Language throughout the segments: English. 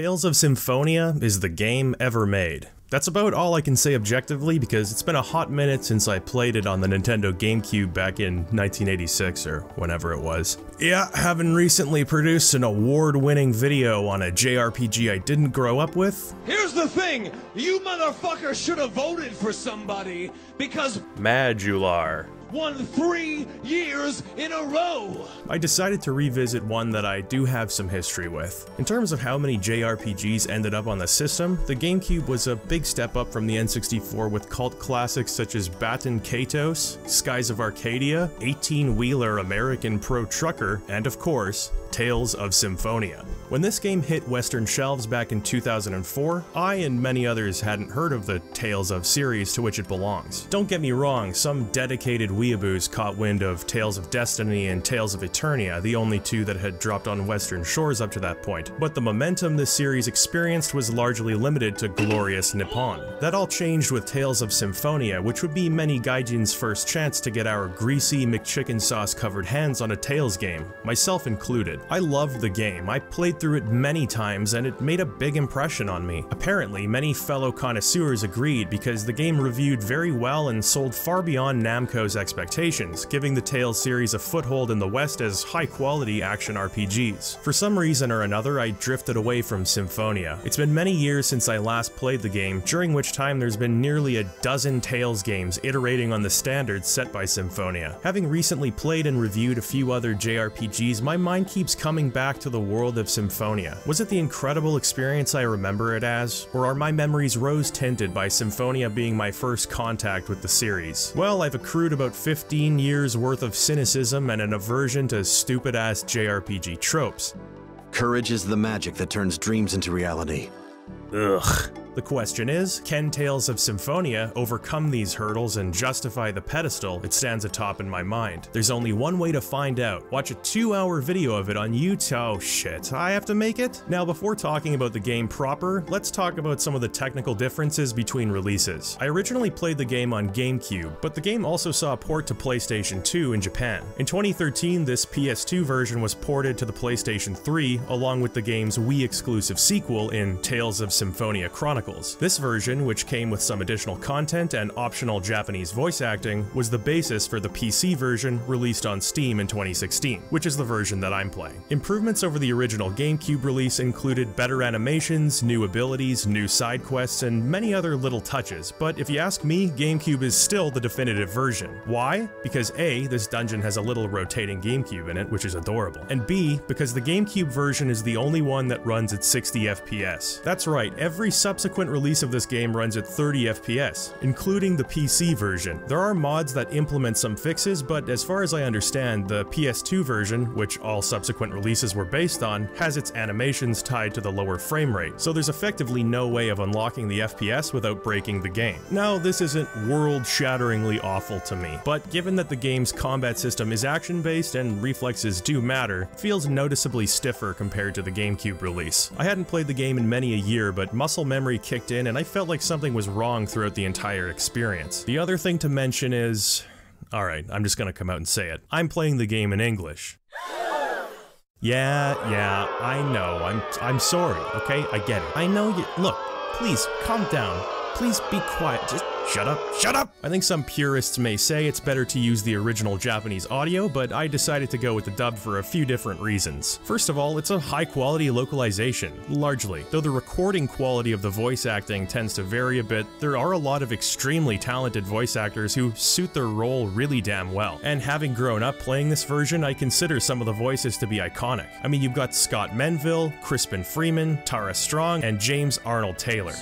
Tales of Symphonia is the game ever made. That's about all I can say objectively because it's been a hot minute since I played it on the Nintendo GameCube back in 1986 or whenever it was. Yeah, having recently produced an award-winning video on a JRPG I didn't grow up with. Here's the thing, you motherfuckers should have voted for somebody because Majuular won three years in a row. I decided to revisit one that I do have some history with. In terms of how many JRPGs ended up on the system, the GameCube was a big step up from the N64 with cult classics such as Baten Kaitos, Skies of Arcadia, 18-wheeler American Pro Trucker, and of course, Tales of Symphonia. When this game hit Western shelves back in 2004, I and many others hadn't heard of the Tales of series to which it belongs. Don't get me wrong, some dedicated weeaboos caught wind of Tales of Destiny and Tales of Eternia, the only two that had dropped on Western shores up to that point, but the momentum this series experienced was largely limited to glorious Nippon. That all changed with Tales of Symphonia, which would be many gaijin's first chance to get our greasy McChicken sauce covered hands on a Tales game, myself included. I loved the game, I played through it many times and it made a big impression on me. Apparently, many fellow connoisseurs agreed because the game reviewed very well and sold far beyond Namco's expectations, giving the Tales series a foothold in the West as high-quality action RPGs. For some reason or another, I drifted away from Symphonia. It's been many years since I last played the game, during which time there's been nearly a dozen Tales games iterating on the standards set by Symphonia. Having recently played and reviewed a few other JRPGs, my mind keeps coming back to the world of Symphonia. Was it the incredible experience I remember it as? Or are my memories rose-tinted by Symphonia being my first contact with the series? Well, I've accrued about 15 years worth of cynicism and an aversion to stupid-ass JRPG tropes. Courage is the magic that turns dreams into reality. Ugh. The question is, can Tales of Symphonia overcome these hurdles and justify the pedestal it stands atop in my mind? There's only one way to find out. Watch a two hour video of it on YouTube. Oh shit, I have to make it? Now before talking about the game proper, let's talk about some of the technical differences between releases. I originally played the game on GameCube, but the game also saw a port to PlayStation 2 in Japan. In 2013, this PS2 version was ported to the PlayStation 3, along with the game's Wii exclusive sequel in Tales of Symphonia Chronicles Chronicles. This version, which came with some additional content and optional Japanese voice acting, was the basis for the PC version released on Steam in 2016, which is the version that I'm playing. Improvements over the original GameCube release included better animations, new abilities, new side quests, and many other little touches, but if you ask me, GameCube is still the definitive version. Why? Because A, this dungeon has a little rotating GameCube in it, which is adorable, and B, because the GameCube version is the only one that runs at 60 FPS. That's right, every subsequent subsequent release of this game runs at 30 FPS, including the PC version. There are mods that implement some fixes, but as far as I understand, the PS2 version, which all subsequent releases were based on, has its animations tied to the lower frame rate, so there's effectively no way of unlocking the FPS without breaking the game. Now, this isn't world-shatteringly awful to me, but given that the game's combat system is action-based and reflexes do matter, feels noticeably stiffer compared to the GameCube release. I hadn't played the game in many a year, but muscle memory kicked in and I felt like something was wrong throughout the entire experience. The other thing to mention is... Alright, I'm just gonna come out and say it. I'm playing the game in English. Yeah, yeah, I know. I'm I'm sorry, okay? I get it. I know you look, please calm down. Please be quiet. Just Shut up, shut up! I think some purists may say it's better to use the original Japanese audio, but I decided to go with the dub for a few different reasons. First of all, it's a high quality localization, largely. Though the recording quality of the voice acting tends to vary a bit, there are a lot of extremely talented voice actors who suit their role really damn well. And having grown up playing this version, I consider some of the voices to be iconic. I mean, you've got Scott Menville, Crispin Freeman, Tara Strong, and James Arnold Taylor.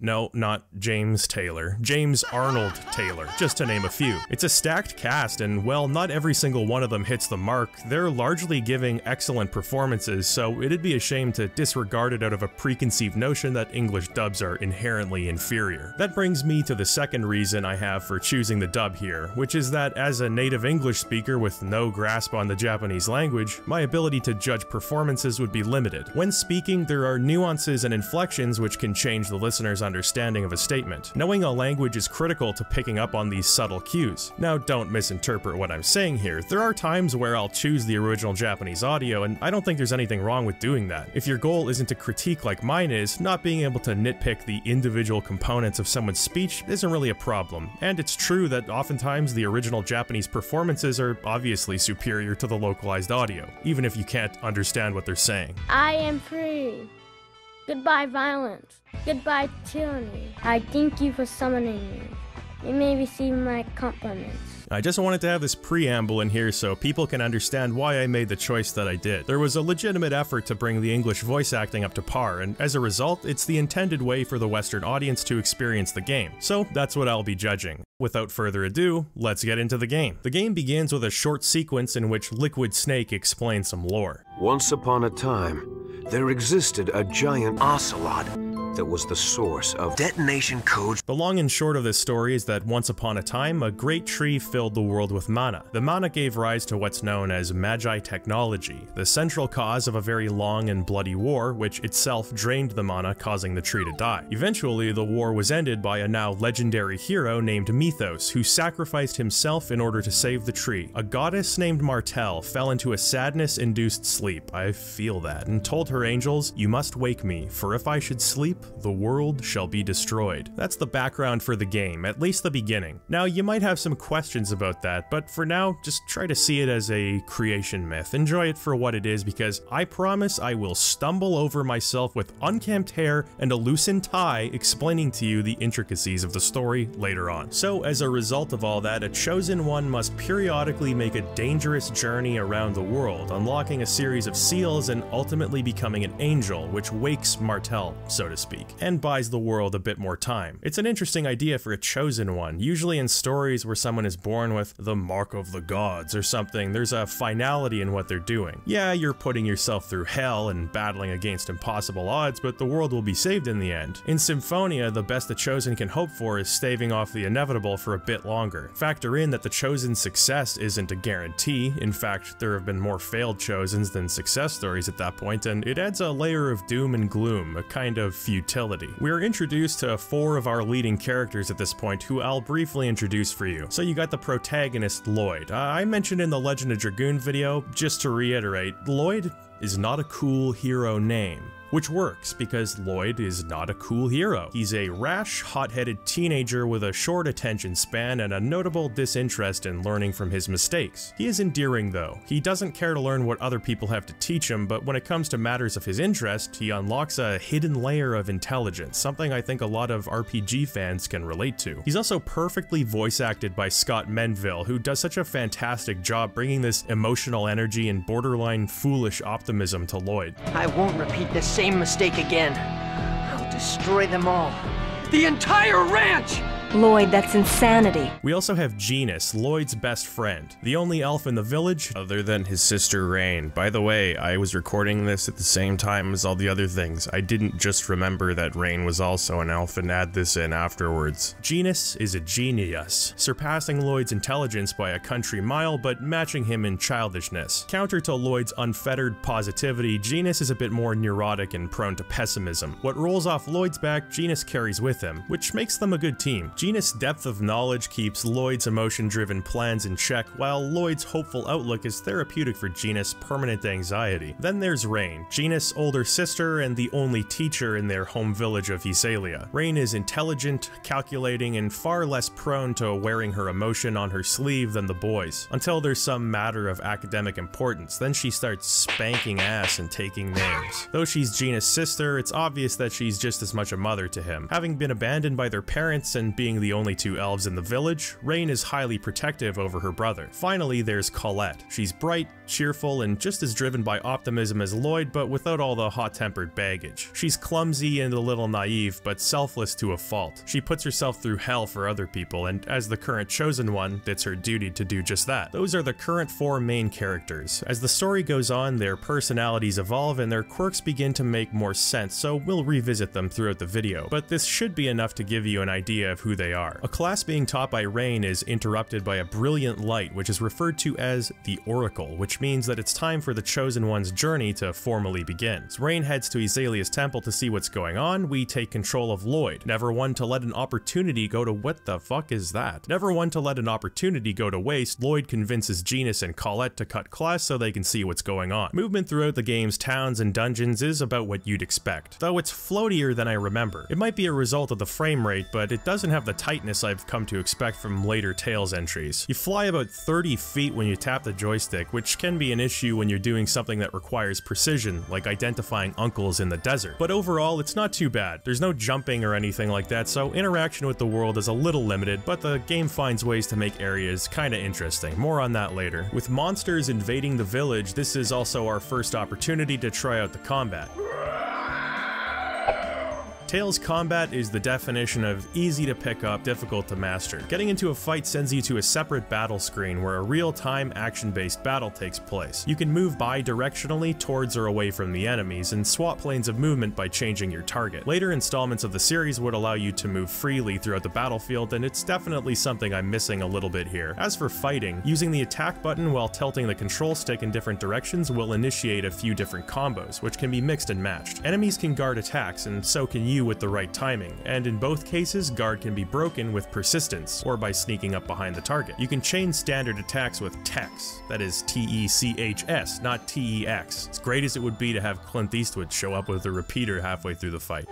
No, not James Taylor, James Arnold Taylor, just to name a few. It's a stacked cast, and while not every single one of them hits the mark, they're largely giving excellent performances, so it'd be a shame to disregard it out of a preconceived notion that English dubs are inherently inferior. That brings me to the second reason I have for choosing the dub here, which is that as a native English speaker with no grasp on the Japanese language, my ability to judge performances would be limited. When speaking, there are nuances and inflections which can change the listener's understanding of a statement statement. Knowing a language is critical to picking up on these subtle cues. Now, don't misinterpret what I'm saying here. There are times where I'll choose the original Japanese audio, and I don't think there's anything wrong with doing that. If your goal isn't to critique like mine is, not being able to nitpick the individual components of someone's speech isn't really a problem. And it's true that oftentimes the original Japanese performances are obviously superior to the localized audio, even if you can't understand what they're saying. I am free. Goodbye, violence. Goodbye, tyranny. I thank you for summoning me. You may receive my compliments. I just wanted to have this preamble in here so people can understand why I made the choice that I did. There was a legitimate effort to bring the English voice acting up to par, and as a result, it's the intended way for the Western audience to experience the game. So that's what I'll be judging. Without further ado, let's get into the game. The game begins with a short sequence in which Liquid Snake explains some lore. Once upon a time, there existed a giant ocelot that was the source of detonation codes. The long and short of this story is that once upon a time, a great tree filled the world with mana. The mana gave rise to what's known as Magi technology, the central cause of a very long and bloody war, which itself drained the mana, causing the tree to die. Eventually, the war was ended by a now legendary hero named Mithos, who sacrificed himself in order to save the tree. A goddess named Martel fell into a sadness-induced sleep, I feel that, and told her angels, You must wake me, for if I should sleep, the world shall be destroyed. That's the background for the game, at least the beginning. Now, you might have some questions about that, but for now, just try to see it as a creation myth. Enjoy it for what it is, because I promise I will stumble over myself with unkempt hair and a loosened tie explaining to you the intricacies of the story later on. So, as a result of all that, a chosen one must periodically make a dangerous journey around the world, unlocking a series of seals and ultimately becoming an angel, which wakes Martel, so to speak speak, and buys the world a bit more time. It's an interesting idea for a chosen one. Usually in stories where someone is born with the mark of the gods or something, there's a finality in what they're doing. Yeah, you're putting yourself through hell and battling against impossible odds, but the world will be saved in the end. In Symphonia, the best the chosen can hope for is staving off the inevitable for a bit longer. Factor in that the chosen's success isn't a guarantee. In fact, there have been more failed chosens than success stories at that point, and it adds a layer of doom and gloom, a kind of futility utility. We are introduced to four of our leading characters at this point who I'll briefly introduce for you. So you got the protagonist, Lloyd. Uh, I mentioned in the Legend of Dragoon video, just to reiterate, Lloyd is not a cool hero name which works because Lloyd is not a cool hero. He's a rash, hot-headed teenager with a short attention span and a notable disinterest in learning from his mistakes. He is endearing though. He doesn't care to learn what other people have to teach him, but when it comes to matters of his interest, he unlocks a hidden layer of intelligence, something I think a lot of RPG fans can relate to. He's also perfectly voice acted by Scott Menville, who does such a fantastic job bringing this emotional energy and borderline foolish optimism to Lloyd. I won't repeat this same mistake again. I'll destroy them all. The entire ranch! Lloyd, that's insanity. We also have Genis, Lloyd's best friend, the only elf in the village other than his sister Raine. By the way, I was recording this at the same time as all the other things. I didn't just remember that Raine was also an elf and add this in afterwards. Genis is a genius, surpassing Lloyd's intelligence by a country mile but matching him in childishness. Counter to Lloyd's unfettered positivity, Genis is a bit more neurotic and prone to pessimism. What rolls off Lloyd's back, Genis carries with him, which makes them a good team. Genis' depth of knowledge keeps Lloyd's emotion-driven plans in check, while Lloyd's hopeful outlook is therapeutic for Genis' permanent anxiety. Then there's Raine, Genis' older sister and the only teacher in their home village of Iselia. Raine is intelligent, calculating, and far less prone to wearing her emotion on her sleeve than the boys, until there's some matter of academic importance, then she starts spanking ass and taking names. Though she's Genis' sister, it's obvious that she's just as much a mother to him. Having been abandoned by their parents and being being the only two elves in the village, Raine is highly protective over her brother. Finally, there's Colette. She's bright, cheerful, and just as driven by optimism as Lloyd, but without all the hot-tempered baggage. She's clumsy and a little naive, but selfless to a fault. She puts herself through hell for other people, and as the current chosen one, it's her duty to do just that. Those are the current four main characters. As the story goes on, their personalities evolve and their quirks begin to make more sense, so we'll revisit them throughout the video, but this should be enough to give you an idea of who they are. A class being taught by Raine is interrupted by a brilliant light, which is referred to as the Oracle, which means that it's time for the Chosen One's journey to formally begin. As Raine heads to Iselia's temple to see what's going on, we take control of Lloyd, never one to let an opportunity go to what the fuck is that? Never one to let an opportunity go to waste, Lloyd convinces Genis and Colette to cut class so they can see what's going on. Movement throughout the game's towns and dungeons is about what you'd expect, though it's floatier than I remember. It might be a result of the frame rate, but it doesn't have the tightness I've come to expect from later Tales entries. You fly about 30 feet when you tap the joystick, which can be an issue when you're doing something that requires precision, like identifying uncles in the desert. But overall, it's not too bad. There's no jumping or anything like that, so interaction with the world is a little limited, but the game finds ways to make areas kinda interesting. More on that later. With monsters invading the village, this is also our first opportunity to try out the combat. Tales combat is the definition of easy to pick up, difficult to master. Getting into a fight sends you to a separate battle screen where a real-time action-based battle takes place. You can move bi-directionally towards or away from the enemies and swap planes of movement by changing your target. Later installments of the series would allow you to move freely throughout the battlefield and it's definitely something I'm missing a little bit here. As for fighting, using the attack button while tilting the control stick in different directions will initiate a few different combos, which can be mixed and matched. Enemies can guard attacks and so can you with the right timing, and in both cases, guard can be broken with persistence, or by sneaking up behind the target. You can chain standard attacks with Tex, that is T-E-C-H-S, not T-E-X. As great as it would be to have Clint Eastwood show up with a repeater halfway through the fight.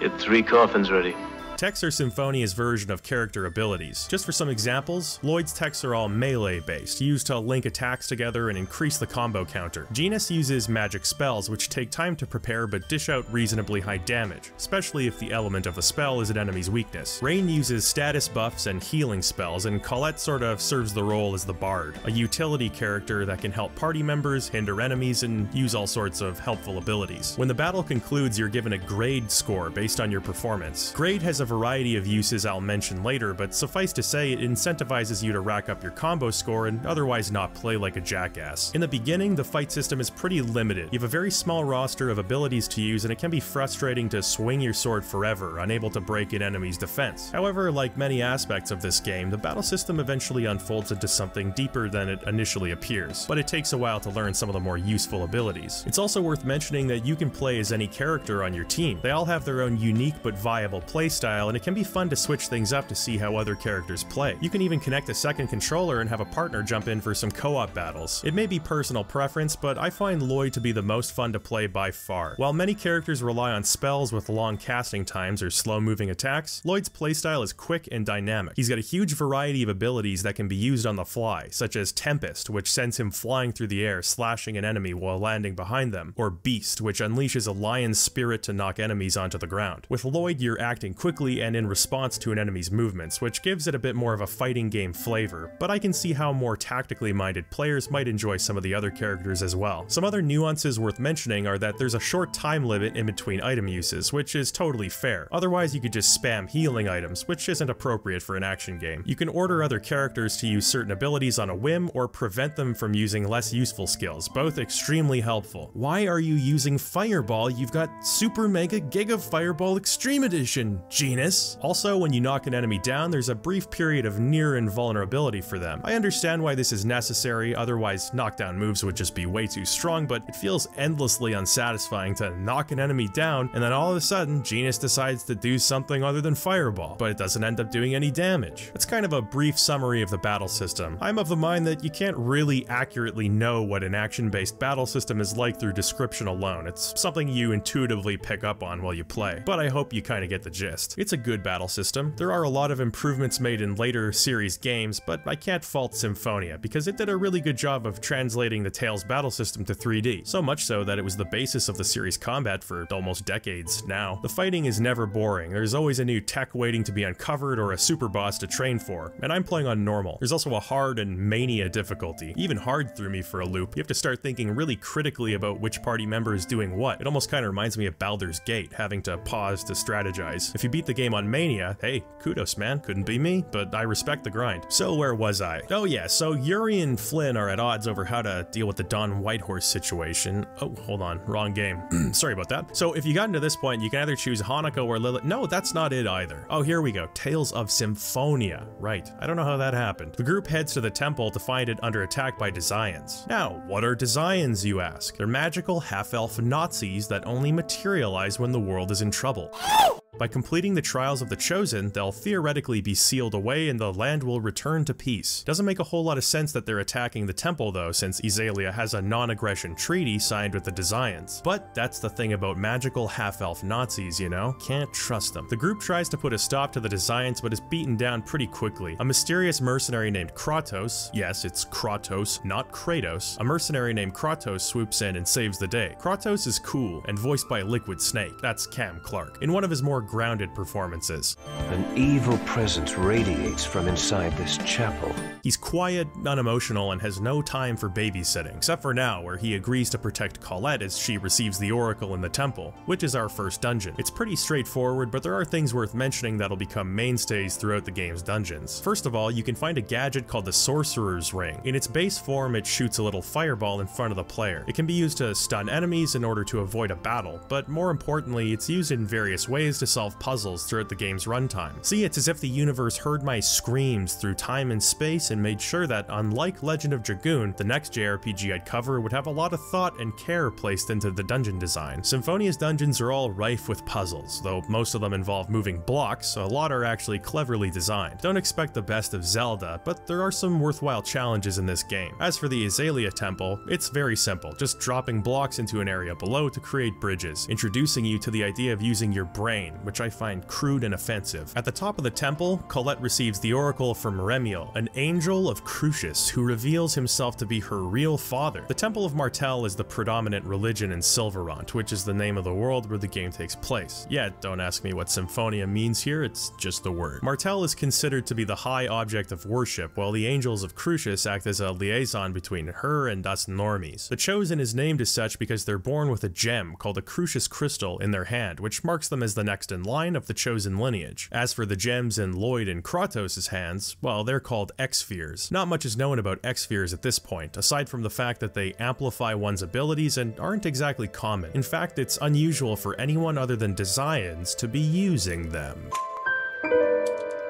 Get three coffins ready. Are Symphonia's version of character abilities. Just for some examples, Lloyd's techs are all melee based, used to link attacks together and increase the combo counter. Genis uses magic spells which take time to prepare but dish out reasonably high damage, especially if the element of the spell is an enemy's weakness. Raine uses status buffs and healing spells, and Colette sort of serves the role as the bard, a utility character that can help party members, hinder enemies, and use all sorts of helpful abilities. When the battle concludes, you're given a grade score based on your performance. Grade has a variety of uses I'll mention later, but suffice to say, it incentivizes you to rack up your combo score and otherwise not play like a jackass. In the beginning, the fight system is pretty limited. You have a very small roster of abilities to use, and it can be frustrating to swing your sword forever, unable to break an enemy's defense. However, like many aspects of this game, the battle system eventually unfolds into something deeper than it initially appears, but it takes a while to learn some of the more useful abilities. It's also worth mentioning that you can play as any character on your team. They all have their own unique but viable playstyle, and it can be fun to switch things up to see how other characters play. You can even connect a second controller and have a partner jump in for some co-op battles. It may be personal preference, but I find Lloyd to be the most fun to play by far. While many characters rely on spells with long casting times or slow-moving attacks, Lloyd's playstyle is quick and dynamic. He's got a huge variety of abilities that can be used on the fly, such as Tempest, which sends him flying through the air, slashing an enemy while landing behind them, or Beast, which unleashes a lion's spirit to knock enemies onto the ground. With Lloyd, you're acting quickly and in response to an enemy's movements, which gives it a bit more of a fighting game flavor, but I can see how more tactically minded players might enjoy some of the other characters as well. Some other nuances worth mentioning are that there's a short time limit in between item uses, which is totally fair. Otherwise, you could just spam healing items, which isn't appropriate for an action game. You can order other characters to use certain abilities on a whim or prevent them from using less useful skills, both extremely helpful. Why are you using Fireball? You've got Super Mega Giga Fireball Extreme Edition, Also, when you knock an enemy down, there's a brief period of near invulnerability for them. I understand why this is necessary, otherwise knockdown moves would just be way too strong, but it feels endlessly unsatisfying to knock an enemy down, and then all of a sudden, Genis decides to do something other than Fireball, but it doesn't end up doing any damage. That's kind of a brief summary of the battle system. I'm of the mind that you can't really accurately know what an action-based battle system is like through description alone. It's something you intuitively pick up on while you play, but I hope you kind of get the gist. It's a good battle system. There are a lot of improvements made in later series games, but I can't fault Symphonia, because it did a really good job of translating the Tales battle system to 3D, so much so that it was the basis of the series combat for almost decades now. The fighting is never boring, there's always a new tech waiting to be uncovered or a super boss to train for, and I'm playing on normal. There's also a hard and mania difficulty. Even hard threw me for a loop. You have to start thinking really critically about which party member is doing what. It almost kind of reminds me of Baldur's Gate, having to pause to strategize. If you beat the the game on Mania, hey, kudos man, couldn't be me, but I respect the grind. So where was I? Oh yeah, so Yuri and Flynn are at odds over how to deal with the Don Whitehorse situation. Oh, hold on, wrong game. Sorry about that. So if you got into this point, you can either choose Hanako or Lilith. No, that's not it either. Oh, here we go. Tales of Symphonia. Right, I don't know how that happened. The group heads to the temple to find it under attack by Desians. Now, what are Desians, you ask? They're magical half-elf Nazis that only materialize when the world is in trouble. By completing the trials of the Chosen, they'll theoretically be sealed away and the land will return to peace. Doesn't make a whole lot of sense that they're attacking the temple though, since Iselia has a non-aggression treaty signed with the Desians. But that's the thing about magical half-elf Nazis, you know? Can't trust them. The group tries to put a stop to the Desians but is beaten down pretty quickly. A mysterious mercenary named Kratos, yes, it's Kratos, not Kratos, a mercenary named Kratos swoops in and saves the day. Kratos is cool and voiced by Liquid Snake, that's Cam Clark. In one of his more grounded performances. An evil presence radiates from inside this chapel. He's quiet, unemotional, and has no time for babysitting, except for now, where he agrees to protect Colette as she receives the Oracle in the temple, which is our first dungeon. It's pretty straightforward, but there are things worth mentioning that'll become mainstays throughout the game's dungeons. First of all, you can find a gadget called the Sorcerer's Ring. In its base form, it shoots a little fireball in front of the player. It can be used to stun enemies in order to avoid a battle, but more importantly, it's used in various ways to solve puzzles throughout the game's runtime. See, it's as if the universe heard my screams through time and space and made sure that, unlike Legend of Dragoon, the next JRPG I'd cover would have a lot of thought and care placed into the dungeon design. Symphonia's dungeons are all rife with puzzles, though most of them involve moving blocks, so a lot are actually cleverly designed. Don't expect the best of Zelda, but there are some worthwhile challenges in this game. As for the Iselia Temple, it's very simple, just dropping blocks into an area below to create bridges, introducing you to the idea of using your brain, which I find crude and offensive. At the top of the temple, Colette receives the oracle from Remiel, an angel of Cruxis who reveals himself to be her real father. The Temple of Martel is the predominant religion in Sylvarant, which is the name of the world where the game takes place. Yeah, don't ask me what Symphonia means here, it's just the word. Martel is considered to be the high object of worship, while the angels of Cruxis act as a liaison between her and us normies. The Chosen is named as such because they're born with a gem called a Cruxis crystal in their hand, which marks them as the next in line of the chosen lineage. As for the gems in Lloyd and Kratos' hands, well, they're called Exspheres. Not much is known about Exspheres at this point, aside from the fact that they amplify one's abilities and aren't exactly common. In fact, it's unusual for anyone other than Desians to be using them.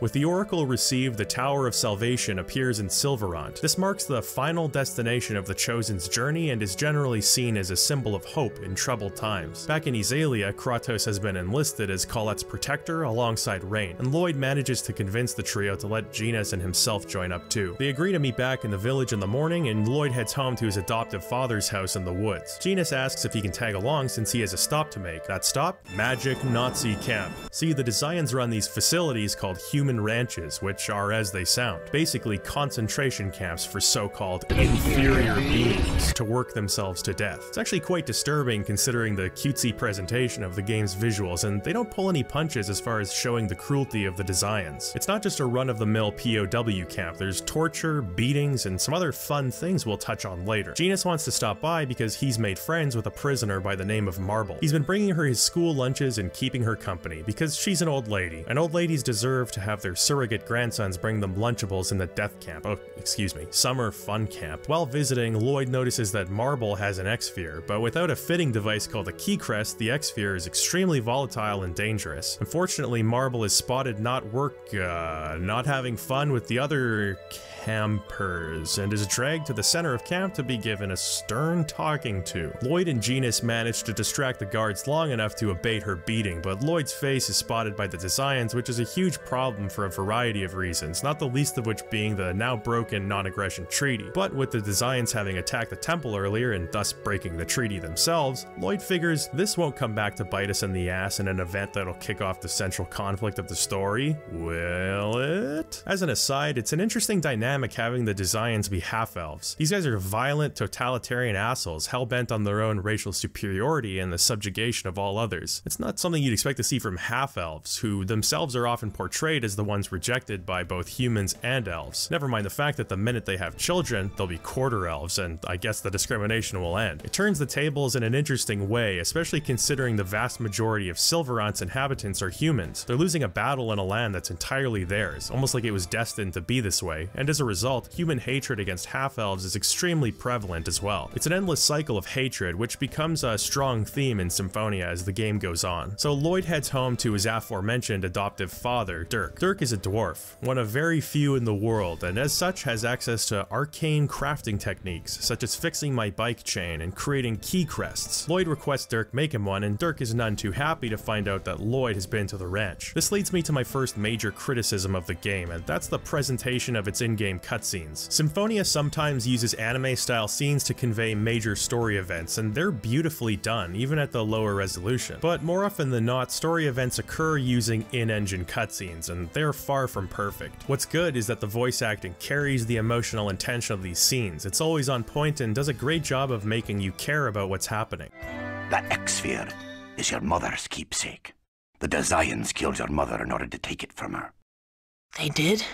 With the Oracle received, the Tower of Salvation appears in Sylvarant. This marks the final destination of the Chosen's journey and is generally seen as a symbol of hope in troubled times. Back in Iselia, Kratos has been enlisted as Colette's protector alongside Raine, and Lloyd manages to convince the trio to let Genis and himself join up too. They agree to meet back in the village in the morning, and Lloyd heads home to his adoptive father's house in the woods. Genis asks if he can tag along since he has a stop to make. That stop? Magic Nazi Camp. See, the Desians run these facilities called human ranches, which are as they sound. Basically concentration camps for so-called inferior beings to work themselves to death. It's actually quite disturbing considering the cutesy presentation of the game's visuals, and they don't pull any punches as far as showing the cruelty of the Desians. It's not just a run-of-the-mill POW camp, there's torture, beatings, and some other fun things we'll touch on later. Genis wants to stop by because he's made friends with a prisoner by the name of Marble. He's been bringing her his school lunches and keeping her company because she's an old lady, and old ladies deserve to have their surrogate grandsons bring them Lunchables in the death camp. Oh, excuse me, summer fun camp. While visiting, Lloyd notices that Marble has an Exsphere, but without a fitting device called a key crest, the Exsphere is extremely volatile and dangerous. Unfortunately, Marble is spotted not work, uh, not having fun with the other campers and is dragged to the center of camp to be given a stern talking to. Lloyd and Genis manage to distract the guards long enough to abate her beating, but Lloyd's face is spotted by the Desians, which is a huge problem for a variety of reasons, not the least of which being the now broken non-aggression treaty. But with the Desians having attacked the temple earlier and thus breaking the treaty themselves, Lloyd figures this won't come back to bite us in the ass in an event that'll kick off the central conflict of the story, will it? As an aside, it's an interesting dynamic having the Desians be half-elves. These guys are violent, totalitarian assholes, hell-bent on their own racial superiority and the subjugation of all others. It's not something you'd expect to see from half-elves, who themselves are often portrayed as the ones rejected by both humans and elves. Never mind the fact that the minute they have children, they'll be quarter elves, and I guess the discrimination will end. It turns the tables in an interesting way, especially considering the vast majority of Sylvarant's inhabitants are humans. They're losing a battle in a land that's entirely theirs, almost like it was destined to be this way, and as a result, human hatred against half-elves is extremely prevalent as well. It's an endless cycle of hatred, which becomes a strong theme in Symphonia as the game goes on. So Lloyd heads home to his aforementioned adoptive father, Dirk. Dirk is a dwarf, one of very few in the world, and as such has access to arcane crafting techniques, such as fixing my bike chain and creating key crests. Lloyd requests Dirk make him one, and Dirk is none too happy to find out that Lloyd has been to the ranch. This leads me to my first major criticism of the game, and that's the presentation of its in-game cutscenes. Symphonia sometimes uses anime-style scenes to convey major story events, and they're beautifully done, even at the lower resolution. But more often than not, story events occur using in-engine cutscenes, and they're far from perfect. What's good is that the voice acting carries the emotional intention of these scenes. It's always on point and does a great job of making you care about what's happening. The Exsphere is your mother's keepsake. The Desians killed your mother in order to take it from her. They did?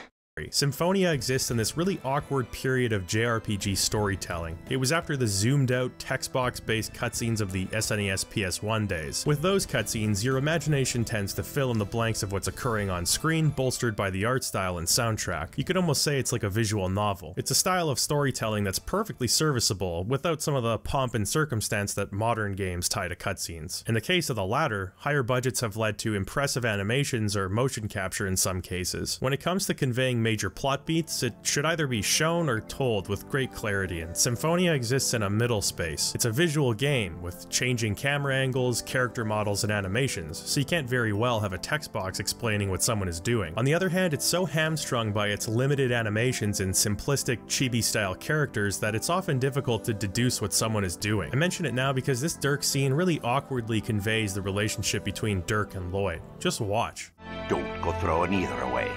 Symphonia exists in this really awkward period of JRPG storytelling. It was after the zoomed out text box based cutscenes of the SNES PS1 days. With those cutscenes, your imagination tends to fill in the blanks of what's occurring on screen, bolstered by the art style and soundtrack. You could almost say it's like a visual novel. It's a style of storytelling that's perfectly serviceable without some of the pomp and circumstance that modern games tie to cutscenes. In the case of the latter, higher budgets have led to impressive animations or motion capture in some cases. When it comes to conveying major plot beats, it should either be shown or told with great clarity, and Symphonia exists in a middle space. It's a visual game, with changing camera angles, character models, and animations, so you can't very well have a text box explaining what someone is doing. On the other hand, it's so hamstrung by its limited animations and simplistic chibi-style characters that it's often difficult to deduce what someone is doing. I mention it now because this Dirk scene really awkwardly conveys the relationship between Dirk and Lloyd. Just watch. Don't go throwing either away.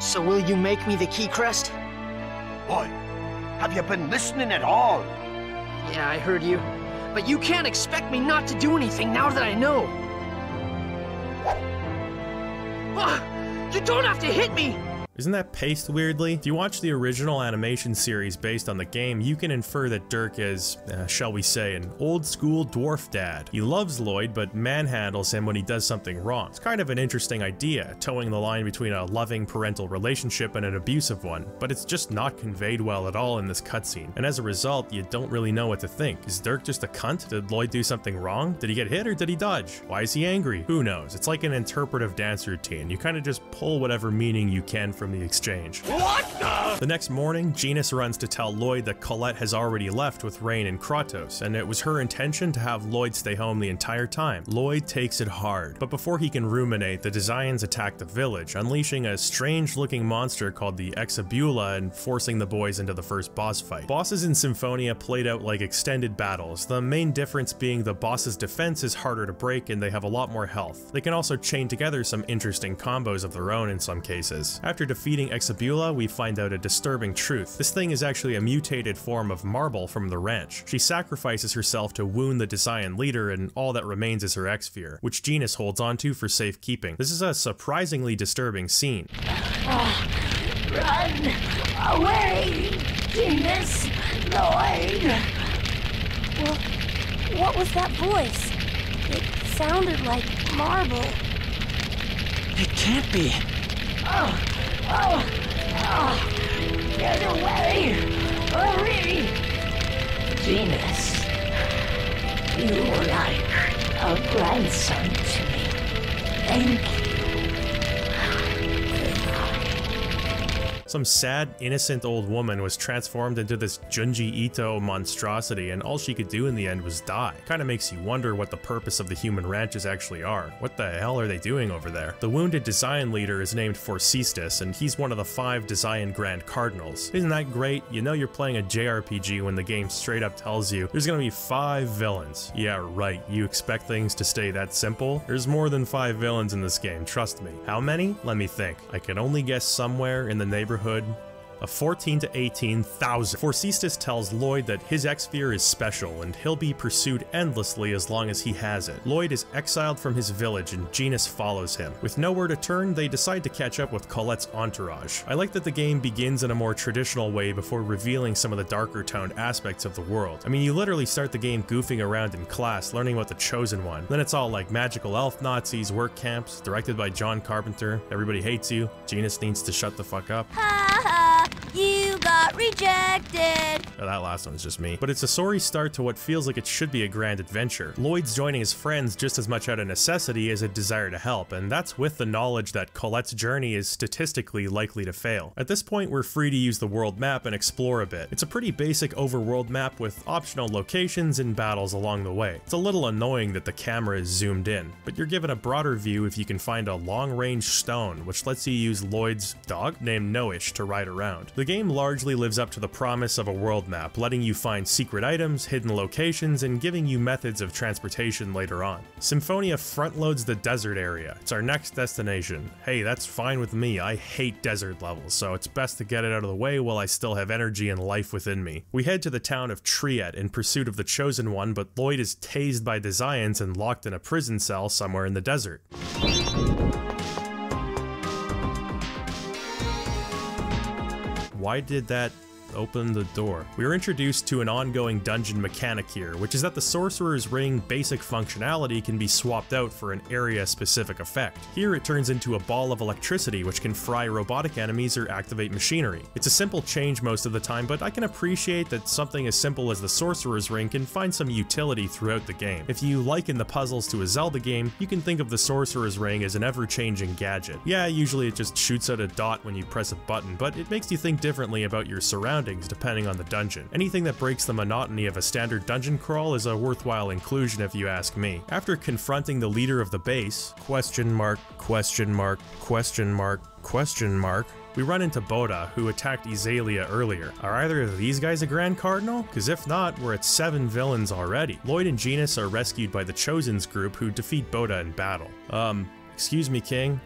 So will you make me the key crest? Boy, have you been listening at all? Yeah, I heard you. But you can't expect me not to do anything now that I know. Ah, you don't have to hit me! Isn't that paced weirdly? If you watch the original animation series based on the game, you can infer that Dirk is, uh, shall we say, an old school dwarf dad. He loves Lloyd, but manhandles him when he does something wrong. It's kind of an interesting idea, towing the line between a loving parental relationship and an abusive one, but it's just not conveyed well at all in this cutscene. And as a result, you don't really know what to think. Is Dirk just a cunt? Did Lloyd do something wrong? Did he get hit or did he dodge? Why is he angry? Who knows? It's like an interpretive dance routine. You kind of just pull whatever meaning you can from the exchange. What the? The next morning, Genis runs to tell Lloyd that Colette has already left with Raine and Kratos, and it was her intention to have Lloyd stay home the entire time. Lloyd takes it hard, but before he can ruminate, the Desians attack the village, unleashing a strange-looking monster called the Exbelua and forcing the boys into the first boss fight. Bosses in Symphonia played out like extended battles, the main difference being the boss's defense is harder to break and they have a lot more health. They can also chain together some interesting combos of their own in some cases. After defeating Exbelua, we find out a disturbing truth. This thing is actually a mutated form of Marble from the ranch. She sacrifices herself to wound the Desian leader and all that remains is her Exsphere, which Genis holds onto for safekeeping. This is a surprisingly disturbing scene. Run away, Genis Lloyd. Well, what was that voice? It sounded like marble. It can't be. Oh, oh, oh, get away! Hurry! Genis, you were like a grandson to me. Thank you. Some sad, innocent old woman was transformed into this Junji Ito monstrosity, and all she could do in the end was die. Kinda makes you wonder what the purpose of the human ranches actually are. What the hell are they doing over there? The wounded Desian leader is named Forcystus, and he's one of the five Desian Grand Cardinals. Isn't that great? You know you're playing a JRPG when the game straight up tells you there's gonna be five villains. Yeah, right, you expect things to stay that simple? There's more than five villains in this game, trust me. How many? Let me think. I can only guess somewhere in the neighborhood neighborhood of 14 to 18,000. Forcystus tells Lloyd that his Exsphere is special and he'll be pursued endlessly as long as he has it. Lloyd is exiled from his village and Genis follows him. With nowhere to turn, they decide to catch up with Colette's entourage. I like that the game begins in a more traditional way before revealing some of the darker toned aspects of the world. I mean, you literally start the game goofing around in class, learning about the Chosen One. Then it's all like magical elf Nazis, work camps, directed by John Carpenter, everybody hates you, Genis needs to shut the fuck up. You got rejected! That last one is just me. But it's a sorry start to what feels like it should be a grand adventure. Lloyd's joining his friends just as much out of necessity as a desire to help, and that's with the knowledge that Colette's journey is statistically likely to fail. At this point, we're free to use the world map and explore a bit. It's a pretty basic overworld map with optional locations and battles along the way. It's a little annoying that the camera is zoomed in, but you're given a broader view if you can find a long-range stone, which lets you use Lloyd's dog named Noishe to ride around. The game largely lives up to the promise of a world map, letting you find secret items, hidden locations, and giving you methods of transportation later on. Symphonia front-loads the desert area. It's our next destination. Hey, that's fine with me. I hate desert levels, so it's best to get it out of the way while I still have energy and life within me. We head to the town of Triet in pursuit of the Chosen One, but Lloyd is tased by Desians and locked in a prison cell somewhere in the desert. Why did that open the door. We are introduced to an ongoing dungeon mechanic here, which is that the Sorcerer's Ring basic functionality can be swapped out for an area-specific effect. Here it turns into a ball of electricity which can fry robotic enemies or activate machinery. It's a simple change most of the time, but I can appreciate that something as simple as the Sorcerer's Ring can find some utility throughout the game. If you liken the puzzles to a Zelda game, you can think of the Sorcerer's Ring as an ever-changing gadget. Yeah, usually it just shoots out a dot when you press a button, but it makes you think differently about your surroundings depending on the dungeon. Anything that breaks the monotony of a standard dungeon crawl is a worthwhile inclusion if you ask me. After confronting the leader of the base, question mark, question mark, question mark, question mark, we run into Botta, who attacked Iselia earlier. Are either of these guys a Grand Cardinal? Cause if not, we're at 7 villains already. Lloyd and Genis are rescued by the Chosen's group who defeat Botta in battle. Um, excuse me King,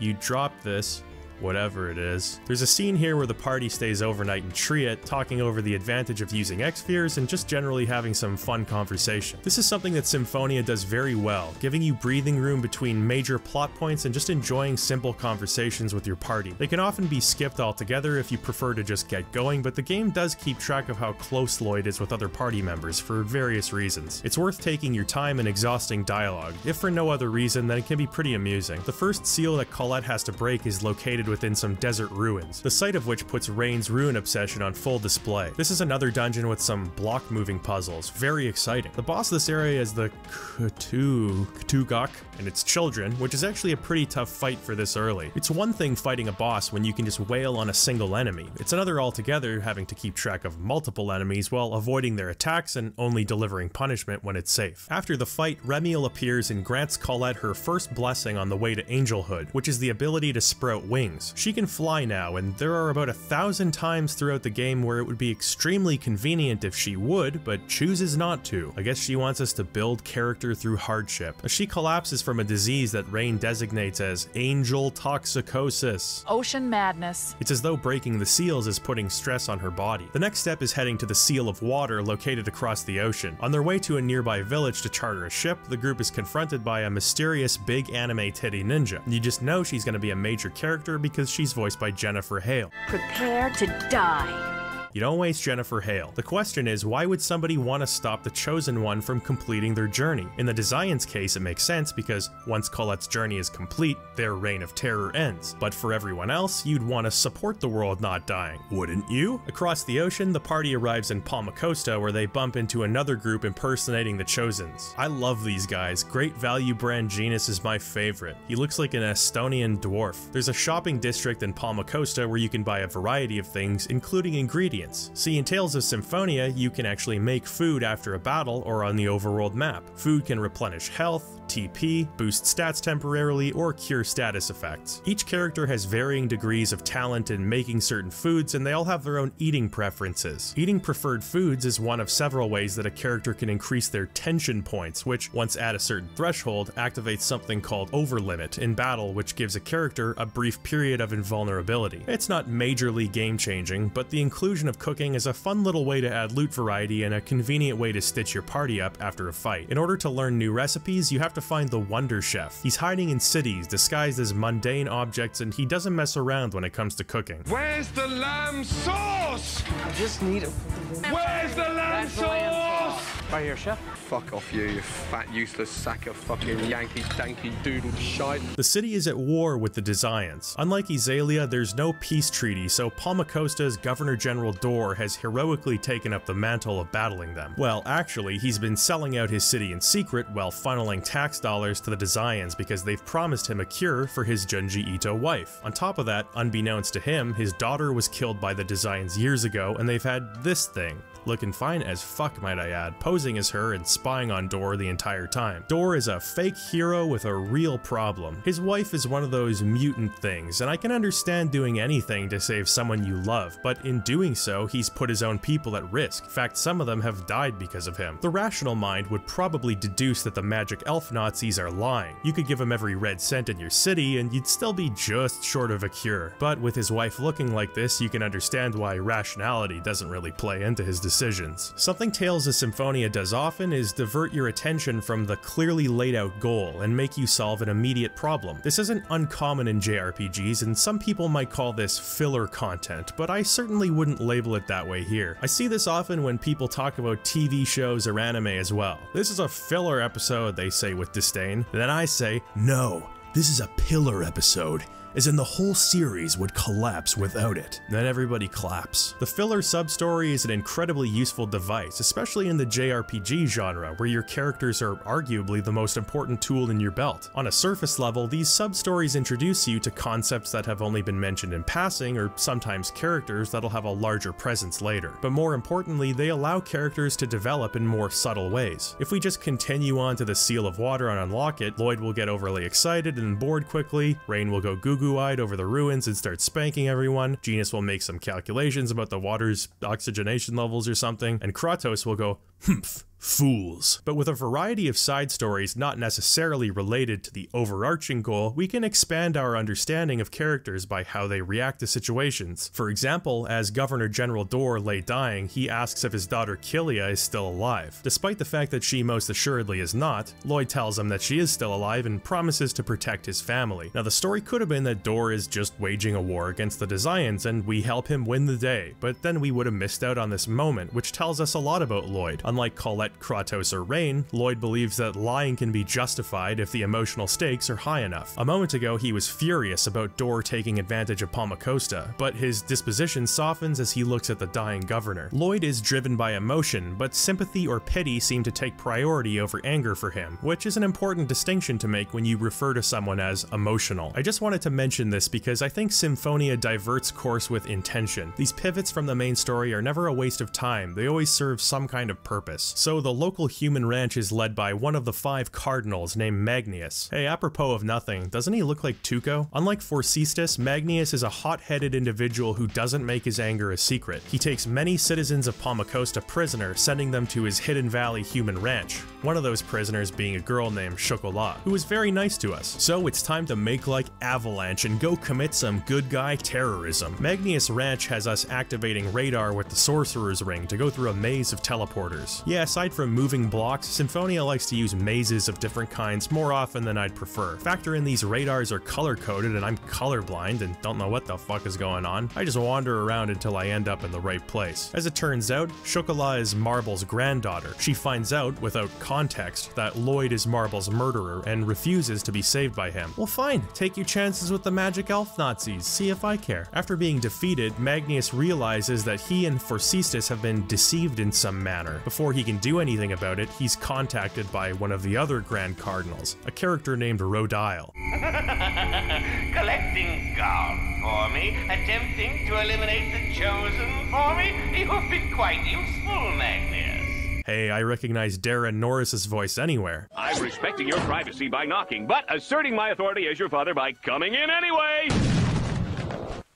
you dropped this whatever it is. There's a scene here where the party stays overnight in Triet, talking over the advantage of using Exspheres and just generally having some fun conversation. This is something that Symphonia does very well, giving you breathing room between major plot points and just enjoying simple conversations with your party. They can often be skipped altogether if you prefer to just get going, but the game does keep track of how close Lloyd is with other party members for various reasons. It's worth taking your time and exhausting dialogue, if for no other reason then it can be pretty amusing. The first seal that Colette has to break is located within some desert ruins, the site of which puts Raine's ruin obsession on full display. This is another dungeon with some block moving puzzles, very exciting. The boss of this area is the Ktu, Ktugok and its children, which is actually a pretty tough fight for this early. It's one thing fighting a boss when you can just wail on a single enemy. It's another altogether having to keep track of multiple enemies while avoiding their attacks and only delivering punishment when it's safe. After the fight, Remiel appears and grants Colette her first blessing on the way to Angelhood, which is the ability to sprout wings. She can fly now, and there are about a thousand times throughout the game where it would be extremely convenient if she would, but chooses not to. I guess she wants us to build character through hardship. She collapses from a disease that Raine designates as angel toxicosis. Ocean madness. It's as though breaking the seals is putting stress on her body. The next step is heading to the Seal of Water located across the ocean. On their way to a nearby village to charter a ship, the group is confronted by a mysterious big anime titty ninja. You just know she's going to be a major character because she's voiced by Jennifer Hale. Prepare to die. You don't waste Jennifer Hale. The question is, why would somebody want to stop the Chosen One from completing their journey? In the Desian's case, it makes sense because once Colette's journey is complete, their reign of terror ends. But for everyone else, you'd want to support the world not dying, wouldn't you? Across the ocean, the party arrives in Palma Costa where they bump into another group impersonating the Chosens. I love these guys. Great Value brand Genis is my favorite. He looks like an Estonian dwarf. There's a shopping district in Palma Costa where you can buy a variety of things, including ingredients. See, in Tales of Symphonia, you can actually make food after a battle or on the overworld map. Food can replenish health, TP, boost stats temporarily, or cure status effects. Each character has varying degrees of talent in making certain foods, and they all have their own eating preferences. Eating preferred foods is one of several ways that a character can increase their tension points, which, once at a certain threshold, activates something called Overlimit in battle, which gives a character a brief period of invulnerability. It's not majorly game changing, but the inclusion of cooking is a fun little way to add loot variety and a convenient way to stitch your party up after a fight. In order to learn new recipes, you have to find the Wonder Chef. He's hiding in cities, disguised as mundane objects, and he doesn't mess around when it comes to cooking. Where's the lamb sauce? I just need a. Where's the lamb sauce? Right here, chef. Fuck off you, you fat useless sack of fucking Yankee danky doodle shite. The city is at war with the Desians. Unlike Iselia, there's no peace treaty, so Palmacosta's Governor General Dorr has heroically taken up the mantle of battling them. Well, actually, he's been selling out his city in secret while funneling tax dollars to the Desians because they've promised him a cure for his Junji Ito wife. On top of that, unbeknownst to him, his daughter was killed by the Desians years ago, and they've had this thing looking fine as fuck might I add, posing as her and spying on Dorr the entire time. Dorr is a fake hero with a real problem. His wife is one of those mutant things, and I can understand doing anything to save someone you love, but in doing so, he's put his own people at risk. In fact, some of them have died because of him. The rational mind would probably deduce that the magic elf Nazis are lying. You could give him every red cent in your city, and you'd still be just short of a cure. But with his wife looking like this, you can understand why rationality doesn't really play into his decision decisions. Something Tales of Symphonia does often is divert your attention from the clearly laid out goal and make you solve an immediate problem. This isn't uncommon in JRPGs, and some people might call this filler content, but I certainly wouldn't label it that way here. I see this often when people talk about TV shows or anime as well. This is a filler episode, they say with disdain. Then I say, no, this is a pillar episode as in the whole series would collapse without it. Then everybody claps. The filler sub-story is an incredibly useful device, especially in the JRPG genre, where your characters are arguably the most important tool in your belt. On a surface level, these sub-stories introduce you to concepts that have only been mentioned in passing, or sometimes characters that'll have a larger presence later. But more importantly, they allow characters to develop in more subtle ways. If we just continue on to the Seal of Water and unlock it, Lloyd will get overly excited and bored quickly, Raine will go goo eyed over the ruins and start spanking everyone. Genis will make some calculations about the water's oxygenation levels or something, and Kratos will go, humph, fools. But with a variety of side stories not necessarily related to the overarching goal, we can expand our understanding of characters by how they react to situations. For example, as Governor General Dorr lay dying, he asks if his daughter Kilia is still alive. Despite the fact that she most assuredly is not, Lloyd tells him that she is still alive and promises to protect his family. Now the story could have been that Dorr is just waging a war against the Desians and we help him win the day, but then we would have missed out on this moment, which tells us a lot about Lloyd. Unlike Colette, Kratos, or Raine, Lloyd believes that lying can be justified if the emotional stakes are high enough. A moment ago, he was furious about Dorr taking advantage of Palmacosta, but his disposition softens as he looks at the dying governor. Lloyd is driven by emotion, but sympathy or pity seem to take priority over anger for him, which is an important distinction to make when you refer to someone as emotional. I just wanted to mention this because I think Symphonia diverts course with intention. These pivots from the main story are never a waste of time, they always serve some kind of purpose. So the local human ranch is led by one of the five cardinals named Magnius. Hey, apropos of nothing, doesn't he look like Tuco? Unlike Forcestus, Magnius is a hot-headed individual who doesn't make his anger a secret. He takes many citizens of Palmacosta prisoner, sending them to his Hidden Valley human ranch, one of those prisoners being a girl named Chocolat, who is very nice to us. So it's time to make like Avalanche and go commit some good guy terrorism. Magnius Ranch has us activating radar with the Sorcerer's Ring to go through a maze of teleporters. Yes, I Aside from moving blocks, Symphonia likes to use mazes of different kinds more often than I'd prefer. Factor in these radars are color-coded and I'm colorblind and don't know what the fuck is going on. I just wander around until I end up in the right place. As it turns out, Chocolat is Marble's granddaughter. She finds out, without context, that Lloyd is Marble's murderer and refuses to be saved by him. Well fine, take your chances with the magic elf Nazis, see if I care. After being defeated, Magnius realizes that he and Forcestus have been deceived in some manner. Before he can do anything about it, he's contacted by one of the other Grand Cardinals, a character named Rodyle. Collecting gold for me, attempting to eliminate the chosen for me. You've been quite useful, Magnius. Hey, I recognize Daran Norris's voice anywhere. I'm respecting your privacy by knocking, but asserting my authority as your father by coming in anyway!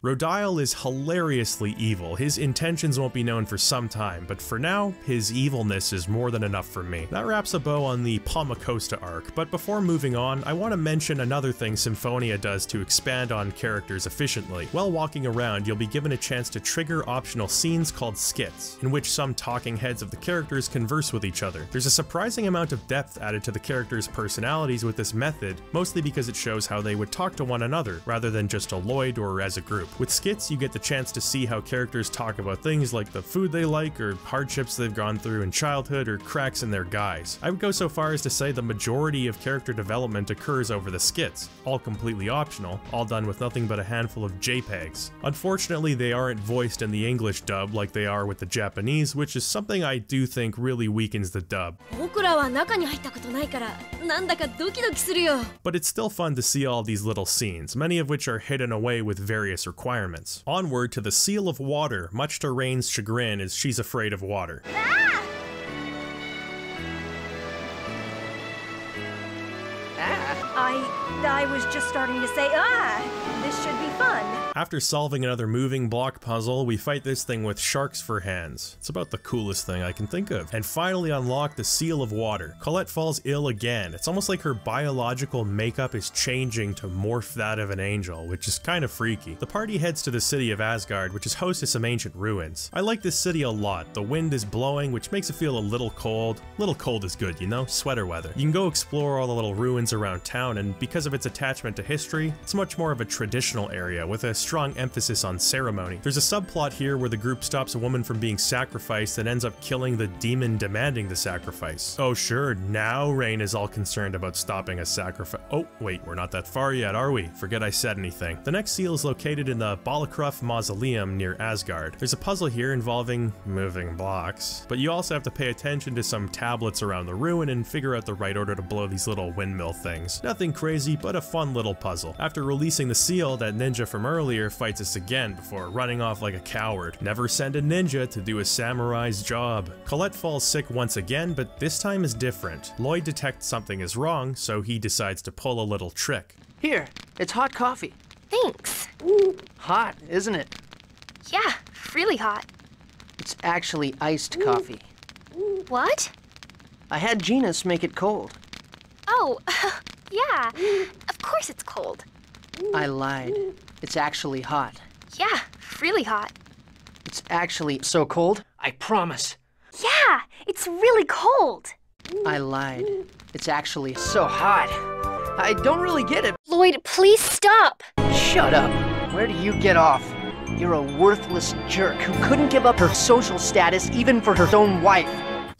Rodyle is hilariously evil. His intentions won't be known for some time, but for now, his evilness is more than enough for me. That wraps a bow on the Palmacosta arc, but before moving on, I want to mention another thing Symphonia does to expand on characters efficiently. While walking around, you'll be given a chance to trigger optional scenes called skits, in which some talking heads of the characters converse with each other. There's a surprising amount of depth added to the characters' personalities with this method, mostly because it shows how they would talk to one another, rather than just a Lloyd or as a group. With skits, you get the chance to see how characters talk about things like the food they like, or hardships they've gone through in childhood, or cracks in their guise. I would go so far as to say the majority of character development occurs over the skits, all completely optional, all done with nothing but a handful of JPEGs. Unfortunately, they aren't voiced in the English dub like they are with the Japanese, which is something I do think really weakens the dub. But it's still fun to see all these little scenes, many of which are hidden away with various Onward to the Seal of Water, much to Raine's chagrin as she's afraid of water. Ah! I, I was just starting to say, ah, this should be fun. After solving another moving block puzzle, we fight this thing with sharks for hands. It's about the coolest thing I can think of. And finally unlock the Seal of Water. Colette falls ill again. It's almost like her biological makeup is changing to morph that of an angel, which is kind of freaky. The party heads to the city of Asgard, which is host to some ancient ruins. I like this city a lot. The wind is blowing, which makes it feel a little cold. Little cold is good, you know? Sweater weather. You can go explore all the little ruins around town, and because of its attachment to history, it's much more of a traditional area with a strong emphasis on ceremony. There's a subplot here where the group stops a woman from being sacrificed and ends up killing the demon demanding the sacrifice. Oh sure, now Raine is all concerned about stopping a sacrifice. Oh wait, we're not that far yet, are we? Forget I said anything. The next seal is located in the Balacruf Mausoleum near Asgard. There's a puzzle here involving moving blocks, but you also have to pay attention to some tablets around the ruin and figure out the right order to blow these little windmill things. Nothing crazy, but a fun little puzzle. After releasing the seal, that ninja from earlier fights us again before running off like a coward. Never send a ninja to do a samurai's job. Colette falls sick once again, but this time is different. Lloyd detects something is wrong, so he decides to pull a little trick. Here, it's hot coffee. Thanks. Ooh, Hot, isn't it? Yeah, really hot. It's actually iced coffee. What? I had Genis make it cold. Oh, yeah. Of course it's cold. I lied. It's actually hot. Yeah, really hot. It's actually so cold, I promise. Yeah, it's really cold. I lied. It's actually so hot. I don't really get it. Lloyd, please stop. Shut up. Where do you get off? You're a worthless jerk who couldn't give up her social status even for her own wife.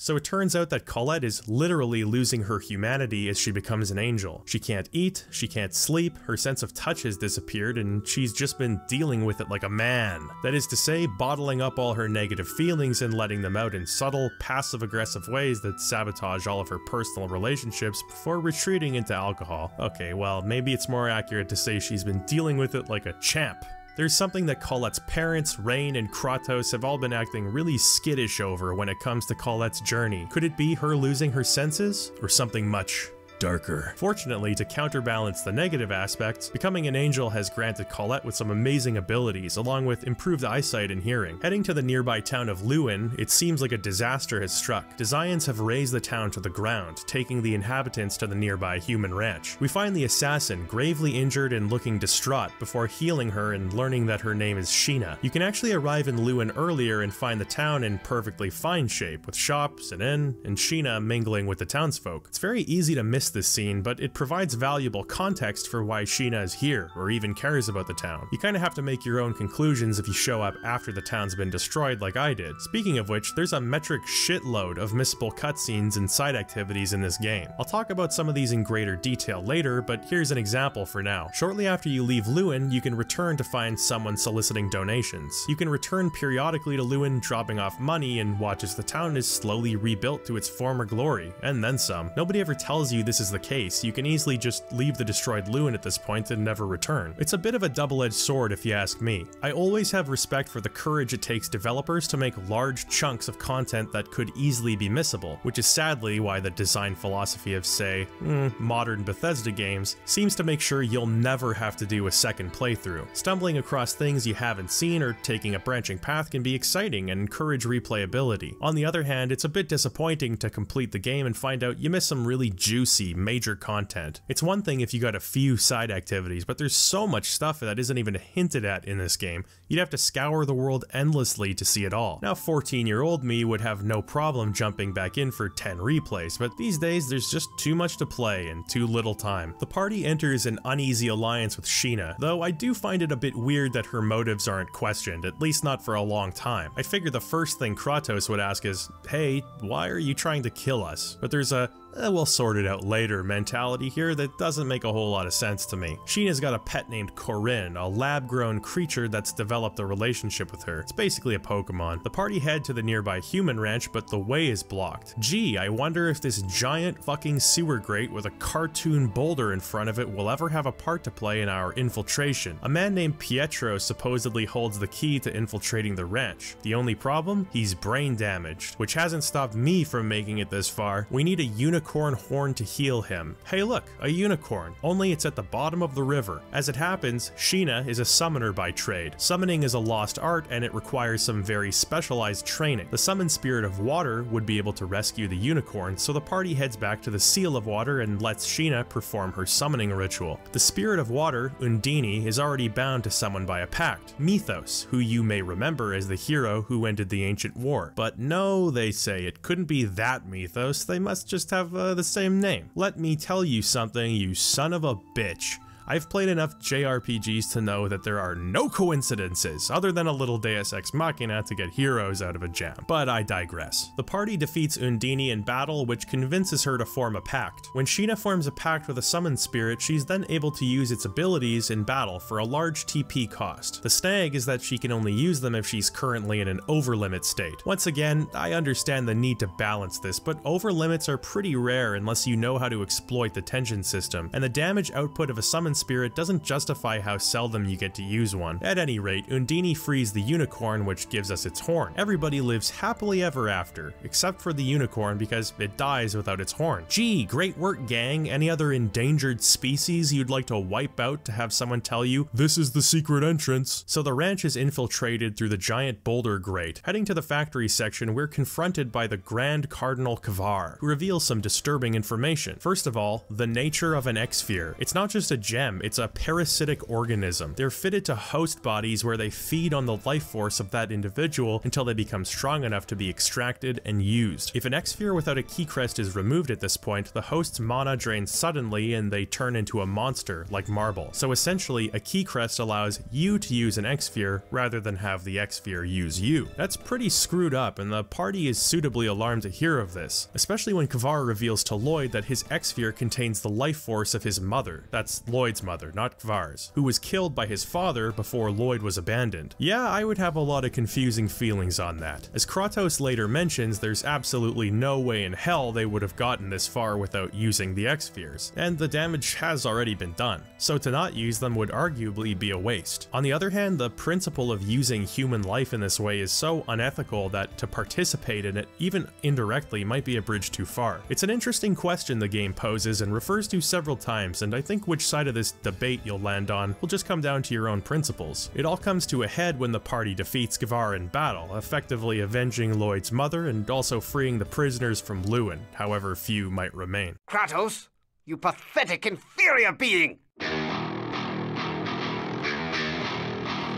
So it turns out that Colette is literally losing her humanity as she becomes an angel. She can't eat, she can't sleep, her sense of touch has disappeared, and she's just been dealing with it like a man. That is to say, bottling up all her negative feelings and letting them out in subtle, passive aggressive ways that sabotage all of her personal relationships before retreating into alcohol. Okay, well, maybe it's more accurate to say she's been dealing with it like a champ. There's something that Colette's parents, Raine, and Kratos have all been acting really skittish over when it comes to Colette's journey. Could it be her losing her senses? Or something much, darker. Fortunately, to counterbalance the negative aspects, becoming an angel has granted Colette with some amazing abilities, along with improved eyesight and hearing. Heading to the nearby town of Luin, it seems like a disaster has struck. Desians have razed the town to the ground, taking the inhabitants to the nearby human ranch. We find the assassin gravely injured and looking distraught before healing her and learning that her name is Sheena. You can actually arrive in Luin earlier and find the town in perfectly fine shape, with shops, an inn, and Sheena mingling with the townsfolk. It's very easy to miss this scene, but it provides valuable context for why Sheena is here, or even cares about the town. You kinda have to make your own conclusions if you show up after the town's been destroyed like I did. Speaking of which, there's a metric shitload of missable cutscenes and side activities in this game. I'll talk about some of these in greater detail later, but here's an example for now. Shortly after you leave Luin, you can return to find someone soliciting donations. You can return periodically to Luin, dropping off money, and watch as the town is slowly rebuilt to its former glory, and then some. Nobody ever tells you this is the case, you can easily just leave the destroyed Luin at this point and never return. It's a bit of a double-edged sword if you ask me. I always have respect for the courage it takes developers to make large chunks of content that could easily be missable, which is sadly why the design philosophy of, say, mm, modern Bethesda games seems to make sure you'll never have to do a second playthrough. Stumbling across things you haven't seen or taking a branching path can be exciting and encourage replayability. On the other hand, it's a bit disappointing to complete the game and find out you missed some really juicy, major content. It's one thing if you got a few side activities, but there's so much stuff that isn't even hinted at in this game, you'd have to scour the world endlessly to see it all. Now 14 year old me would have no problem jumping back in for 10 replays, but these days there's just too much to play and too little time. The party enters an uneasy alliance with Sheena, though I do find it a bit weird that her motives aren't questioned, at least not for a long time. I figure the first thing Kratos would ask is, hey, why are you trying to kill us? But there's a, eh, we'll sort it out later mentality here that doesn't make a whole lot of sense to me. Sheena's got a pet named Corrine, a lab-grown creature that's developed a relationship with her. It's basically a Pokemon. The party head to the nearby human ranch, but the way is blocked. Gee, I wonder if this giant fucking sewer grate with a cartoon boulder in front of it will ever have a part to play in our infiltration. A man named Pietro supposedly holds the key to infiltrating the ranch. The only problem? He's brain damaged, which hasn't stopped me from making it this far. We need a unicorn horn to heal him. Hey look, a unicorn, only it's at the bottom of the river. As it happens, Sheena is a summoner by trade. Summoning is a lost art and it requires some very specialized training. The summoned spirit of water would be able to rescue the unicorn, so the party heads back to the Seal of Water and lets Sheena perform her summoning ritual. The spirit of water, Undine, is already bound to someone by a pact, Mithos, who you may remember as the hero who ended the ancient war. But no, they say, it couldn't be that Mithos, they must just have uh, the same name. Let me tell you something, you son of a bitch. I've played enough JRPGs to know that there are no coincidences, other than a little Deus Ex Machina to get heroes out of a jam. But I digress. The party defeats Undine in battle, which convinces her to form a pact. When Sheena forms a pact with a summoned spirit, she's then able to use its abilities in battle for a large TP cost. The snag is that she can only use them if she's currently in an overlimit state. Once again, I understand the need to balance this, but overlimits are pretty rare unless you know how to exploit the tension system, and the damage output of a summoned spirit doesn't justify how seldom you get to use one. At any rate, Undine frees the unicorn, which gives us its horn. Everybody lives happily ever after, except for the unicorn because it dies without its horn. Gee, great work gang, any other endangered species you'd like to wipe out to have someone tell you, this is the secret entrance? So the ranch is infiltrated through the giant boulder grate. Heading to the factory section, we're confronted by the Grand Cardinal Kvar, who reveals some disturbing information. First of all, the nature of an Exsphere. It's not just a gem, it's a parasitic organism. They're fitted to host bodies where they feed on the life force of that individual until they become strong enough to be extracted and used. If an Exsphere without a key crest is removed at this point, the host's mana drains suddenly and they turn into a monster, like Marble. So essentially, a key crest allows you to use an Exsphere rather than have the Exsphere use you. That's pretty screwed up, and the party is suitably alarmed to hear of this, especially when Kvar reveals to Lloyd that his Exsphere contains the life force of his mother. That's Lloyd Lloyd's mother, not Kvar's, who was killed by his father before Lloyd was abandoned. Yeah, I would have a lot of confusing feelings on that. As Kratos later mentions, there's absolutely no way in hell they would have gotten this far without using the Exspheres, and the damage has already been done, so to not use them would arguably be a waste. On the other hand, the principle of using human life in this way is so unethical that to participate in it, even indirectly, might be a bridge too far. It's an interesting question the game poses and refers to several times, and I think which side of this debate you'll land on will just come down to your own principles. It all comes to a head when the party defeats Kvar in battle, effectively avenging Lloyd's mother and also freeing the prisoners from Luin, however few might remain. Kratos, you pathetic, inferior being!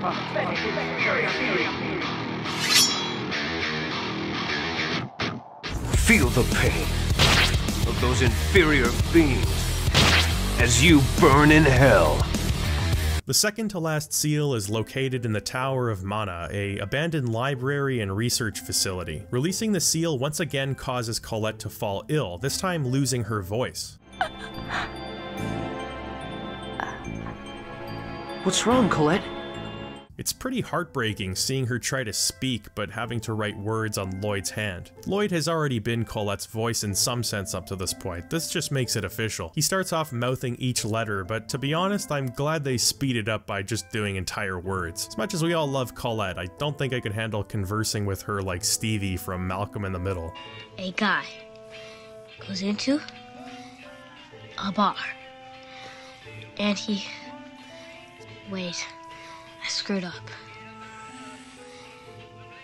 Pathetic, inferior being! Feel the pain of those inferior beings as you burn in hell. The second to last seal is located in the Tower of Mana, a abandoned library and research facility. Releasing the seal once again causes Colette to fall ill, this time losing her voice. What's wrong, Colette? It's pretty heartbreaking seeing her try to speak but having to write words on Lloyd's hand. Lloyd has already been Colette's voice in some sense up to this point, this just makes it official. He starts off mouthing each letter, but to be honest, I'm glad they speed it up by just doing entire words. As much as we all love Colette, I don't think I could handle conversing with her like Stevie from Malcolm in the Middle. A guy goes into a bar and he. Wait. I screwed up.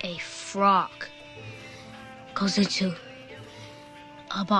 A frog goes into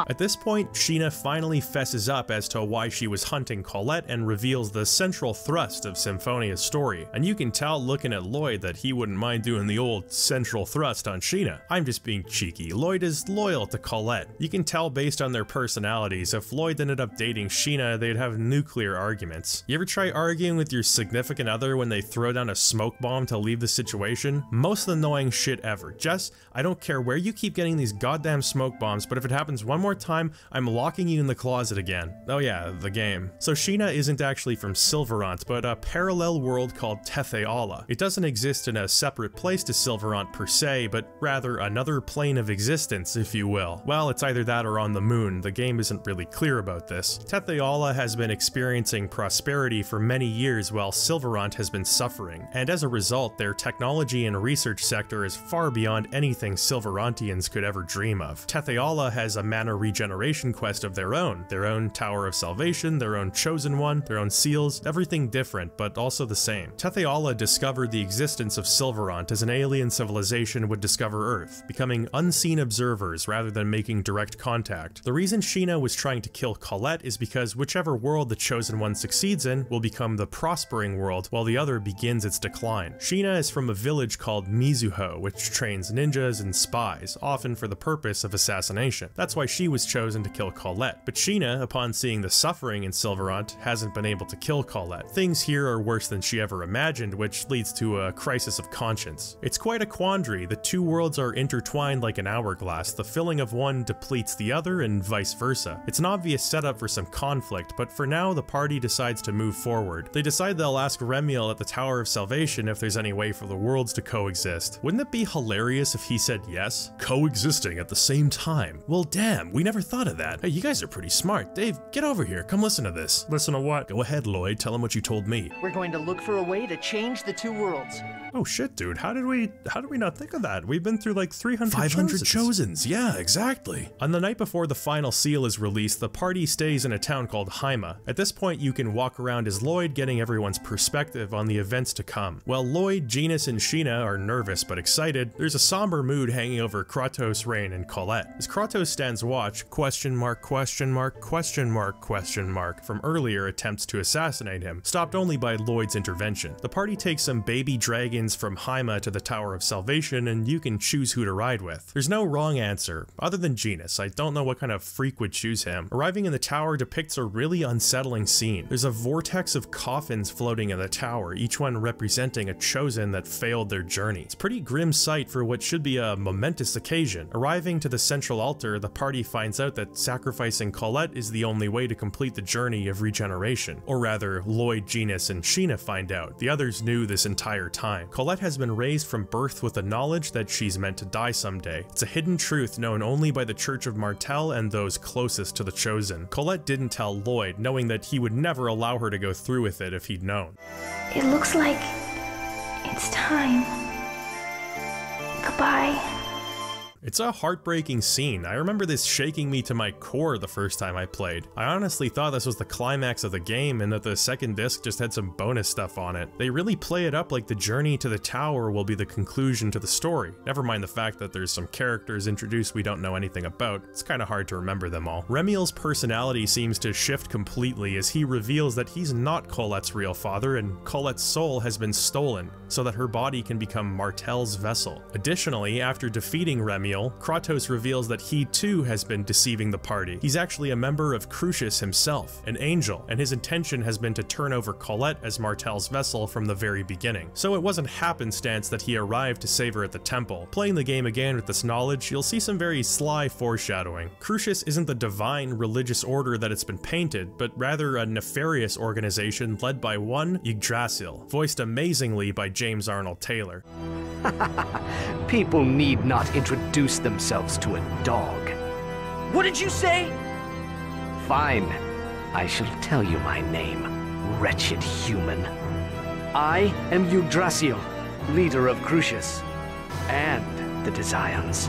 At this point, Sheena finally fesses up as to why she was hunting Colette and reveals the central thrust of Symphonia's story. And you can tell looking at Lloyd that he wouldn't mind doing the old central thrust on Sheena. I'm just being cheeky. Lloyd is loyal to Colette. You can tell based on their personalities, if Lloyd ended up dating Sheena, they'd have nuclear arguments. You ever try arguing with your significant other when they throw down a smoke bomb to leave the situation? Most annoying shit ever. Jess, I don't care where you keep getting these goddamn smoke bombs, but if it happens one more time, I'm locking you in the closet again. Oh yeah, the game. So Sheena isn't actually from Sylvarant, but a parallel world called Tethe'alla. It doesn't exist in a separate place to Sylvarant per se, but rather another plane of existence, if you will. Well, it's either that or on the moon, the game isn't really clear about this. Tethe'alla has been experiencing prosperity for many years while Sylvarant has been suffering, and as a result, their technology and research sector is far beyond anything Sylvarantians could ever dream of. Tethe'alla has a mana regeneration quest of their own, their own Tower of Salvation, their own Chosen One, their own seals, everything different, but also the same. Tethe'alla discovered the existence of Sylvarant as an alien civilization would discover Earth, becoming unseen observers rather than making direct contact. The reason Sheena was trying to kill Colette is because whichever world the Chosen One succeeds in will become the prospering world, while the other begins its decline. Sheena is from a village called Mizuho, which trains ninjas and spies, often for the purpose of assassination. That's why she was chosen to kill Colette. But Sheena, upon seeing the suffering in Sylvarant, hasn't been able to kill Colette. Things here are worse than she ever imagined, which leads to a crisis of conscience. It's quite a quandary. The two worlds are intertwined like an hourglass. The filling of one depletes the other, and vice versa. It's an obvious setup for some conflict, but for now, the party decides to move forward. They decide they'll ask Remiel at the Tower of Salvation if there's any way for the worlds to coexist. Wouldn't it be hilarious if he said yes? Coexisting at the same time. Well, damn, we never thought of that. Hey, you guys are pretty smart. Dave, get over here. Come listen to this. Listen to what? Go ahead, Lloyd. Tell him what you told me. We're going to look for a way to change the two worlds. Oh shit, dude. How did we how did we not think of that? We've been through like 300 500 chosens. chosens. Yeah, exactly. On the night before the final seal is released, the party stays in a town called Haima. At this point, you can walk around as Lloyd getting everyone's perspective on the events to come. While Lloyd, Genis, and Sheena are nervous but excited, there's a somber mood hanging over Kratos, Raine, and Colette. As Kratos stands watch, question mark, question mark, question mark, question mark, from earlier attempts to assassinate him, stopped only by Lloyd's intervention. The party takes some baby dragons from Haima to the Tower of Salvation, and you can choose who to ride with. There's no wrong answer, other than Genis. I don't know what kind of freak would choose him. Arriving in the tower depicts a really unsettling scene. There's a vortex of coffins floating in the tower, each one representing a chosen that failed their journey. It's pretty grim sight for what should be a momentous occasion. Arriving to the central altar, the party party finds out that sacrificing Colette is the only way to complete the journey of regeneration. Or rather, Lloyd, Genis, and Sheena find out. The others knew this entire time. Colette has been raised from birth with the knowledge that she's meant to die someday. It's a hidden truth known only by the Church of Martel and those closest to the Chosen. Colette didn't tell Lloyd, knowing that he would never allow her to go through with it if he'd known. It looks like it's time. Goodbye. It's a heartbreaking scene. I remember this shaking me to my core the first time I played. I honestly thought this was the climax of the game and that the second disc just had some bonus stuff on it. They really play it up like the journey to the tower will be the conclusion to the story. Never mind the fact that there's some characters introduced we don't know anything about. It's kind of hard to remember them all. Remiel's personality seems to shift completely as he reveals that he's not Colette's real father and Colette's soul has been stolen so that her body can become Martel's vessel. Additionally, after defeating Remiel, Kratos reveals that he too has been deceiving the party. He's actually a member of Cruxis himself, an angel, and his intention has been to turn over Colette as Martel's vessel from the very beginning. So it wasn't happenstance that he arrived to save her at the temple. Playing the game again with this knowledge, you'll see some very sly foreshadowing. Cruxis isn't the divine religious order that it's been painted, but rather a nefarious organization led by one Yggdrasil, voiced amazingly by James Arnold Taylor. People need not introduce themselves to a dog. What did you say? Fine. I shall tell you my name, wretched human. I am Yggdrasil, leader of Cruxis, and the Desians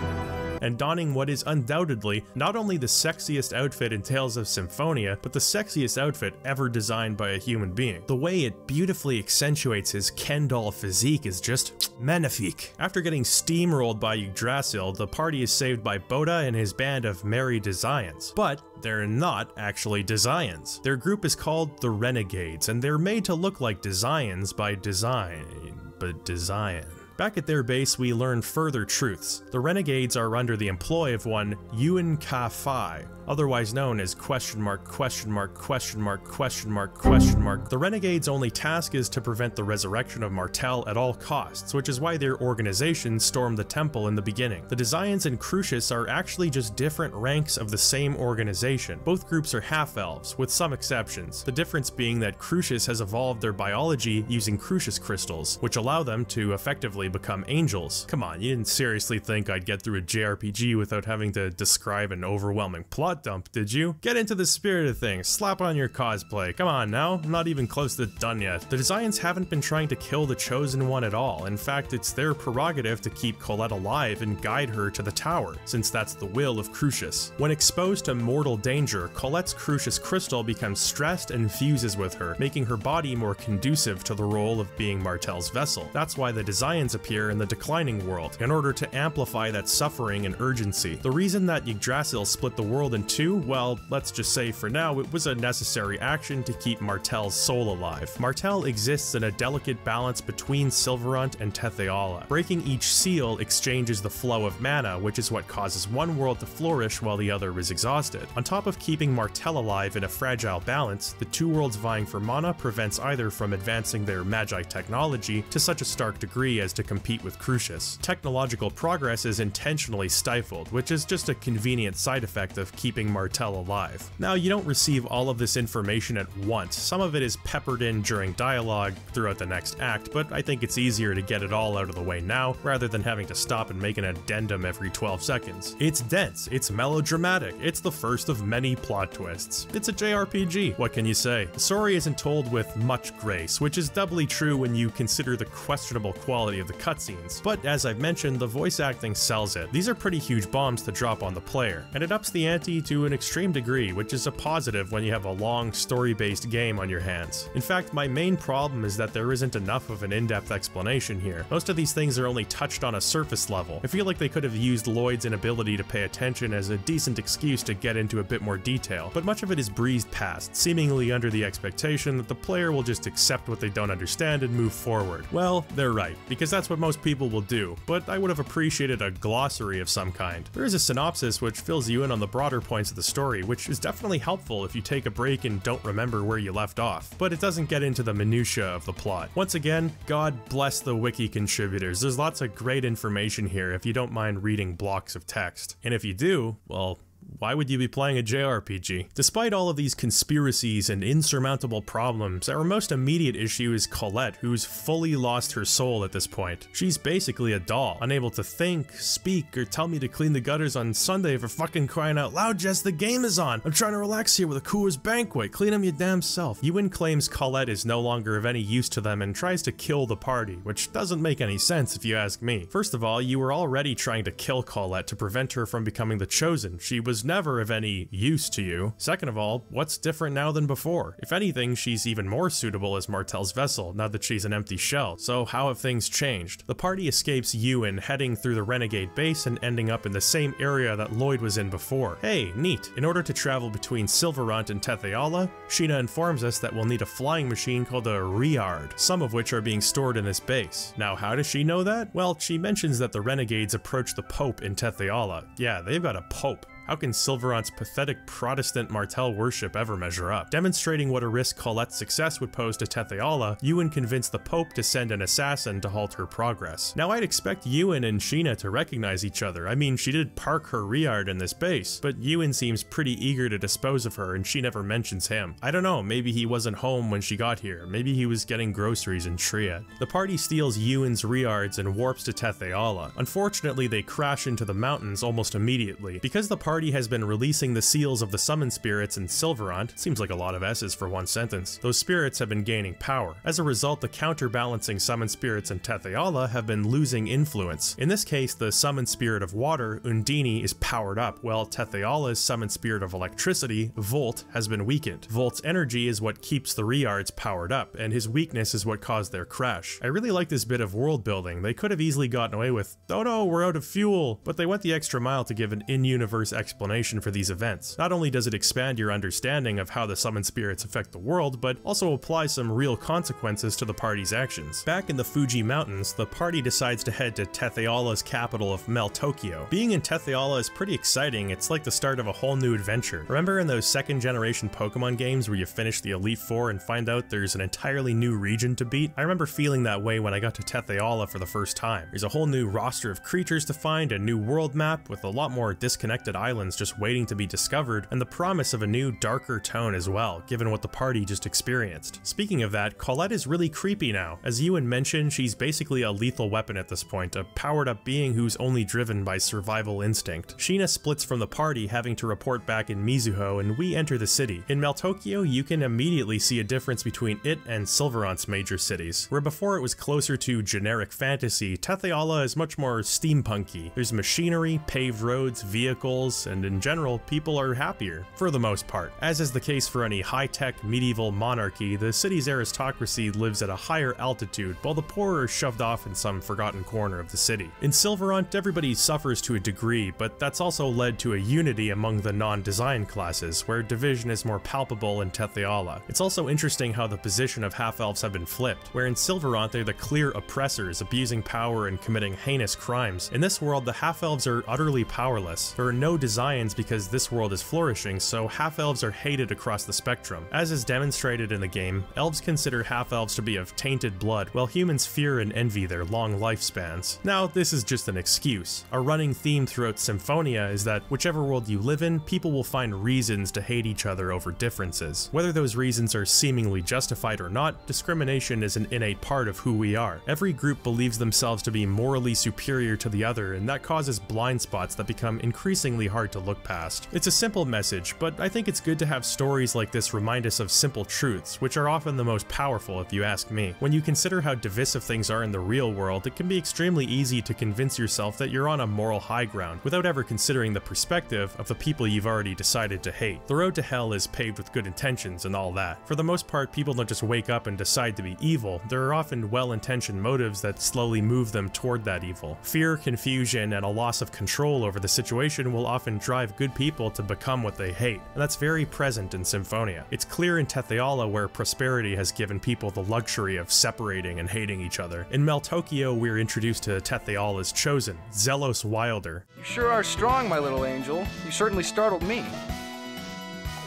and donning what is undoubtedly not only the sexiest outfit in Tales of Symphonia, but the sexiest outfit ever designed by a human being. The way it beautifully accentuates his Ken doll physique is just magnifique. After getting steamrolled by Yggdrasil, the party is saved by Botta and his band of merry Desians. But they're not actually Desians. Their group is called the Renegades, and they're made to look like Desians by design, but design. Back at their base, we learn further truths. The Renegades are under the employ of one Yuan Ka Fai, otherwise known as question mark question mark question mark question mark question mark. The Renegade's only task is to prevent the resurrection of Martel at all costs, which is why their organization stormed the temple in the beginning. The Desians and Cruxis are actually just different ranks of the same organization. Both groups are half-elves, with some exceptions, the difference being that Cruxis has evolved their biology using Cruxis crystals, which allow them to effectively become angels. Come on, you didn't seriously think I'd get through a JRPG without having to describe an overwhelming plot dump, did you? Get into the spirit of things, slap on your cosplay. Come on now, I'm not even close to done yet. The Desians haven't been trying to kill the Chosen One at all. In fact, it's their prerogative to keep Colette alive and guide her to the tower, since that's the will of Cruxis. When exposed to mortal danger, Colette's Cruxis crystal becomes stressed and fuses with her, making her body more conducive to the role of being Martel's vessel. That's why the Desians appear in the declining world, in order to amplify that suffering and urgency. The reason that Yggdrasil split the world in two, well, let's just say for now, it was a necessary action to keep Martel's soul alive. Martel exists in a delicate balance between Sylvarant and Tethe'alla. Breaking each seal exchanges the flow of mana, which is what causes one world to flourish while the other is exhausted. On top of keeping Martel alive in a fragile balance, the two worlds vying for mana prevents either from advancing their Magi technology to such a stark degree as to compete with Cruxis. Technological progress is intentionally stifled, which is just a convenient side effect of keeping Martel alive. Now, you don't receive all of this information at once. Some of it is peppered in during dialogue throughout the next act, but I think it's easier to get it all out of the way now, rather than having to stop and make an addendum every 12 seconds. It's dense, it's melodramatic, it's the first of many plot twists. It's a JRPG, what can you say? The story isn't told with much grace, which is doubly true when you consider the questionable quality of the cutscenes. But as I've mentioned, the voice acting sells it. These are pretty huge bombs to drop on the player, and it ups the ante to an extreme degree, which is a positive when you have a long, story-based game on your hands. In fact, my main problem is that there isn't enough of an in-depth explanation here. Most of these things are only touched on a surface level. I feel like they could have used Lloyd's inability to pay attention as a decent excuse to get into a bit more detail, but much of it is breezed past, seemingly under the expectation that the player will just accept what they don't understand and move forward. Well, they're right, because that's what most people will do, but I would have appreciated a glossary of some kind. There is a synopsis which fills you in on the broader points of the story, which is definitely helpful if you take a break and don't remember where you left off, but it doesn't get into the minutiae of the plot. Once again, God bless the wiki contributors. There's lots of great information here if you don't mind reading blocks of text. And if you do, well, why would you be playing a JRPG? Despite all of these conspiracies and insurmountable problems, our most immediate issue is Colette, who's fully lost her soul at this point. She's basically a doll, unable to think, speak, or tell me to clean the gutters on Sunday for fucking crying out loud, Jess, the game is on! I'm trying to relax here with a Coors Banquet, clean them your damn self. Yuan claims Colette is no longer of any use to them and tries to kill the party, which doesn't make any sense if you ask me. First of all, you were already trying to kill Colette to prevent her from becoming the Chosen. She was never of any use to you. Second of all, what's different now than before? If anything, she's even more suitable as Martel's vessel, now that she's an empty shell. So how have things changed? The party escapes Yuan, heading through the Renegade base and ending up in the same area that Lloyd was in before. Hey, neat. In order to travel between Sylvarant and Tethe'alla, Sheena informs us that we'll need a flying machine called a Rheaird, some of which are being stored in this base. Now, how does she know that? Well, she mentions that the Renegades approach the Pope in Tethe'alla. Yeah, they've got a Pope. How can Sylvarant's pathetic Protestant Martel worship ever measure up? Demonstrating what a risk Colette's success would pose to Tethe'alla, Yuan convinced the Pope to send an assassin to halt her progress. Now I'd expect Yuan and Sheena to recognize each other. I mean, she did park her Rheaird in this base, but Yuan seems pretty eager to dispose of her and she never mentions him. I don't know, maybe he wasn't home when she got here. Maybe he was getting groceries in Triad. The party steals Yuan's Rheairds and warps to Tethe'alla. Unfortunately, they crash into the mountains almost immediately. Because the party party has been releasing the seals of the summon spirits in Sylvarant, seems like a lot of S's for one sentence, those spirits have been gaining power. As a result, the counterbalancing summon spirits in Tethe'alla have been losing influence. In this case, the summon spirit of water, Undine, is powered up, while Tethe'alla's summon spirit of electricity, Volt, has been weakened. Volt's energy is what keeps the Rheairds powered up, and his weakness is what caused their crash. I really like this bit of world building. They could have easily gotten away with, oh no, we're out of fuel, but they went the extra mile to give an in-universe explanation for these events. Not only does it expand your understanding of how the summoned spirits affect the world, but also apply some real consequences to the party's actions. Back in the Fooji Mountains, the party decides to head to Tethe'alla's capital of Meltokio. Being in Tethe'alla is pretty exciting, it's like the start of a whole new adventure. Remember in those second generation Pokemon games where you finish the Elite Four and find out there's an entirely new region to beat? I remember feeling that way when I got to Tethe'alla for the first time. There's a whole new roster of creatures to find, a new world map with a lot more disconnected islands islands just waiting to be discovered, and the promise of a new, darker tone as well, given what the party just experienced. Speaking of that, Colette is really creepy now. As Yuan mentioned, she's basically a lethal weapon at this point, a powered up being who's only driven by survival instinct. Sheena splits from the party, having to report back in Mizuho, and we enter the city. In Meltokio, you can immediately see a difference between it and Sylvarant's major cities. Where before it was closer to generic fantasy, Tethe'alla is much more steampunky. There's machinery, paved roads, vehicles, and in general, people are happier, for the most part. As is the case for any high-tech medieval monarchy, the city's aristocracy lives at a higher altitude, while the poor are shoved off in some forgotten corner of the city. In Sylvarant, everybody suffers to a degree, but that's also led to a unity among the non-Desian classes, where division is more palpable in Tethe'alla. It's also interesting how the position of half-elves have been flipped, where in Sylvarant they're the clear oppressors, abusing power and committing heinous crimes. In this world, the half-elves are utterly powerless. There are no design because this world is flourishing, so half-elves are hated across the spectrum. As is demonstrated in the game, elves consider half-elves to be of tainted blood, while humans fear and envy their long lifespans. Now, this is just an excuse. A running theme throughout Symphonia is that whichever world you live in, people will find reasons to hate each other over differences. Whether those reasons are seemingly justified or not, discrimination is an innate part of who we are. Every group believes themselves to be morally superior to the other, and that causes blind spots that become increasingly hard hard to look past. It's a simple message, but I think it's good to have stories like this remind us of simple truths, which are often the most powerful if you ask me. When you consider how divisive things are in the real world, it can be extremely easy to convince yourself that you're on a moral high ground without ever considering the perspective of the people you've already decided to hate. The road to hell is paved with good intentions and all that. For the most part, people don't just wake up and decide to be evil, there are often well-intentioned motives that slowly move them toward that evil. Fear, confusion, and a loss of control over the situation will often drive good people to become what they hate, and that's very present in Symphonia. It's clear in Tethe'alla where prosperity has given people the luxury of separating and hating each other. In Meltokio, we're introduced to Tethe'alla's chosen, Zelos Wilder. You sure are strong, my little angel. You certainly startled me.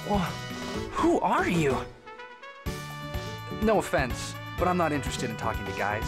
Well, who are you? No offense, but I'm not interested in talking to guys.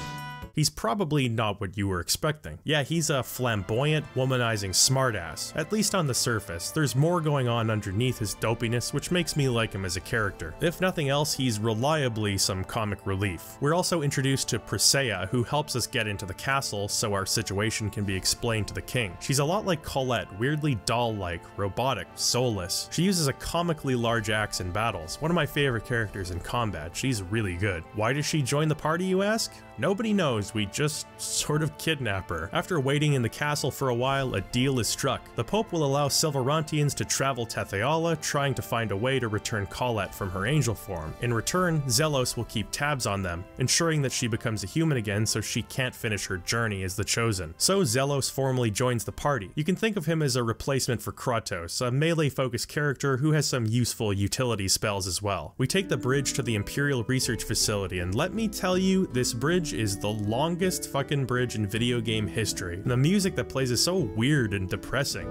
He's probably not what you were expecting. Yeah, he's a flamboyant, womanizing smartass, at least on the surface. There's more going on underneath his dopiness, which makes me like him as a character. If nothing else, he's reliably some comic relief. We're also introduced to Presea, who helps us get into the castle so our situation can be explained to the king. She's a lot like Colette, weirdly doll-like, robotic, soulless. She uses a comically large axe in battles, one of my favorite characters in combat. She's really good. Why does she join the party, you ask? Nobody knows, we just sort of kidnap her. After waiting in the castle for a while, a deal is struck. The Pope will allow Sylvarantians to travel Tethe'alla, trying to find a way to return Colette from her angel form. In return, Zelos will keep tabs on them, ensuring that she becomes a human again so she can't finish her journey as the Chosen. So Zelos formally joins the party. You can think of him as a replacement for Kratos, a melee-focused character who has some useful utility spells as well. We take the bridge to the Imperial Research Facility, and let me tell you, this bridge is the longest fucking bridge in video game history. And the music that plays is so weird and depressing.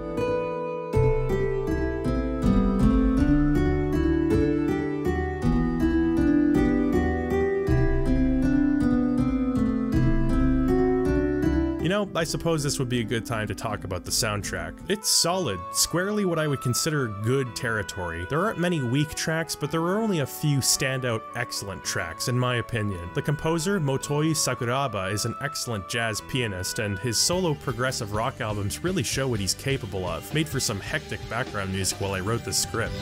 You know, I suppose this would be a good time to talk about the soundtrack. It's solid, squarely what I would consider good territory. There aren't many weak tracks, but there are only a few standout excellent tracks, in my opinion. The composer, Motoi Sakuraba, is an excellent jazz pianist, and his solo progressive rock albums really show what he's capable of. Made for some hectic background music while I wrote this script.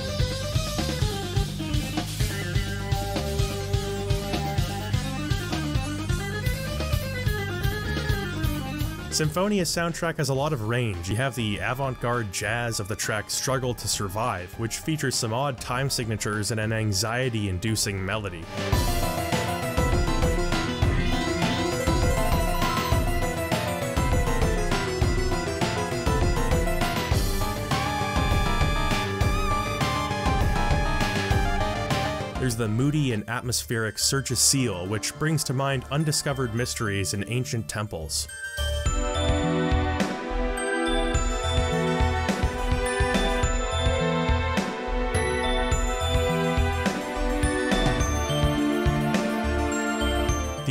Symphonia's soundtrack has a lot of range. You have the avant-garde jazz of the track Struggle to Survive, which features some odd time signatures and an anxiety-inducing melody. There's the moody and atmospheric Search a Seal, which brings to mind undiscovered mysteries in ancient temples.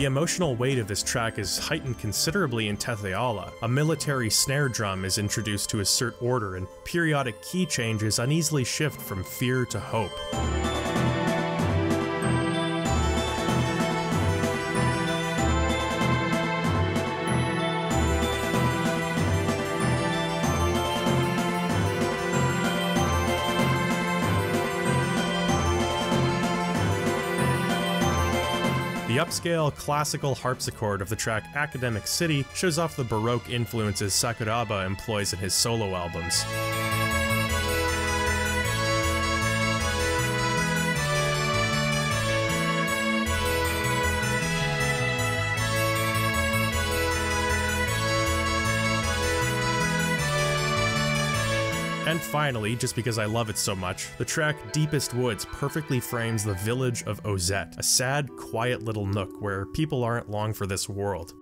The emotional weight of this track is heightened considerably in Tethe'alla. A military snare drum is introduced to assert order, and periodic key changes uneasily shift from fear to hope. Upscale classical harpsichord of the track Academic City shows off the Baroque influences Sakuraba employs in his solo albums. And finally, just because I love it so much, the track Deepest Woods perfectly frames the village of Ozette, a sad, quiet little nook where people aren't long for this world.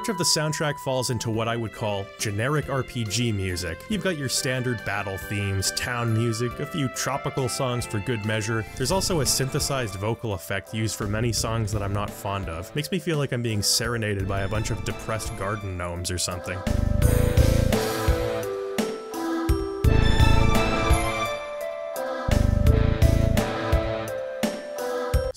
Much of the soundtrack falls into what I would call generic RPG music. You've got your standard battle themes, town music, a few tropical songs for good measure. There's also a synthesized vocal effect used for many songs that I'm not fond of. Makes me feel like I'm being serenaded by a bunch of depressed garden gnomes or something.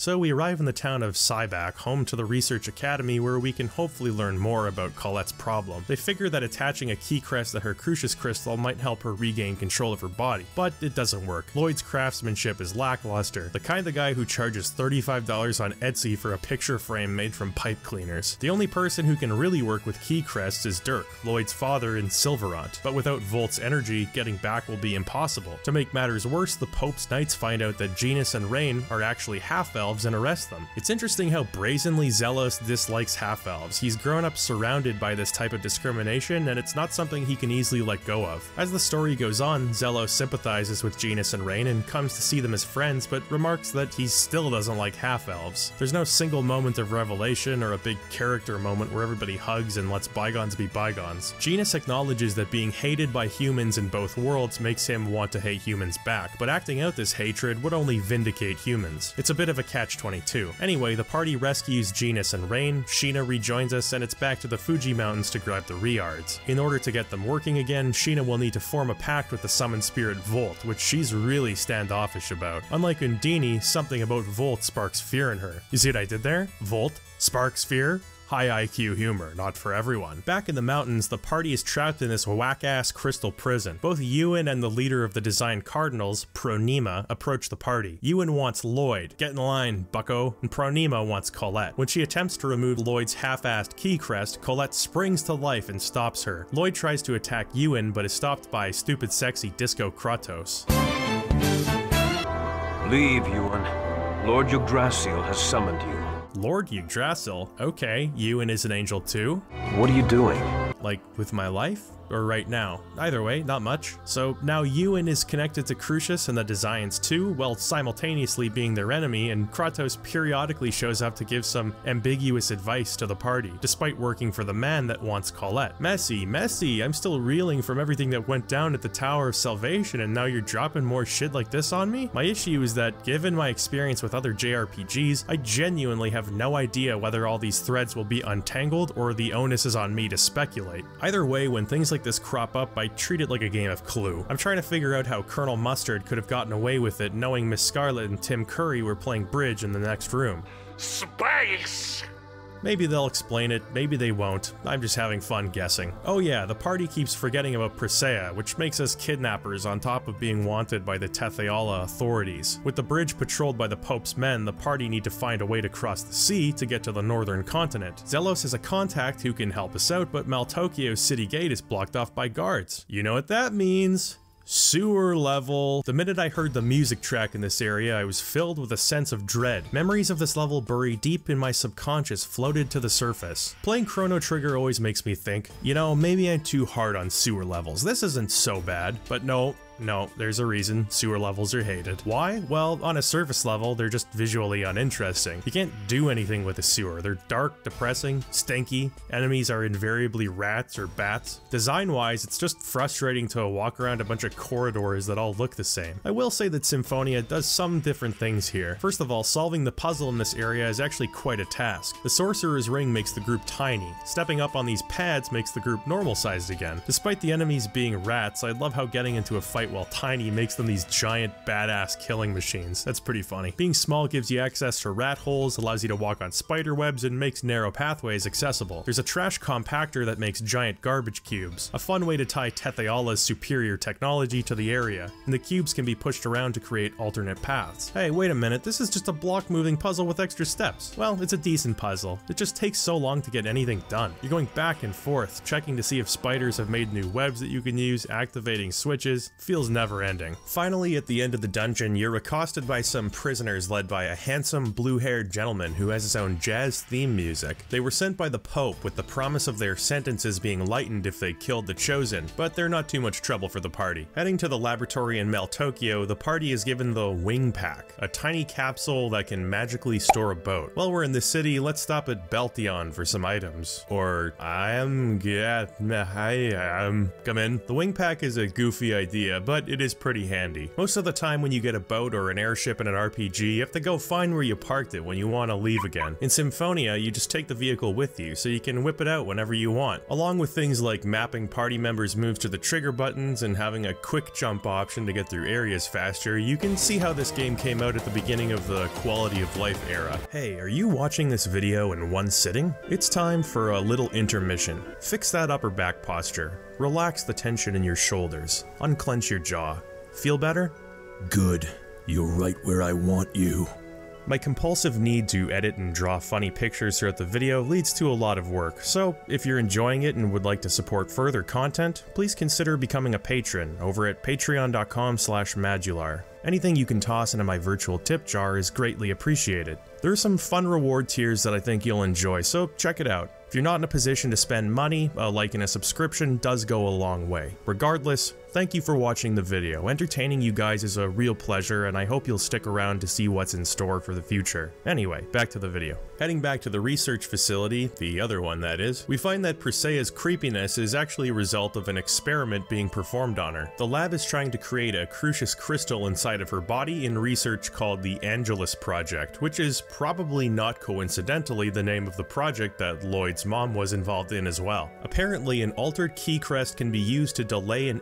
So we arrive in the town of Sybak, home to the Research Academy, where we can hopefully learn more about Colette's problem. They figure that attaching a key crest to her Cruxis crystal might help her regain control of her body, but it doesn't work. Lloyd's craftsmanship is lackluster, the kind of guy who charges $35 on Etsy for a picture frame made from pipe cleaners. The only person who can really work with key crests is Dirk, Lloyd's father in Sylvarant, but without Volt's energy, getting back will be impossible. To make matters worse, the Pope's Knights find out that Genis and Raine are actually half-elves half-elves and arrest them. It's interesting how brazenly Zelos dislikes half-elves. He's grown up surrounded by this type of discrimination, and it's not something he can easily let go of. As the story goes on, Zelos sympathizes with Genis and Raine and comes to see them as friends, but remarks that he still doesn't like half-elves. There's no single moment of revelation or a big character moment where everybody hugs and lets bygones be bygones. Genis acknowledges that being hated by humans in both worlds makes him want to hate humans back, but acting out this hatred would only vindicate humans. It's a bit of a catch-22. Anyway, the party rescues Genis and Raine, Sheena rejoins us, and it's back to the Fooji Mountains to grab the Rheairds. In order to get them working again, Sheena will need to form a pact with the summoned spirit Volt, which she's really standoffish about. Unlike Undine, something about Volt sparks fear in her. You see what I did there? Volt sparks fear? High IQ humor, not for everyone. Back in the mountains, the party is trapped in this whack-ass crystal prison. Both Yuan and the leader of the Desian cardinals, Pronyma, approach the party. Yuan wants Lloyd, get in line, bucko, and Pronyma wants Colette. When she attempts to remove Lloyd's half-assed key crest, Colette springs to life and stops her. Lloyd tries to attack Yuan, but is stopped by stupid sexy Disco Kratos. Leave, Yuan. Lord Yggdrasil has summoned you. Lord Yggdrasil? Okay, Yuan is an angel too? What are you doing? Like, with my life? Or right now. Either way, not much. So now Yuan is connected to Cruxis and the Desians too, while simultaneously being their enemy, and Kratos periodically shows up to give some ambiguous advice to the party, despite working for the man that wants Colette. Messy, messy, I'm still reeling from everything that went down at the Tower of Salvation and now you're dropping more shit like this on me? My issue is that, given my experience with other JRPGs, I genuinely have no idea whether all these threads will be untangled or the onus is on me to speculate. Either way, when things like this crop up, I treat it like a game of Clue. I'm trying to figure out how Colonel Mustard could have gotten away with it knowing Miss Scarlet and Tim Curry were playing bridge in the next room. Space! Maybe they'll explain it, maybe they won't. I'm just having fun guessing. Oh yeah, the party keeps forgetting about Presea, which makes us kidnappers on top of being wanted by the Tethe'alla authorities. With the bridge patrolled by the Pope's men, the party need to find a way to cross the sea to get to the northern continent. Zelos has a contact who can help us out, but Meltokio's city gate is blocked off by guards. You know what that means? Sewer level. The minute I heard the music track in this area, I was filled with a sense of dread. Memories of this level buried deep in my subconscious floated to the surface. Playing Chrono Trigger always makes me think, you know, maybe I'm too hard on sewer levels. This isn't so bad. But no, no, there's a reason sewer levels are hated. Why? Well, on a surface level, they're just visually uninteresting. You can't do anything with a sewer. They're dark, depressing, stinky. Enemies are invariably rats or bats. Design-wise, it's just frustrating to walk around a bunch of corridors that all look the same. I will say that Symphonia does some different things here. First of all, solving the puzzle in this area is actually quite a task. The Sorcerer's Ring makes the group tiny. Stepping up on these pads makes the group normal-sized again. Despite the enemies being rats, I love how getting into a fight while tiny makes them these giant badass killing machines. That's pretty funny. Being small gives you access to rat holes, allows you to walk on spider webs, and makes narrow pathways accessible. There's a trash compactor that makes giant garbage cubes, a fun way to tie Tethe'alla's superior technology to the area, and the cubes can be pushed around to create alternate paths. Hey, wait a minute, this is just a block moving puzzle with extra steps. Well, it's a decent puzzle. It just takes so long to get anything done. You're going back and forth, checking to see if spiders have made new webs that you can use, activating switches, feels never ending. Finally, at the end of the dungeon, you're accosted by some prisoners led by a handsome blue-haired gentleman who has his own jazz theme music. They were sent by the Pope with the promise of their sentences being lightened if they killed the Chosen, but they're not too much trouble for the party. Heading to the laboratory in Meltokio, the party is given the Wing Pack, a tiny capsule that can magically store a boat. While we're in the city, let's stop at Beltion for some items. Or, I am, yeah, I am, come in. The Wing Pack is a goofy idea, but it is pretty handy. Most of the time when you get a boat or an airship in an RPG, you have to go find where you parked it when you want to leave again. In Symphonia, you just take the vehicle with you, so you can whip it out whenever you want. Along with things like mapping party members' moves to the trigger buttons and having a quick jump option to get through areas faster, you can see how this game came out at the beginning of the quality of life era. Hey, are you watching this video in one sitting? It's time for a little intermission. Fix that upper back posture. Relax the tension in your shoulders. Unclench your jaw. Feel better? Good. You're right where I want you. My compulsive need to edit and draw funny pictures throughout the video leads to a lot of work, so if you're enjoying it and would like to support further content, please consider becoming a patron over at patreon.com slash majuular. Anything you can toss into my virtual tip jar is greatly appreciated. There are some fun reward tiers that I think you'll enjoy, so check it out. If you're not in a position to spend money, a like and a subscription does go a long way. Regardless, Thank you for watching the video. Entertaining you guys is a real pleasure, and I hope you'll stick around to see what's in store for the future. Anyway, back to the video. Heading back to the research facility, the other one that is, we find that Presea's creepiness is actually a result of an experiment being performed on her. The lab is trying to create a Cruxis crystal inside of her body in research called the Angelus Project, which is probably not coincidentally the name of the project that Lloyd's mom was involved in as well. Apparently, an altered key crest can be used to delay an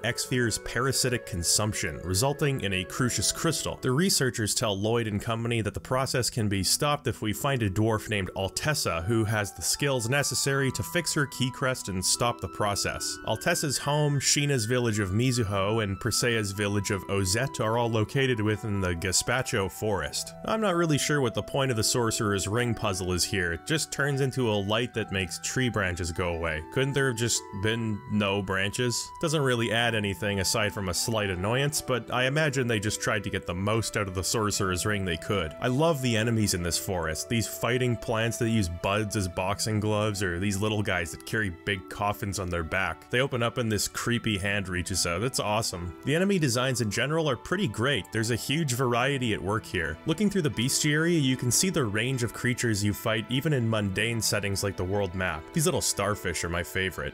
Parasitic consumption, resulting in a Cruxis crystal. The researchers tell Lloyd and company that the process can be stopped if we find a dwarf named Altessa who has the skills necessary to fix her key crest and stop the process. Altessa's home, Sheena's village of Mizuho, and Presea's village of Ozette are all located within the Gaspacho forest. I'm not really sure what the point of the Sorcerer's Ring puzzle is here, it just turns into a light that makes tree branches go away. Couldn't there have just been no branches? Doesn't really add anything aside from a slight annoyance, but I imagine they just tried to get the most out of the Sorcerer's Ring they could. I love the enemies in this forest, these fighting plants that use buds as boxing gloves, or these little guys that carry big coffins on their back. They open up and this creepy hand reaches out, it's awesome. The enemy designs in general are pretty great, there's a huge variety at work here. Looking through the bestiary, you can see the range of creatures you fight even in mundane settings like the world map. These little starfish are my favorite.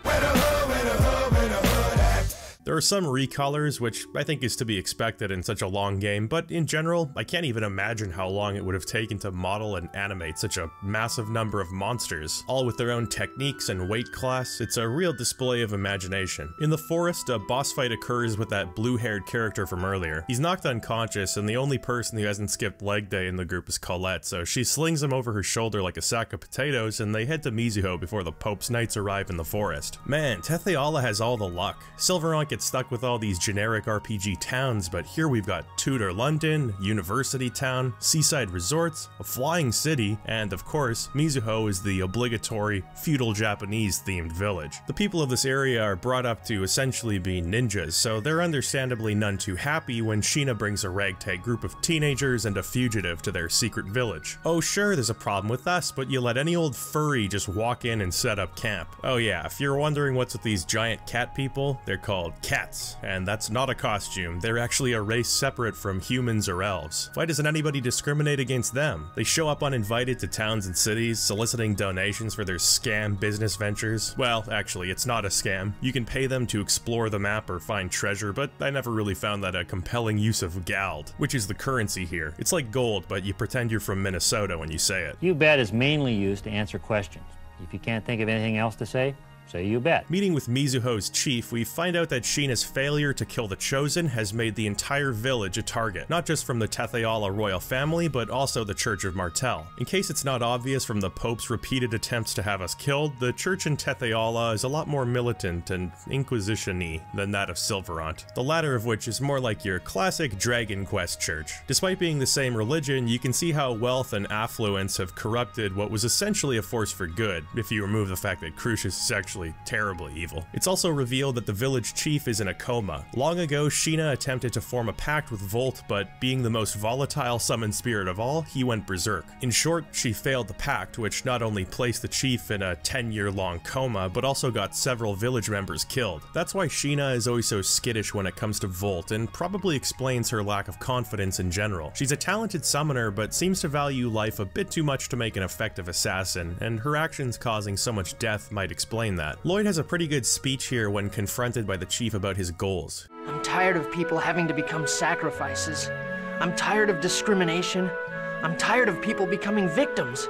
There are some recolors, which I think is to be expected in such a long game, but in general, I can't even imagine how long it would have taken to model and animate such a massive number of monsters, all with their own techniques and weight class. It's a real display of imagination. In the forest, a boss fight occurs with that blue-haired character from earlier. He's knocked unconscious, and the only person who hasn't skipped leg day in the group is Colette, so she slings him over her shoulder like a sack of potatoes, and they head to Mizuho before the Pope's Knights arrive in the forest. Man, Tethe'alla has all the luck. Sylvarant get stuck with all these generic RPG towns, but here we've got Tudor London, University Town, seaside resorts, a flying city, and of course, Mizuho is the obligatory feudal Japanese themed village. The people of this area are brought up to essentially be ninjas, so they're understandably none too happy when Sheena brings a ragtag group of teenagers and a fugitive to their secret village. Oh sure, there's a problem with us, but you let any old furry just walk in and set up camp. Oh yeah, if you're wondering what's with these giant cat people, they're called cats, and that's not a costume, they're actually a race separate from humans or elves. Why doesn't anybody discriminate against them? They show up uninvited to towns and cities, soliciting donations for their scam business ventures. Well, actually, it's not a scam. You can pay them to explore the map or find treasure, but I never really found that a compelling use of GALD, which is the currency here. It's like gold, but you pretend you're from Minnesota when you say it. You bet is mainly used to answer questions. If you can't think of anything else to say, Say you bet. Meeting with Mizuho's chief, we find out that Sheena's failure to kill the Chosen has made the entire village a target, not just from the Tethe'alla royal family, but also the Church of Martel. In case it's not obvious from the Pope's repeated attempts to have us killed, the church in Tethe'alla is a lot more militant and Inquisition-y than that of Sylvarant, the latter of which is more like your classic Dragon Quest church. Despite being the same religion, you can see how wealth and affluence have corrupted what was essentially a force for good, if you remove the fact that Cruxis is actually actually terribly evil. It's also revealed that the village chief is in a coma. Long ago, Sheena attempted to form a pact with Volt, but being the most volatile summoned spirit of all, he went berserk. In short, she failed the pact, which not only placed the chief in a 10 year long coma, but also got several village members killed. That's why Sheena is always so skittish when it comes to Volt, and probably explains her lack of confidence in general. She's a talented summoner, but seems to value life a bit too much to make an effective assassin, and her actions causing so much death might explain that that. Lloyd has a pretty good speech here when confronted by the chief about his goals. I'm tired of people having to become sacrifices. I'm tired of discrimination. I'm tired of people becoming victims.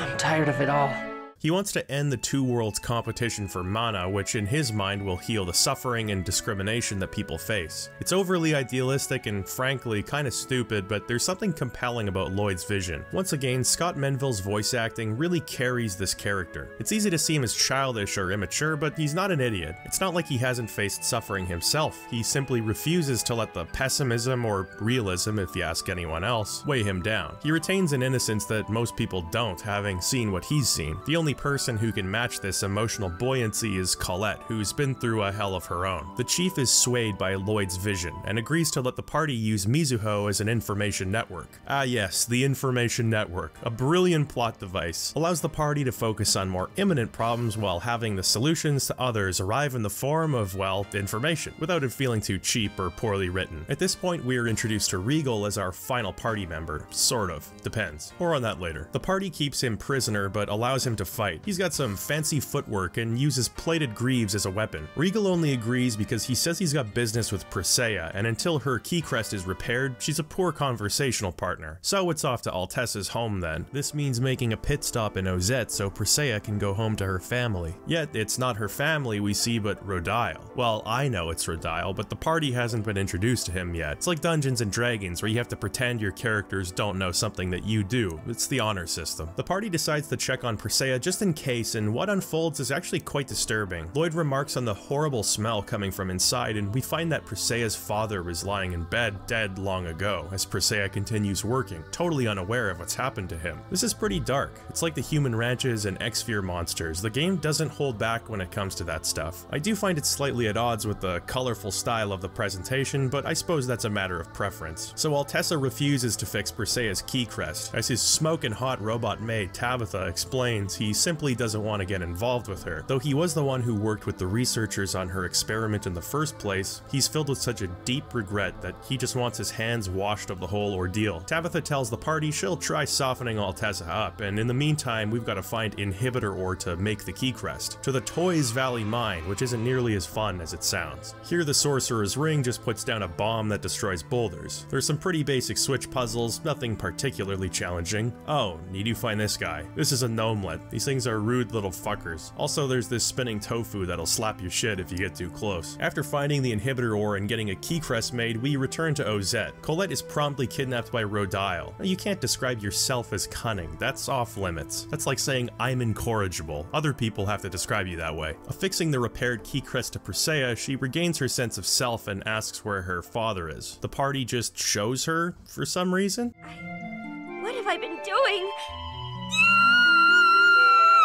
I'm tired of it all. He wants to end the two worlds competition for mana, which in his mind will heal the suffering and discrimination that people face. It's overly idealistic and frankly kinda stupid, but there's something compelling about Lloyd's vision. Once again, Scott Menville's voice acting really carries this character. It's easy to see him as childish or immature, but he's not an idiot. It's not like he hasn't faced suffering himself, he simply refuses to let the pessimism or realism, if you ask anyone else, weigh him down. He retains an innocence that most people don't, having seen what he's seen. The only only person who can match this emotional buoyancy is Colette, who's been through a hell of her own. The chief is swayed by Lloyd's vision and agrees to let the party use Mizuho as an information network. Ah yes, the information network, a brilliant plot device, allows the party to focus on more imminent problems while having the solutions to others arrive in the form of, well, information, without it feeling too cheap or poorly written. At this point, we are introduced to Regal as our final party member, sort of, depends. More on that later. The party keeps him prisoner but allows him to fight. He's got some fancy footwork and uses plated greaves as a weapon. Regal only agrees because he says he's got business with Presea, and until her key crest is repaired, she's a poor conversational partner. So it's off to Altessa's home then. This means making a pit stop in Ozette so Presea can go home to her family. Yet, it's not her family we see but Rodyle. Well, I know it's Rodyle, but the party hasn't been introduced to him yet. It's like Dungeons and Dragons where you have to pretend your characters don't know something that you do. It's the honor system. The party decides to check on Presea just in case, and what unfolds is actually quite disturbing. Lloyd remarks on the horrible smell coming from inside, and we find that Presea's father was lying in bed dead long ago, as Presea continues working, totally unaware of what's happened to him. This is pretty dark. It's like the human ranches and Exsphere monsters. The game doesn't hold back when it comes to that stuff. I do find it slightly at odds with the colorful style of the presentation, but I suppose that's a matter of preference. So while Tessa refuses to fix Presea's key crest, as his smoking hot robot maid Tabatha explains he simply doesn't want to get involved with her. Though he was the one who worked with the researchers on her experiment in the first place, he's filled with such a deep regret that he just wants his hands washed of the whole ordeal. Tabatha tells the party she'll try softening Altessa up, and in the meantime, we've got to find inhibitor ore to make the key crest. To the Toize Valley mine, which isn't nearly as fun as it sounds. Here the Sorcerer's Ring just puts down a bomb that destroys boulders. There's some pretty basic switch puzzles, nothing particularly challenging. Oh, need you find this guy. This is a gnomelet. These things are rude little fuckers. Also, there's this spinning tofu that'll slap your shit if you get too close. After finding the inhibitor ore and getting a key crest made, we return to Ozette. Colette is promptly kidnapped by Rodyle. You can't describe yourself as cunning. That's off limits. That's like saying I'm incorrigible. Other people have to describe you that way. Affixing the repaired key crest to Presea, she regains her sense of self and asks where her father is. The party just shows her for some reason. I... What have I been doing?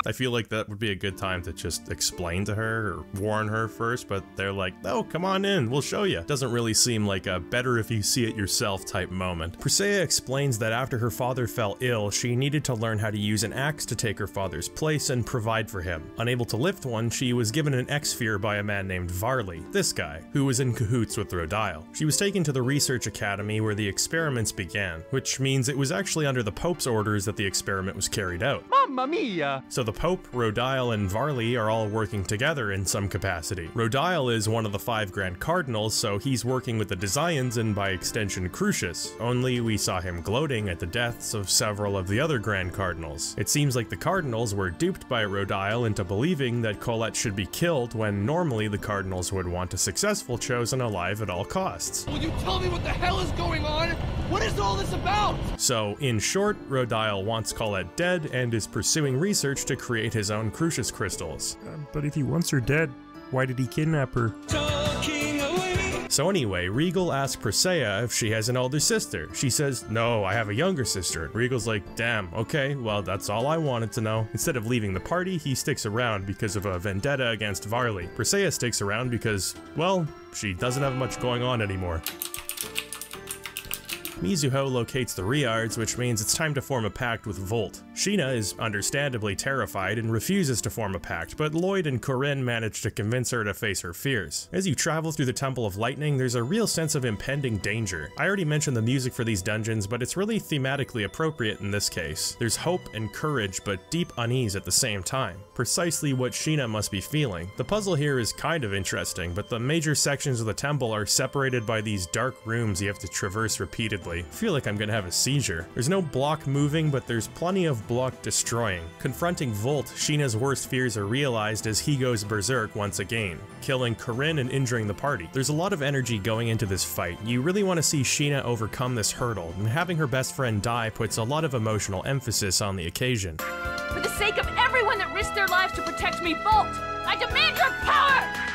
I feel like that would be a good time to just explain to her or warn her first, but they're like, oh, come on in, we'll show you. Doesn't really seem like a better if you see it yourself type moment. Presea explains that after her father fell ill, she needed to learn how to use an axe to take her father's place and provide for him. Unable to lift one, she was given an Exsphere by a man named Vharley, this guy, who was in cahoots with Rodyle. She was taken to the research academy where the experiments began, which means it was actually under the Pope's orders that the experiment was carried out. Mamma mia! So the Pope, Rodyle, and Vharley are all working together in some capacity. Rodyle is one of the five Grand Cardinals, so he's working with the Desians and by extension Cruxis, only we saw him gloating at the deaths of several of the other Grand Cardinals. It seems like the Cardinals were duped by Rodyle into believing that Colette should be killed when normally the Cardinals would want a successful chosen alive at all costs. Will you tell me what the hell is going on? What is all this about? So, in short, Rodyle wants Colette dead and is pursuing research to create his own Cruxis crystals. Uh, but if he wants her dead, why did he kidnap her? So anyway, Regal asks Presea if she has an older sister. She says, no, I have a younger sister. Regal's like, damn, okay, well, that's all I wanted to know. Instead of leaving the party, he sticks around because of a vendetta against Vharley. Presea sticks around because, well, she doesn't have much going on anymore. Mizuho locates the Rheairds, which means it's time to form a pact with Volt. Sheena is understandably terrified and refuses to form a pact, but Lloyd and Corrine manage to convince her to face her fears. As you travel through the Temple of Lightning, there's a real sense of impending danger. I already mentioned the music for these dungeons, but it's really thematically appropriate in this case. There's hope and courage, but deep unease at the same time. Precisely what Sheena must be feeling. The puzzle here is kind of interesting, but the major sections of the temple are separated by these dark rooms you have to traverse repeatedly. I feel like I'm gonna have a seizure. There's no block moving, but there's plenty of block destroying. Confronting Volt, Sheena's worst fears are realized as he goes berserk once again, killing Corrine and injuring the party. There's a lot of energy going into this fight. You really want to see Sheena overcome this hurdle, and having her best friend die puts a lot of emotional emphasis on the occasion. For the sake of everyone that risked their lives to protect me, Volt, I demand your power!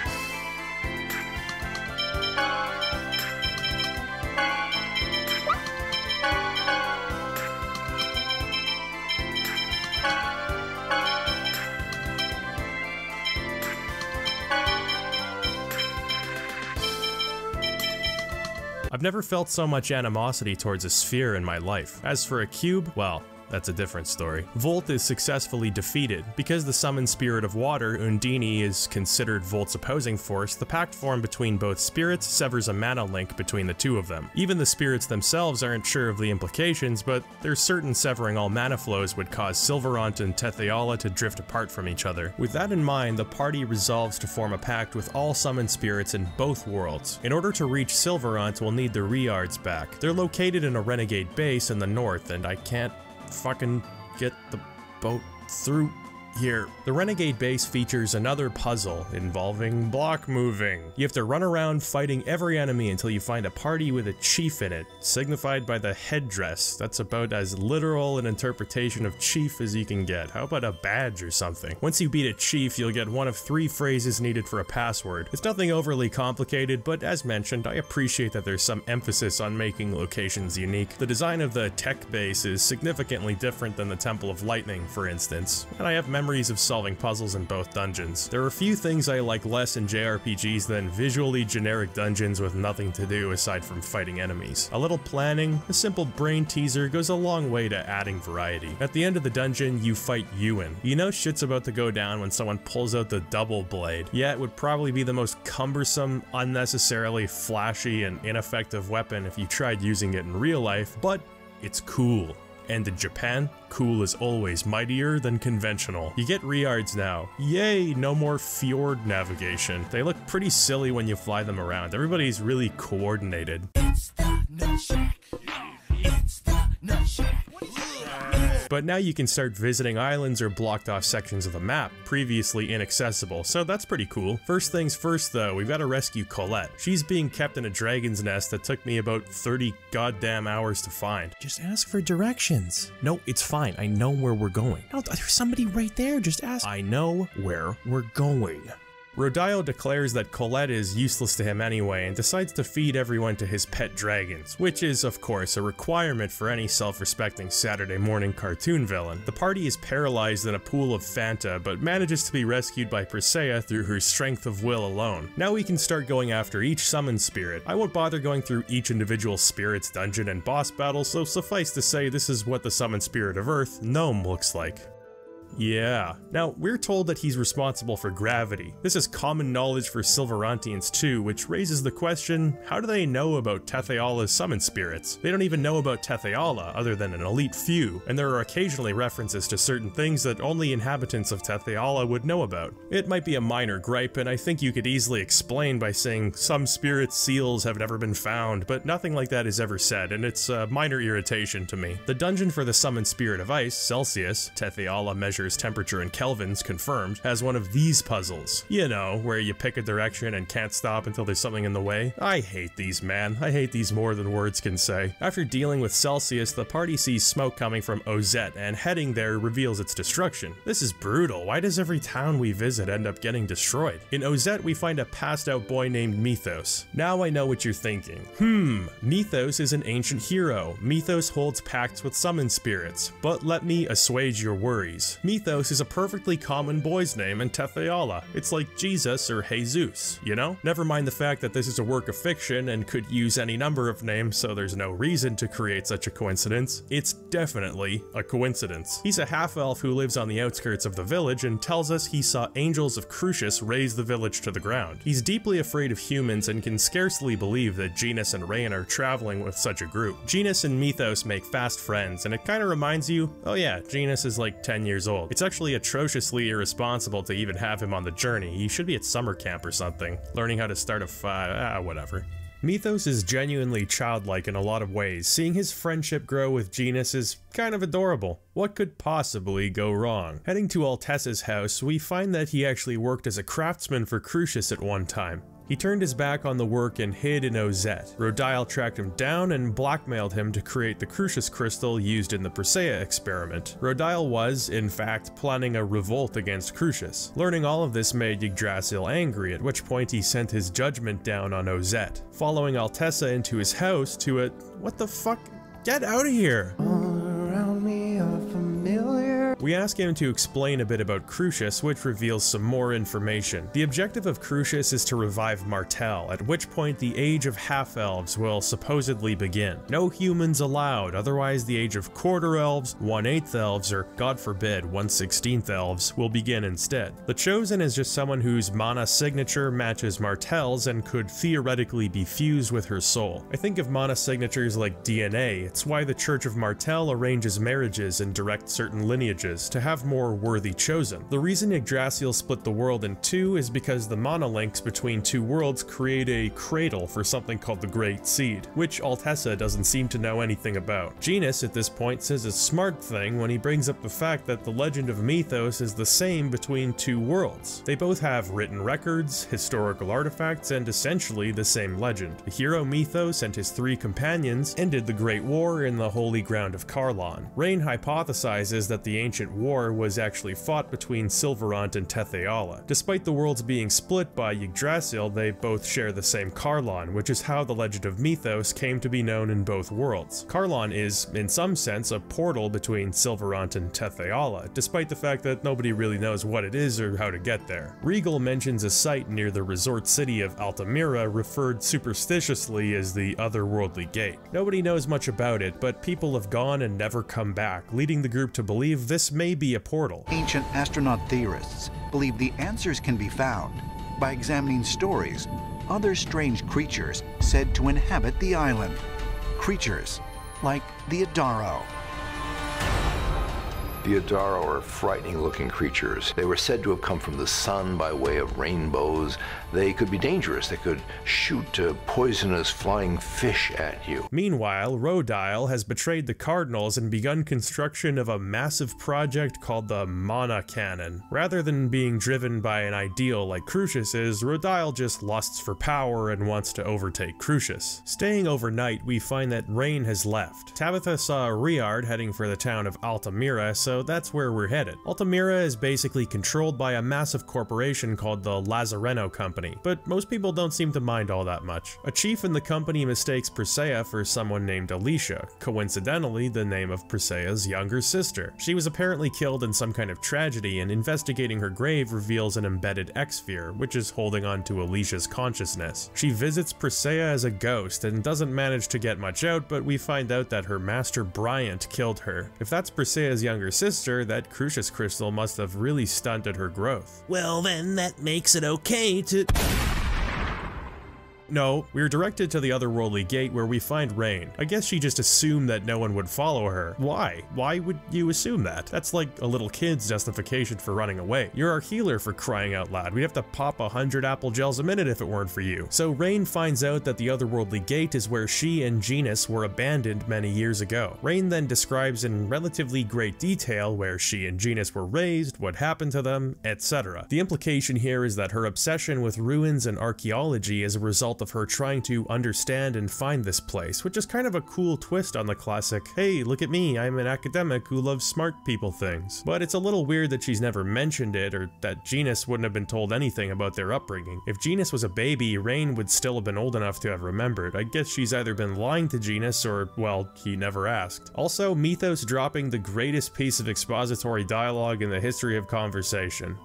I've never felt so much animosity towards a sphere in my life. As for a cube, well, that's a different story. Volt is successfully defeated. Because the summoned spirit of water, Undine, is considered Volt's opposing force, the pact formed between both spirits severs a mana link between the two of them. Even the spirits themselves aren't sure of the implications, but there's certain severing all mana flows would cause Sylvarant and Tethe'alla to drift apart from each other. With that in mind, the party resolves to form a pact with all summoned spirits in both worlds. In order to reach Sylvarant, we'll need the Rheairds back. They're located in a renegade base in the north, and I can't fucking get the boat through here. The Renegade base features another puzzle involving block moving. You have to run around fighting every enemy until you find a party with a chief in it, signified by the headdress. That's about as literal an interpretation of chief as you can get. How about a badge or something? Once you beat a chief, you'll get one of three phrases needed for a password. It's nothing overly complicated, but as mentioned, I appreciate that there's some emphasis on making locations unique. The design of the tech base is significantly different than the Temple of Lightning, for instance, and I have memories of solving puzzles in both dungeons. There are few things I like less in JRPGs than visually generic dungeons with nothing to do aside from fighting enemies. A little planning, a simple brain teaser goes a long way to adding variety. At the end of the dungeon, you fight Yuan. You know shit's about to go down when someone pulls out the double blade. Yeah, it would probably be the most cumbersome, unnecessarily flashy, and ineffective weapon if you tried using it in real life, but it's cool. And in Japan, cool is always mightier than conventional. You get Rheairds now. Yay, no more fjord navigation. They look pretty silly when you fly them around. Everybody's really coordinated. But now you can start visiting islands or blocked off sections of the map, previously inaccessible, so that's pretty cool. First things first though, we've got to rescue Colette. She's being kept in a dragon's nest that took me about 30 goddamn hours to find. Just ask for directions. No, it's fine. I know where we're going. No, there's somebody right there. Just ask. I know where we're going. Rodyle declares that Colette is useless to him anyway and decides to feed everyone to his pet dragons, which is, of course, a requirement for any self-respecting Saturday morning cartoon villain. The party is paralyzed in a pool of Fanta, but manages to be rescued by Presea through her strength of will alone. Now we can start going after each summoned spirit. I won't bother going through each individual spirit's dungeon and boss battle, so suffice to say this is what the summoned spirit of Earth, Gnome, looks like. Yeah. Now, we're told that he's responsible for gravity. This is common knowledge for Sylvarantians too, which raises the question, how do they know about Tethe'alla's summon spirits? They don't even know about Tethe'alla, other than an elite few, and there are occasionally references to certain things that only inhabitants of Tethe'alla would know about. It might be a minor gripe, and I think you could easily explain by saying some spirit seals have never been found, but nothing like that is ever said, and it's a minor irritation to me. The dungeon for the summoned spirit of ice, Celsius, Tethe'alla measures temperature in kelvins confirmed, has one of these puzzles. You know, where you pick a direction and can't stop until there's something in the way. I hate these, man. I hate these more than words can say. After dealing with Celsius, the party sees smoke coming from Ozette, and heading there reveals its destruction. This is brutal. Why does every town we visit end up getting destroyed? In Ozette, we find a passed out boy named Mithos. Now I know what you're thinking. Hmm, Mithos is an ancient hero. Mithos holds pacts with summon spirits. But let me assuage your worries. Mithos is a perfectly common boy's name in Tethe'alla. It's like Jesus or Jesus, you know? Never mind the fact that this is a work of fiction and could use any number of names, so there's no reason to create such a coincidence. It's definitely a coincidence. He's a half-elf who lives on the outskirts of the village and tells us he saw angels of Cruxis raise the village to the ground. He's deeply afraid of humans and can scarcely believe that Genis and Raine are traveling with such a group. Genis and Mithos make fast friends, and it kinda reminds you, oh yeah, Genis is like 10 years old. It's actually atrociously irresponsible to even have him on the journey. He should be at summer camp or something, learning how to start a fire, ah, whatever. Mithos is genuinely childlike in a lot of ways. Seeing his friendship grow with Genis is kind of adorable. What could possibly go wrong? Heading to Altessa's house, we find that he actually worked as a craftsman for Cruxis at one time. He turned his back on the work and hid in Ozette. Rodyle tracked him down and blackmailed him to create the Cruxis crystal used in the Presea experiment. Rodyle was, in fact, planning a revolt against Cruxis. Learning all of this made Yggdrasil angry, at which point he sent his judgment down on Ozette, following Altessa into his house to a- what the fuck? Get out of here! We ask him to explain a bit about Cruxis, which reveals some more information. The objective of Cruxis is to revive Martel, at which point the age of half-elves will supposedly begin. No humans allowed, otherwise the age of quarter elves, one-eighth elves, or god forbid, one-sixteenth elves will begin instead. The Chosen is just someone whose mana signature matches Martel's and could theoretically be fused with her soul. I think of mana signatures like DNA, it's why the Church of Martel arranges marriages and directs certain lineages to have more worthy chosen. The reason Yggdrasil split the world in two is because the mana links between two worlds create a cradle for something called the Great Seed, which Altessa doesn't seem to know anything about. Genis at this point says a smart thing when he brings up the fact that the legend of Mithos is the same between two worlds. They both have written records, historical artifacts, and essentially the same legend. The hero Mithos and his three companions ended the Great War in the holy ground of Kharlan. Raine hypothesizes that the ancient war was actually fought between Sylvarant and Tethe'alla. Despite the worlds being split by Yggdrasil, they both share the same Kharlan, which is how the legend of Mithos came to be known in both worlds. Kharlan is, in some sense, a portal between Sylvarant and Tethe'alla, despite the fact that nobody really knows what it is or how to get there. Regal mentions a site near the resort city of Altamira referred superstitiously as the Otherworldly Gate. Nobody knows much about it, but people have gone and never come back, leading the group to believe this may be a portal. Ancient astronaut theorists believe the answers can be found by examining stories other strange creatures said to inhabit the island. Creatures like the Adaro. The Adaro are frightening looking creatures. They were said to have come from the sun by way of rainbows. They could be dangerous. They could shoot uh, poisonous flying fish at you. Meanwhile, Rodyle has betrayed the Cardinals and begun construction of a massive project called the Mana Cannon. Rather than being driven by an ideal like Cruxis is, Rodyle just lusts for power and wants to overtake Cruxis. Staying overnight, we find that Raine has left. Tabitha saw Rheaird heading for the town of Altamira, so that's where we're headed. Altamira is basically controlled by a massive corporation called the Lezareno Company, but most people don't seem to mind all that much. A chief in the company mistakes Presea for someone named Alicia, coincidentally the name of Presea's younger sister. She was apparently killed in some kind of tragedy, and investigating her grave reveals an embedded Exsphere, which is holding on to Alicia's consciousness. She visits Presea as a ghost and doesn't manage to get much out, but we find out that her master Bryant killed her. If that's Presea's younger sister, that Cruxis crystal must have really stunted her growth. Well, then that makes it okay to. Thank you. No, we are directed to the otherworldly gate where we find Raine. I guess she just assumed that no one would follow her. Why? Why would you assume that? That's like a little kid's justification for running away. You're our healer for crying out loud. We'd have to pop a hundred apple gels a minute if it weren't for you. So Raine finds out that the otherworldly gate is where she and Genis were abandoned many years ago. Raine then describes in relatively great detail where she and Genis were raised, what happened to them, etc. The implication here is that her obsession with ruins and archaeology is a result of her trying to understand and find this place, which is kind of a cool twist on the classic, hey, look at me, I'm an academic who loves smart people things. But it's a little weird that she's never mentioned it or that Genis wouldn't have been told anything about their upbringing. If Genis was a baby, Raine would still have been old enough to have remembered. I guess she's either been lying to Genis or, well, he never asked. Also, Mithos dropping the greatest piece of expository dialogue in the history of conversation.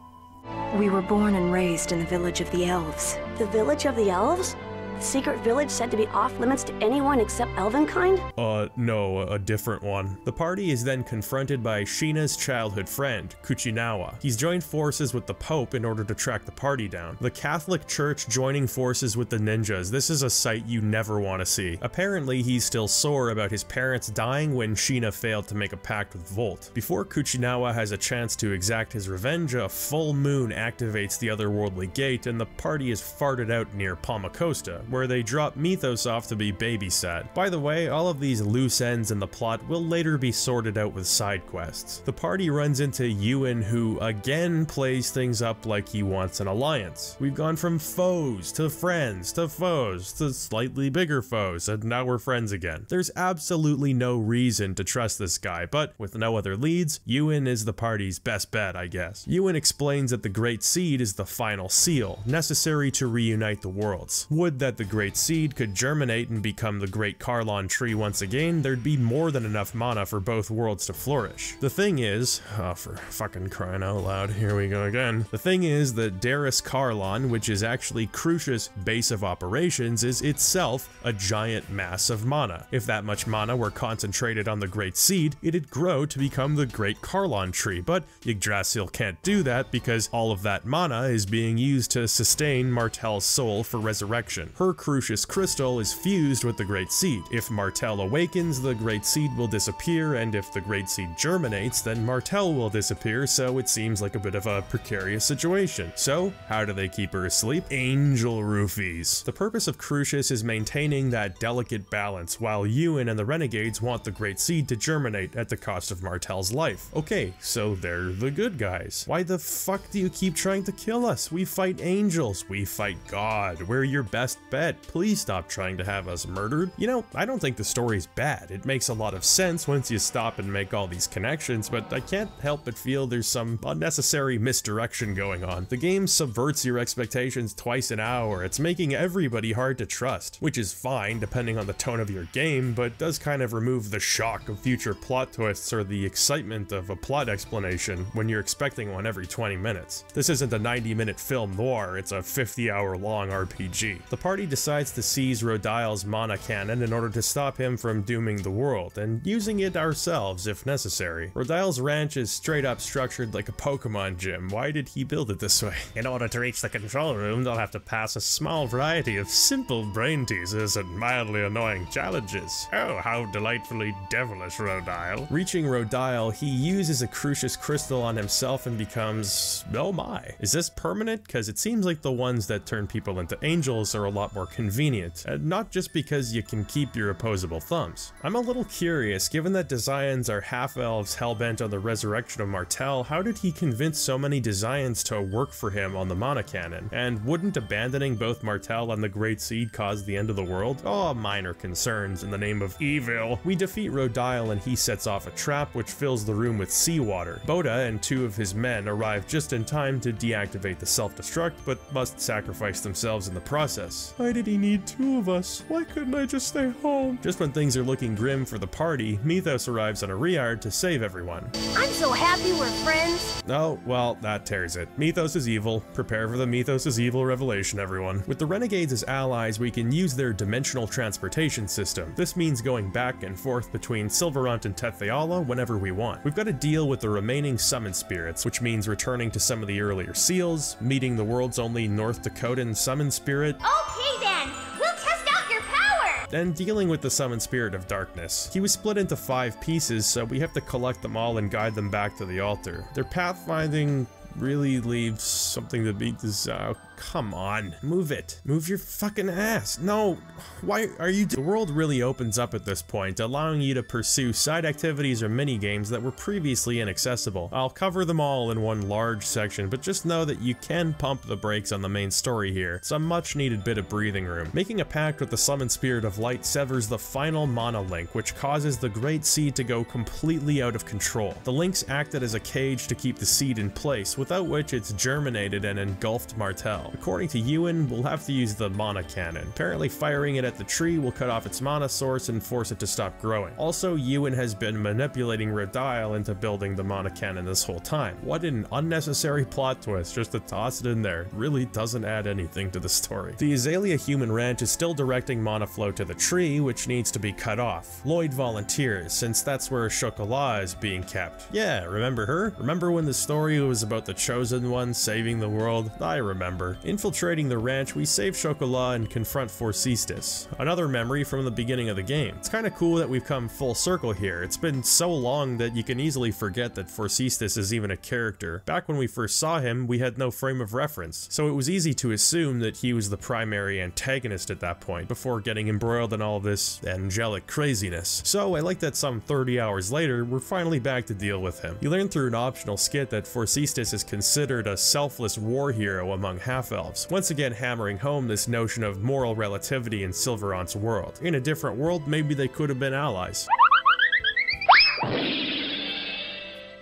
We were born and raised in the village of the elves. The village of the elves? Secret village said to be off limits to anyone except elvenkind? Uh, no, a different one. The party is then confronted by Sheena's childhood friend, Kuchinawa. He's joined forces with the Pope in order to track the party down. The Catholic Church joining forces with the ninjas. This is a sight you never want to see. Apparently, he's still sore about his parents dying when Sheena failed to make a pact with Volt. Before Kuchinawa has a chance to exact his revenge, a full moon activates the otherworldly gate and the party is farted out near Palmacosta, where they drop Mithos off to be babysat. By the way, all of these loose ends in the plot will later be sorted out with side quests. The party runs into Yuan who again plays things up like he wants an alliance. We've gone from foes to friends to foes to slightly bigger foes and now we're friends again. There's absolutely no reason to trust this guy, but with no other leads, Yuan is the party's best bet, I guess. Yuan explains that the Great Seed is the final seal, necessary to reunite the worlds. Would that that the Great Seed could germinate and become the Great Kharlan tree once again, there'd be more than enough mana for both worlds to flourish. The thing is, oh, for fucking crying out loud, here we go again. The thing is that Derris-Kharlan, which is actually Cruxis's base of operations, is itself a giant mass of mana. If that much mana were concentrated on the Great Seed, it'd grow to become the Great Kharlan tree, but Yggdrasil can't do that because all of that mana is being used to sustain Martel's soul for resurrection. Her Cruxis crystal is fused with the Great Seed. If Martel awakens, the Great Seed will disappear, and if the Great Seed germinates, then Martel will disappear, so it seems like a bit of a precarious situation. So, how do they keep her asleep? Angel roofies. The purpose of Cruxis is maintaining that delicate balance, while Yuan and the Renegades want the Great Seed to germinate at the cost of Martel's life. Okay, so they're the good guys. Why the fuck do you keep trying to kill us? We fight angels, we fight God, we're your best bet. Please stop trying to have us murdered. You know, I don't think the story's bad. It makes a lot of sense once you stop and make all these connections, but I can't help but feel there's some unnecessary misdirection going on. The game subverts your expectations twice an hour. It's making everybody hard to trust, which is fine depending on the tone of your game, but does kind of remove the shock of future plot twists or the excitement of a plot explanation when you're expecting one every 20 minutes. This isn't a 90 minute film noir, it's a 50 hour long RPG. The party decides to seize Rodyle's mana cannon in order to stop him from dooming the world, and using it ourselves if necessary. Rodyle's ranch is straight up structured like a Pokemon gym. Why did he build it this way? In order to reach the control room, they'll have to pass a small variety of simple brain teasers and mildly annoying challenges. Oh, how delightfully devilish, Rodyle. Reaching Rodyle, he uses a Cruxis crystal on himself and becomes, oh my. Is this permanent? Because it seems like the ones that turn people into angels are a lot more convenient, and not just because you can keep your opposable thumbs. I'm a little curious, given that Desians are half-elves hell-bent on the resurrection of Martel, how did he convince so many Desians to work for him on the Mana Cannon? And wouldn't abandoning both Martel and the Great Seed cause the end of the world? Oh, minor concerns in the name of evil. We defeat Rodyle and he sets off a trap which fills the room with seawater. Botta and two of his men arrive just in time to deactivate the self-destruct, but must sacrifice themselves in the process. Why did he need two of us? Why couldn't I just stay home? Just when things are looking grim for the party, Mithos arrives on a Rheaird to save everyone. I'm so happy we're friends. Oh, well, that tears it. Mithos is evil. Prepare for the Mithos is evil revelation, everyone. With the Renegades as allies, we can use their dimensional transportation system. This means going back and forth between Sylvarant and Tethe'alla whenever we want. We've got to deal with the remaining summon spirits, which means returning to some of the earlier seals, meeting the world's only North Dakotan summon spirit, Okay then, we'll test out your power. and dealing with the summon spirit of darkness. He was split into five pieces, so we have to collect them all and guide them back to the altar. Their pathfinding really leaves something to be desired. Come on, move it. Move your fucking ass. No, why are you? The world really opens up at this point, allowing you to pursue side activities or mini games that were previously inaccessible. I'll cover them all in one large section, but just know that you can pump the brakes on the main story here. It's a much needed bit of breathing room. Making a pact with the summoned spirit of light severs the final mana link, which causes the great seed to go completely out of control. The links acted as a cage to keep the seed in place, without which it's germinated and engulfed Martel. According to Yuan, we'll have to use the mana cannon. Apparently firing it at the tree will cut off its mana source and force it to stop growing. Also, Yuan has been manipulating Rodyle into building the mana cannon this whole time. What an unnecessary plot twist just to toss it in there. Really doesn't add anything to the story. The Azalea Human Ranch is still directing mana flow to the tree, which needs to be cut off. Lloyd volunteers, since that's where Chocolat is being kept. Yeah, remember her? Remember when the story was about the Chosen One saving the world? I remember. Infiltrating the ranch, we save Chocolat and confront Forcystus, another memory from the beginning of the game. It's kinda cool that we've come full circle here. It's been so long that you can easily forget that Forcystus is even a character. Back when we first saw him, we had no frame of reference, so it was easy to assume that he was the primary antagonist at that point, before getting embroiled in all this angelic craziness. So I like that some 30 hours later, we're finally back to deal with him. You learn through an optional skit that Forcystus is considered a selfless war hero among half-elves, once again hammering home this notion of moral relativity in Sylvarant's world. In a different world, maybe they could have been allies.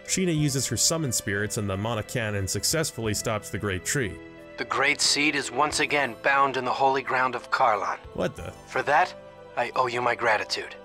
Sheena uses her summon spirits and the mana cannon successfully stops the great tree. The Great Seed is once again bound in the holy ground of Kharlan. What the? For that, I owe you my gratitude.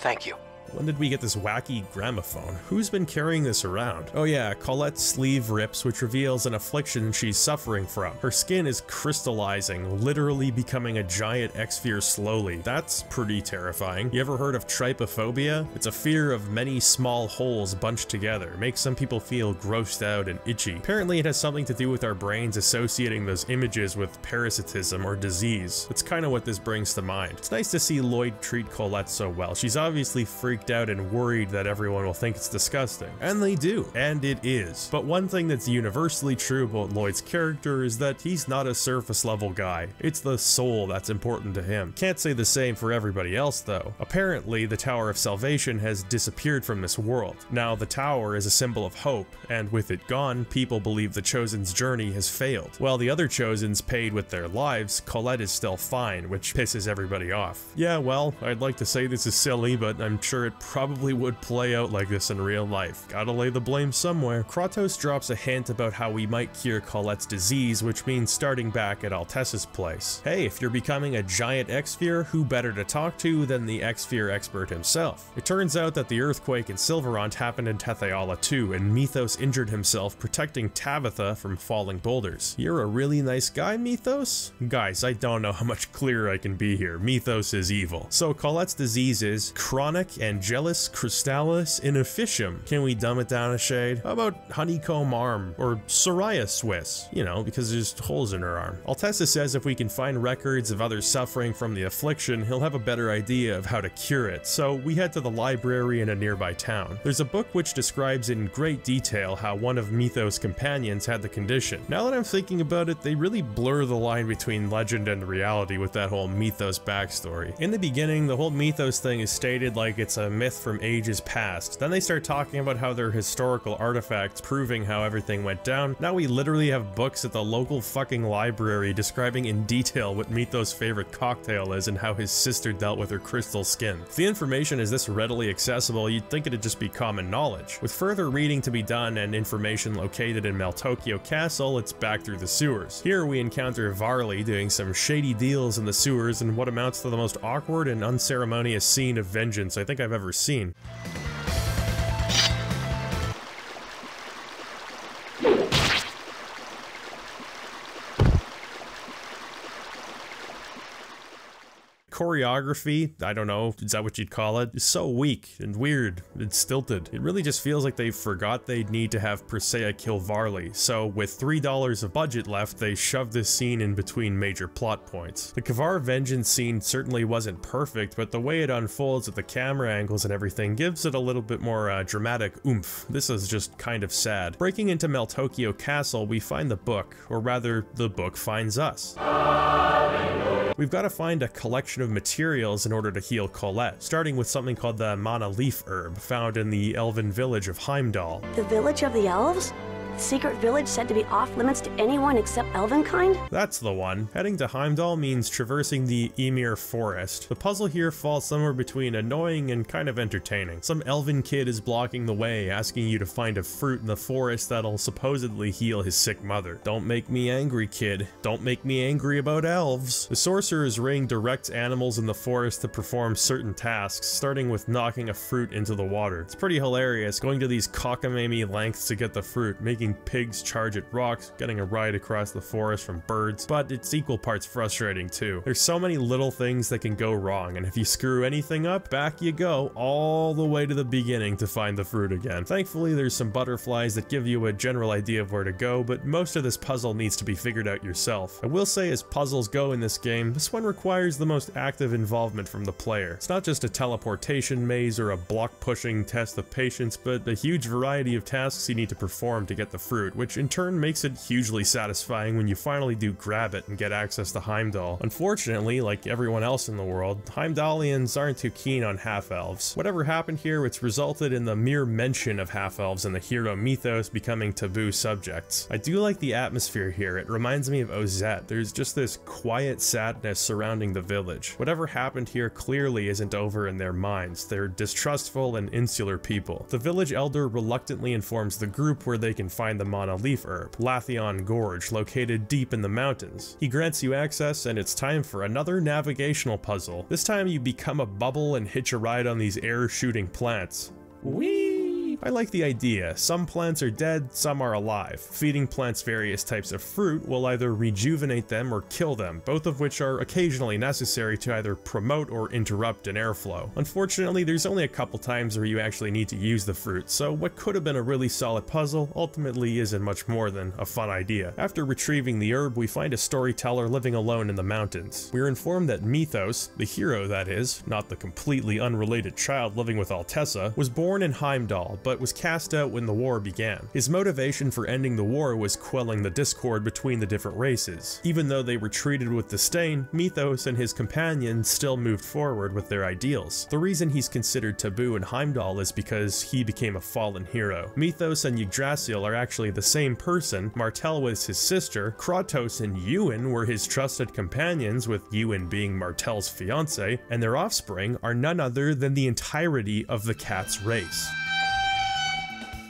Thank you. When did we get this wacky gramophone? Who's been carrying this around? Oh yeah, Colette's sleeve rips, which reveals an affliction she's suffering from. Her skin is crystallizing, literally becoming a giant Exsphere slowly. That's pretty terrifying. You ever heard of trypophobia? It's a fear of many small holes bunched together. Makes some people feel grossed out and itchy. Apparently it has something to do with our brains associating those images with parasitism or disease. It's kind of what this brings to mind. It's nice to see Lloyd treat Colette so well. She's obviously freaked out and worried that everyone will think it's disgusting. And they do, and it is. But one thing that's universally true about Lloyd's character is that he's not a surface level guy. It's the soul that's important to him. Can't say the same for everybody else though. Apparently, the Tower of Salvation has disappeared from this world. Now, the tower is a symbol of hope, and with it gone, people believe the Chosen's journey has failed. While the other Chosens paid with their lives, Colette is still fine, which pisses everybody off. Yeah, well, I'd like to say this is silly, but I'm sure it probably would play out like this in real life. Gotta lay the blame somewhere. Kratos drops a hint about how we might cure Colette's disease, which means starting back at Altessa's place. Hey, if you're becoming a giant Exsphere, who better to talk to than the Exsphere expert himself? It turns out that the earthquake in Sylvarant happened in Tethe'alla too, and Mithos injured himself protecting Tabatha from falling boulders. You're a really nice guy, Mithos? Guys, I don't know how much clearer I can be here. Mithos is evil. So Colette's disease is chronic Angelus crystallis inefficium. Can we dumb it down a shade? How about honeycomb arm or Soraya Swiss? You know, because there's holes in her arm. Altessa says if we can find records of others suffering from the affliction, he'll have a better idea of how to cure it. So we head to the library in a nearby town. There's a book which describes in great detail how one of Mithos' companions had the condition. Now that I'm thinking about it, they really blur the line between legend and reality with that whole Mithos backstory. In the beginning, the whole Mithos thing is stated like it's a myth from ages past. Then they start talking about how they're historical artifacts proving how everything went down. Now we literally have books at the local fucking library describing in detail what Mithos' favorite cocktail is and how his sister dealt with her crystal skin. If the information is this readily accessible, you'd think it'd just be common knowledge. With further reading to be done and information located in Meltokio Castle, it's back through the sewers. Here we encounter Vharley doing some shady deals in the sewers in what amounts to the most awkward and unceremonious scene of vengeance I think I've ever seen. Choreography, I don't know, is that what you'd call it? Is so weak and weird and stilted. It really just feels like they forgot they'd need to have Presea kill Vharley, so with $3 of budget left, they shoved this scene in between major plot points. The Kvar vengeance scene certainly wasn't perfect, but the way it unfolds with the camera angles and everything gives it a little bit more uh, dramatic oomph. This is just kind of sad. Breaking into Meltokio Castle, we find the book, or rather, the book finds us. We've got to find a collection of materials in order to heal Colette, starting with something called the Mana Leaf Herb, found in the elven village of Heimdall. The village of the elves? Secret village said to be off limits to anyone except Elvenkind? That's the one. Heading to Heimdall means traversing the Ymir Forest. The puzzle here falls somewhere between annoying and kind of entertaining. Some elven kid is blocking the way, asking you to find a fruit in the forest that'll supposedly heal his sick mother. Don't make me angry, kid. Don't make me angry about elves. The sorcerer's ring directs animals in the forest to perform certain tasks, starting with knocking a fruit into the water. It's pretty hilarious, going to these cockamamie lengths to get the fruit, making pigs charge at rocks, getting a ride across the forest from birds, but it's equal parts frustrating too. There's so many little things that can go wrong, and if you screw anything up, back you go all the way to the beginning to find the fruit again. Thankfully, there's some butterflies that give you a general idea of where to go, but most of this puzzle needs to be figured out yourself. I will say as puzzles go in this game, this one requires the most active involvement from the player. It's not just a teleportation maze or a block pushing test of patience, but a huge variety of tasks you need to perform to get the fruit, which in turn makes it hugely satisfying when you finally do grab it and get access to Heimdall. Unfortunately, like everyone else in the world, Heimdallians aren't too keen on half-elves. Whatever happened here, it's resulted in the mere mention of half-elves and the hero mithos becoming taboo subjects. I do like the atmosphere here, it reminds me of Ozette. There's just this quiet sadness surrounding the village. Whatever happened here clearly isn't over in their minds. They're distrustful and insular people. The village elder reluctantly informs the group where they can find find the Mana Leaf herb, Latheon Gorge, located deep in the mountains. He grants you access, and it's time for another navigational puzzle. This time you become a bubble and hitch a ride on these air-shooting plants. Whee! I like the idea. Some plants are dead, some are alive. Feeding plants various types of fruit will either rejuvenate them or kill them, both of which are occasionally necessary to either promote or interrupt an airflow. Unfortunately, there's only a couple times where you actually need to use the fruit, so what could have been a really solid puzzle ultimately isn't much more than a fun idea. After retrieving the herb, we find a storyteller living alone in the mountains. We're informed that Mithos, the hero that is, not the completely unrelated child living with Altessa, was born in Heimdall, but was cast out when the war began. His motivation for ending the war was quelling the discord between the different races. Even though they were treated with disdain, Mithos and his companions still moved forward with their ideals. The reason he's considered taboo in Heimdall is because he became a fallen hero. Mithos and Yggdrasil are actually the same person, Martel was his sister, Kratos and Yuan were his trusted companions, with Yuan being Martel's fiance, and their offspring are none other than the entirety of the cat's race.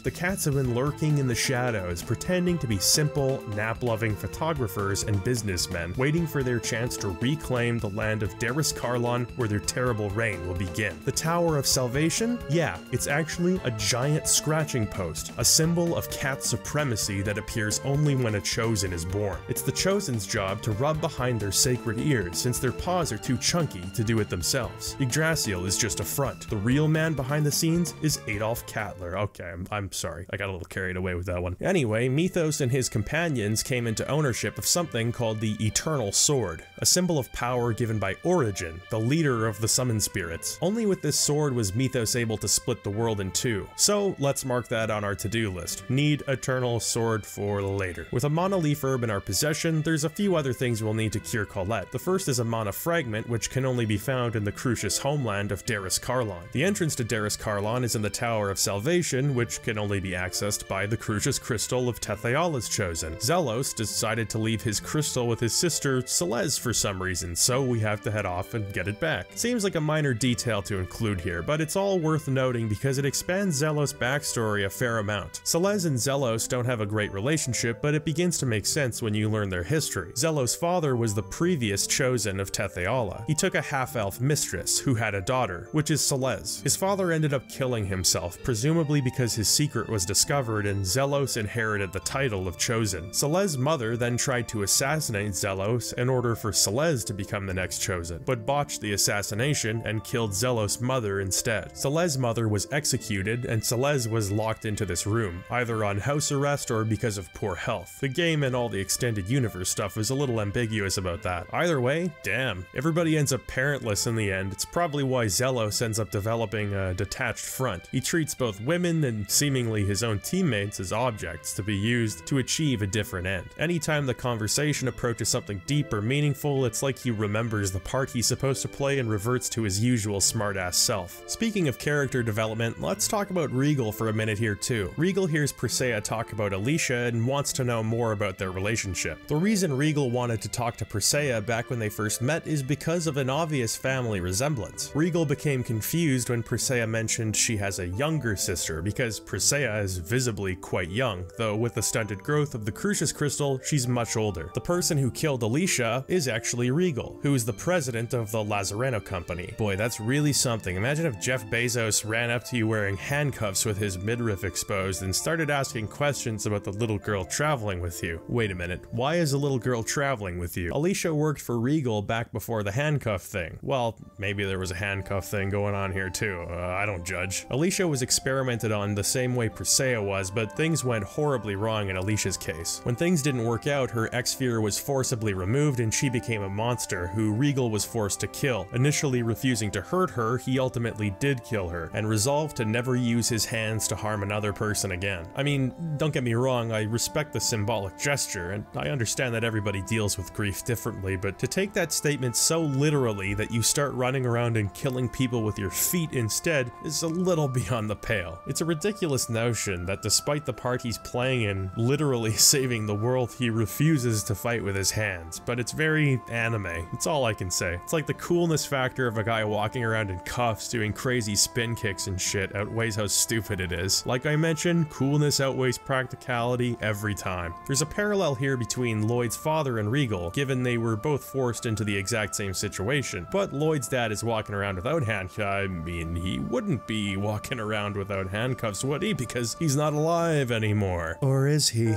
The cats have been lurking in the shadows, pretending to be simple, nap-loving photographers and businessmen, waiting for their chance to reclaim the land of Derris-Kharlan where their terrible reign will begin. The Tower of Salvation? Yeah, it's actually a giant scratching post, a symbol of cat supremacy that appears only when a Chosen is born. It's the Chosen's job to rub behind their sacred ears, since their paws are too chunky to do it themselves. Yggdrasil is just a front. The real man behind the scenes is Adolf Kattler. Okay, I'm, I'm sorry. I got a little carried away with that one. Anyway, Mithos and his companions came into ownership of something called the Eternal Sword, a symbol of power given by Origin, the leader of the Summon Spirits. Only with this sword was Mithos able to split the world in two. So let's mark that on our to-do list. Need Eternal Sword for later. With a Mana Leaf Herb in our possession, there's a few other things we'll need to cure Colette. The first is a Mana Fragment, which can only be found in the Cruxis homeland of Derris-Kharlan. The entrance to Derris-Kharlan is in the Tower of Salvation, which can only be accessed by the Cruxis Crystal of Tethe'alla's chosen. Zelos decided to leave his crystal with his sister Seles for some reason, so we have to head off and get it back. Seems like a minor detail to include here, but it's all worth noting because it expands Zelos' backstory a fair amount. Seles and Zelos don't have a great relationship, but it begins to make sense when you learn their history. Zelos' father was the previous chosen of Tetheala. He took a half-elf mistress who had a daughter, which is Seles. His father ended up killing himself, presumably because his secret was discovered and Zelos inherited the title of Chosen. Seles' mother then tried to assassinate Zelos in order for Seles to become the next Chosen, but botched the assassination and killed Zelos' mother instead. Seles' mother was executed and Seles was locked into this room, either on house arrest or because of poor health. The game and all the extended universe stuff is a little ambiguous about that. Either way, damn, everybody ends up parentless in the end. It's probably why Zelos ends up developing a detached front. He treats both women and seemingly his own teammates as objects to be used to achieve a different end. Anytime the conversation approaches something deep or meaningful, it's like he remembers the part he's supposed to play and reverts to his usual smartass self. Speaking of character development, let's talk about Regal for a minute here too. Regal hears Presea talk about Alicia and wants to know more about their relationship. The reason Regal wanted to talk to Presea back when they first met is because of an obvious family resemblance. Regal became confused when Presea mentioned she has a younger sister because Presea is visibly quite young, though with the stunted growth of the Cruxis Crystal, she's much older. The person who killed Alicia is actually Regal, who is the president of the Lezareno Company. Boy, that's really something. Imagine if Jeff Bezos ran up to you wearing handcuffs with his midriff exposed and started asking questions about the little girl traveling with you. Wait a minute, why is a little girl traveling with you? Alicia worked for Regal back before the handcuff thing. Well, maybe there was a handcuff thing going on here too, uh, I don't judge. Alicia was experimented on the same way Presea was, but things went horribly wrong in Alicia's case. When things didn't work out, her Exsphere was forcibly removed and she became a monster who Regal was forced to kill. Initially refusing to hurt her, he ultimately did kill her, and resolved to never use his hands to harm another person again. I mean, don't get me wrong, I respect the symbolic gesture, and I understand that everybody deals with grief differently, but to take that statement so literally that you start running around and killing people with your feet instead is a little beyond the pale. It's a ridiculous notion that despite the part he's playing in literally saving the world, he refuses to fight with his hands. But it's very anime. It's all I can say. It's like the coolness factor of a guy walking around in cuffs doing crazy spin kicks and shit outweighs how stupid it is. Like I mentioned, coolness outweighs practicality every time. There's a parallel here between Lloyd's father and Regal, given they were both forced into the exact same situation. But Lloyd's dad is walking around without handcuffs. I mean, he wouldn't be walking around without handcuffs, would he? Because he's not alive anymore. Or is he?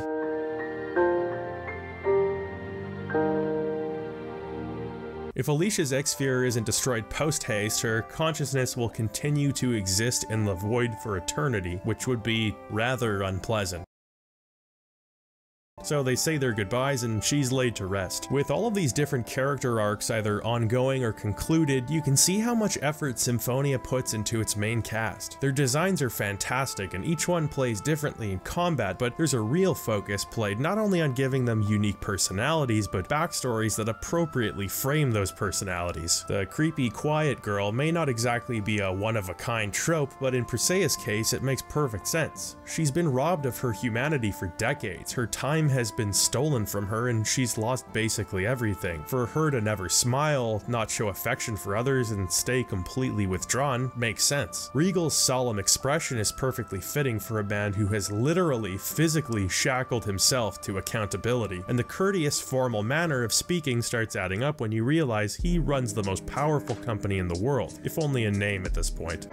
If Alicia's Exsphere isn't destroyed post-haste, her consciousness will continue to exist in the void for eternity, which would be rather unpleasant. So they say their goodbyes and she's laid to rest. With all of these different character arcs either ongoing or concluded, you can see how much effort Symphonia puts into its main cast. Their designs are fantastic and each one plays differently in combat, but there's a real focus played not only on giving them unique personalities, but backstories that appropriately frame those personalities. The creepy quiet girl may not exactly be a one-of-a-kind trope, but in Presea's case it makes perfect sense. She's been robbed of her humanity for decades, her time has been stolen from her and she's lost basically everything. For her to never smile, not show affection for others, and stay completely withdrawn makes sense. Regal's solemn expression is perfectly fitting for a man who has literally physically shackled himself to accountability, and the courteous formal manner of speaking starts adding up when you realize he runs the most powerful company in the world, if only in name at this point.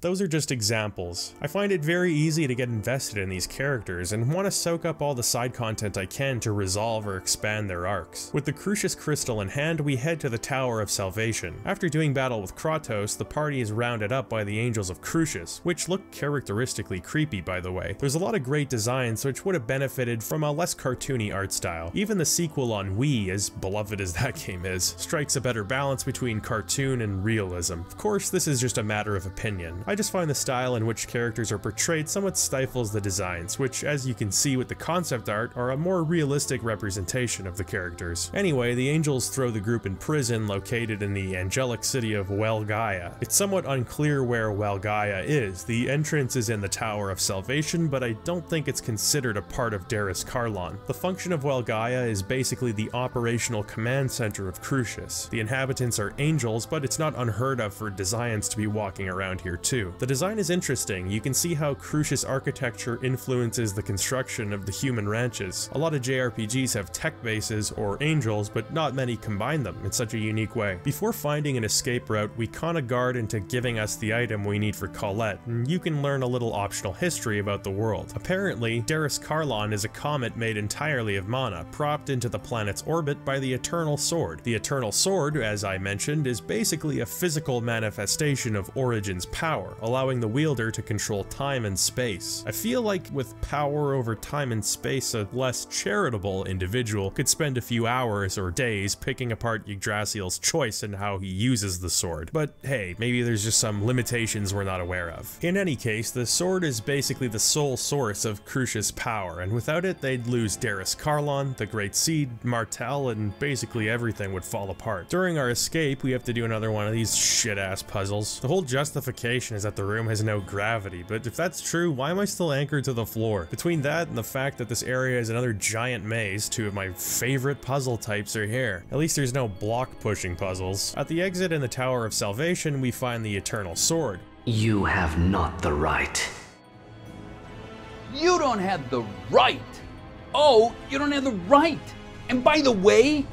Those are just examples. I find it very easy to get invested in these characters and want to soak up all the side content I can to resolve or expand their arcs. With the Cruxis Crystal in hand, we head to the Tower of Salvation. After doing battle with Kratos, the party is rounded up by the Angels of Cruxis, which look characteristically creepy by the way. There's a lot of great designs which would have benefited from a less cartoony art style. Even the sequel on Wii, as beloved as that game is, strikes a better balance between cartoon and realism. Of course, this is just a matter of opinion. I just find the style in which characters are portrayed somewhat stifles the designs, which as you can see with the concept art are a more realistic representation of the characters. Anyway, the angels throw the group in prison located in the angelic city of Welgaia. It's somewhat unclear where Welgaia is. The entrance is in the Tower of Salvation, but I don't think it's considered a part of Derris-Kharlan. The function of Welgaia is basically the operational command center of Cruxis. The inhabitants are angels, but it's not unheard of for Desians to be walking around here too. The design is interesting, you can see how Cruxis architecture influences the construction of the human ranches. A lot of JRPGs have tech bases or angels, but not many combine them in such a unique way. Before finding an escape route, we con a guard into giving us the item we need for Colette, and you can learn a little optional history about the world. Apparently, Derris-Kharlan is a comet made entirely of mana, propped into the planet's orbit by the Eternal Sword. The Eternal Sword, as I mentioned, is basically a physical manifestation of Origin's power, allowing the wielder to control time and space. I feel like with power over time and space, a less charitable individual could spend a few hours or days picking apart Yggdrasil's choice in how he uses the sword. But hey, maybe there's just some limitations we're not aware of. In any case, the sword is basically the sole source of Cruxis' power, and without it, they'd lose Derris-Kharlan, the Great Seed, Martel, and basically everything would fall apart. During our escape, we have to do another one of these shit-ass puzzles. The whole justification is that the room has no gravity, but if that's true, why am I still anchored to the floor? Between that and the fact that this area is another giant maze, two of my favorite puzzle types are here. At least there's no block pushing puzzles. At the exit in the Tower of Salvation, we find the Eternal Sword. You have not the right. You don't have the right. Oh, you don't have the right. And by the way,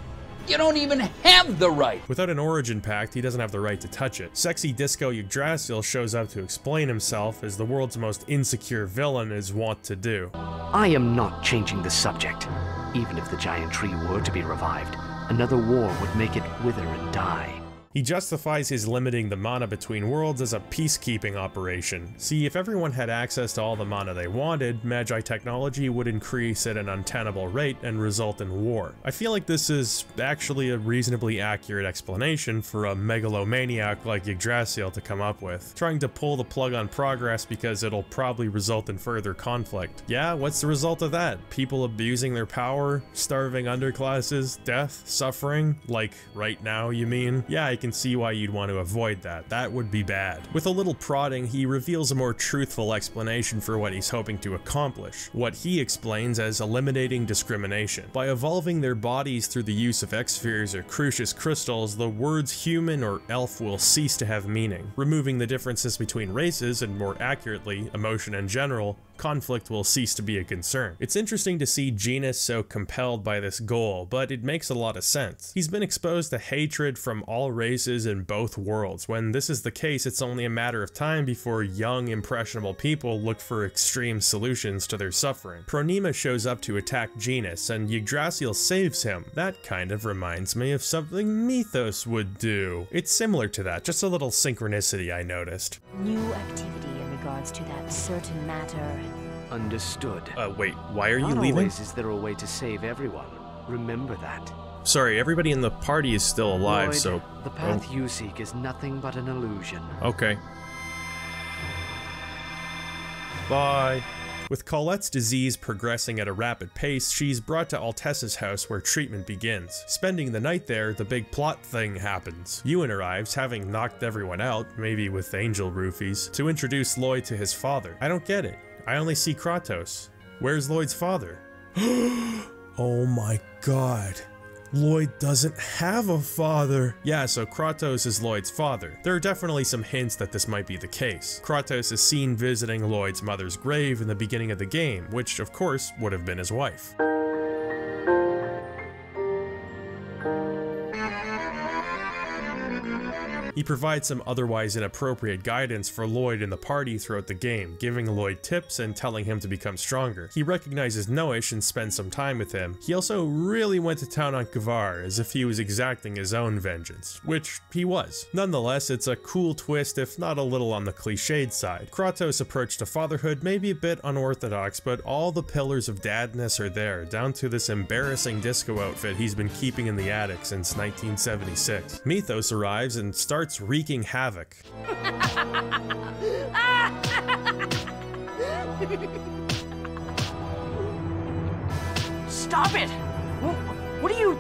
you don't even have the right. Without an origin pact, he doesn't have the right to touch it. Sexy Disco Yggdrasil shows up to explain himself as the world's most insecure villain is wont to do. I am not changing the subject. Even if the giant tree were to be revived, another war would make it wither and die. He justifies his limiting the mana between worlds as a peacekeeping operation. See, if everyone had access to all the mana they wanted, Magi technology would increase at an untenable rate and result in war. I feel like this is actually a reasonably accurate explanation for a megalomaniac like Yggdrasil to come up with, trying to pull the plug on progress because it'll probably result in further conflict. Yeah, what's the result of that? People abusing their power, starving underclasses, death, suffering? Like, right now, you mean? Yeah, I can see why you'd want to avoid that. That would be bad. With a little prodding, he reveals a more truthful explanation for what he's hoping to accomplish, what he explains as eliminating discrimination. By evolving their bodies through the use of Exspheres or Cruxis crystals, the words human or elf will cease to have meaning, removing the differences between races and more accurately, emotion in general, conflict will cease to be a concern. It's interesting to see Genis so compelled by this goal, but it makes a lot of sense. He's been exposed to hatred from all races in both worlds. When this is the case, it's only a matter of time before young, impressionable people look for extreme solutions to their suffering. Pronyma shows up to attack Genis, and Yggdrasil saves him. That kind of reminds me of something Mithos would do. It's similar to that, just a little synchronicity I noticed. New activity in regards to that certain matter. Understood. Uh, wait, why are you leaving? always is there a way to save everyone. Remember that. Sorry, everybody in the party is still alive, Lloyd, so... The path you seek is nothing but an illusion. oh, okay. Bye. With Colette's disease progressing at a rapid pace, she's brought to Altessa's house where treatment begins. Spending the night there, the big plot thing happens. Yuan arrives, having knocked everyone out, maybe with angel roofies, to introduce Lloyd to his father. I don't get it. I only see Kratos. Where's Lloyd's father? Oh my god. Lloyd doesn't have a father. Yeah, so Kratos is Lloyd's father. There are definitely some hints that this might be the case. Kratos is seen visiting Lloyd's mother's grave in the beginning of the game, which of course would have been his wife. He provides some otherwise inappropriate guidance for Lloyd and the party throughout the game, giving Lloyd tips and telling him to become stronger. He recognizes Noishe and spends some time with him. He also really went to town on Kvar as if he was exacting his own vengeance, which he was. Nonetheless, it's a cool twist if not a little on the cliched side. Kratos' approach to fatherhood may be a bit unorthodox, but all the pillars of dadness are there, down to this embarrassing disco outfit he's been keeping in the attic since 1976. Mithos arrives and starts wreaking havoc. Stop it! What, what are you...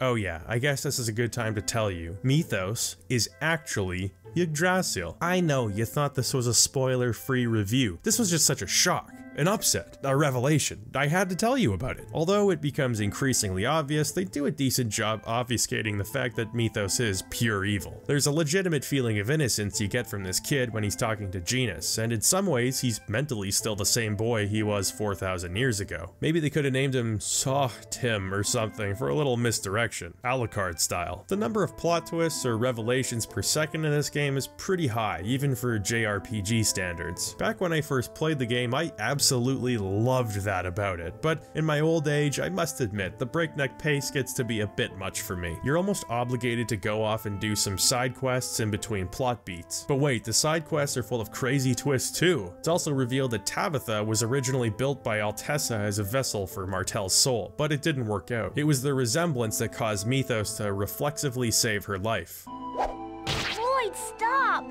Oh yeah, I guess this is a good time to tell you. Mithos is actually Yggdrasil. I know you thought this was a spoiler-free review. This was just such a shock. An upset, a revelation. I had to tell you about it. Although it becomes increasingly obvious, they do a decent job obfuscating the fact that Mithos is pure evil. There's a legitimate feeling of innocence you get from this kid when he's talking to Genis, and in some ways he's mentally still the same boy he was 4,000 years ago. Maybe they could have named him Saw Tim or something for a little misdirection, Alucard style. The number of plot twists or revelations per second in this game is pretty high, even for JRPG standards. Back when I first played the game, I absolutely absolutely loved that about it, but in my old age, I must admit, the breakneck pace gets to be a bit much for me. You're almost obligated to go off and do some side quests in between plot beats. But wait, the side quests are full of crazy twists too. It's also revealed that Tabatha was originally built by Altessa as a vessel for Martel's soul, but it didn't work out. It was the resemblance that caused Mithos to reflexively save her life. Lloyd, stop!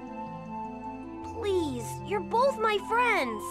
Please, you're both my friends.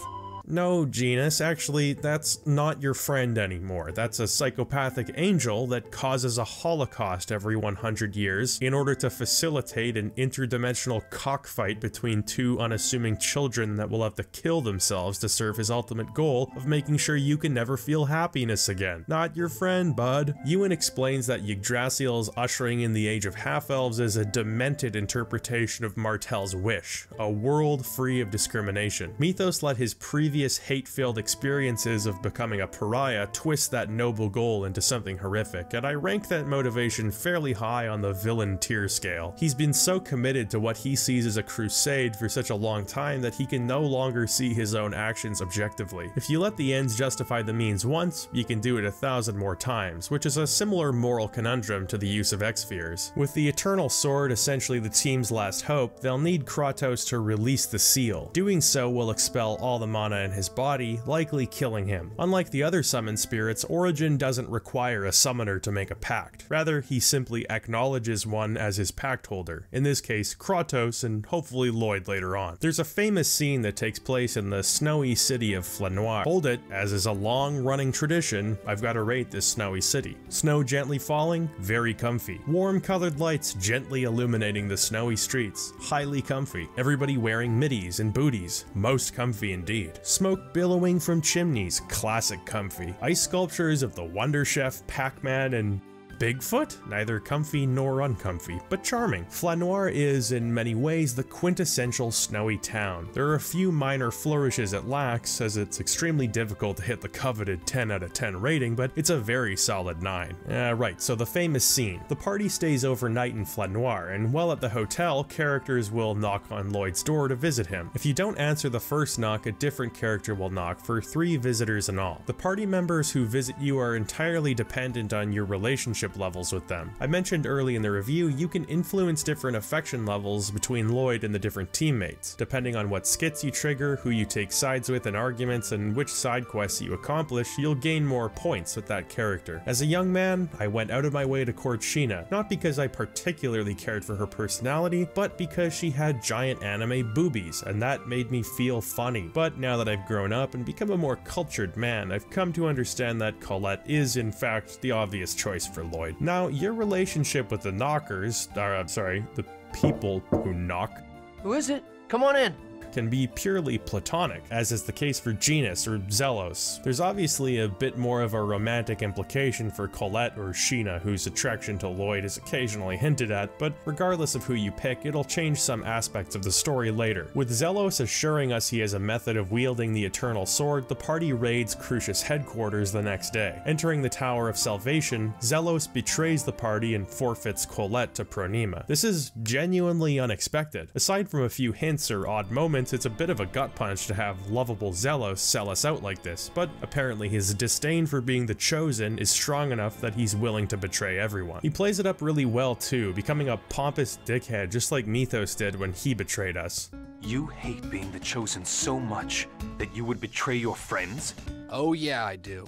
No, Genis, actually, that's not your friend anymore. That's a psychopathic angel that causes a holocaust every 100 years in order to facilitate an interdimensional cockfight between two unassuming children that will have to kill themselves to serve his ultimate goal of making sure you can never feel happiness again. Not your friend, bud. Yuan explains that Yggdrasil's ushering in the age of half-elves is a demented interpretation of Martel's wish, a world free of discrimination. Mithos let his previous previous hate-filled experiences of becoming a pariah twist that noble goal into something horrific, and I rank that motivation fairly high on the villain tier scale. He's been so committed to what he sees as a crusade for such a long time that he can no longer see his own actions objectively. If you let the ends justify the means once, you can do it a thousand more times, which is a similar moral conundrum to the use of Exspheres. With the Eternal Sword essentially the team's last hope, they'll need Kratos to release the seal. Doing so will expel all the mana in his body, likely killing him. Unlike the other summoned spirits, Origin doesn't require a summoner to make a pact. Rather, he simply acknowledges one as his pact holder, in this case Kratos and hopefully Lloyd later on. There's a famous scene that takes place in the snowy city of Flanoir. Hold it, as is a long running tradition, I've got to rate this snowy city. Snow gently falling, very comfy. Warm colored lights gently illuminating the snowy streets, highly comfy. Everybody wearing middies and booties, most comfy indeed. Smoke billowing from chimneys, classic comfy. Ice sculptures of the Wonder Chef, Pac-Man, and Bigfoot? Neither comfy nor uncomfy, but charming. Flanoir is, in many ways, the quintessential snowy town. There are a few minor flourishes it lacks, as it's extremely difficult to hit the coveted 10 out of 10 rating, but it's a very solid 9. Uh, right, so the famous scene. The party stays overnight in Flanoir, and while at the hotel, characters will knock on Lloyd's door to visit him. If you don't answer the first knock, a different character will knock for three visitors in all. The party members who visit you are entirely dependent on your relationship levels with them. I mentioned early in the review, you can influence different affection levels between Lloyd and the different teammates, depending on what skits you trigger, who you take sides with in arguments, and which side quests you accomplish, you'll gain more points with that character. As a young man, I went out of my way to court Sheena, not because I particularly cared for her personality, but because she had giant anime boobies, and that made me feel funny. But now that I've grown up and become a more cultured man, I've come to understand that Colette is in fact the obvious choice for Lloyd. Now, your relationship with the knockers, uh, I'm sorry, the people who knock. Who is it? Come on in can be purely platonic, as is the case for Genis or Zelos. There's obviously a bit more of a romantic implication for Colette or Sheena, whose attraction to Lloyd is occasionally hinted at, but regardless of who you pick, it'll change some aspects of the story later. With Zelos assuring us he has a method of wielding the Eternal Sword, the party raids Cruxis headquarters the next day. Entering the Tower of Salvation, Zelos betrays the party and forfeits Colette to Pronyma. This is genuinely unexpected. Aside from a few hints or odd moments, it's a bit of a gut punch to have lovable Zelos sell us out like this, but apparently his disdain for being the Chosen is strong enough that he's willing to betray everyone. He plays it up really well too, becoming a pompous dickhead just like Mithos did when he betrayed us. You hate being the Chosen so much that you would betray your friends? Oh yeah, I do.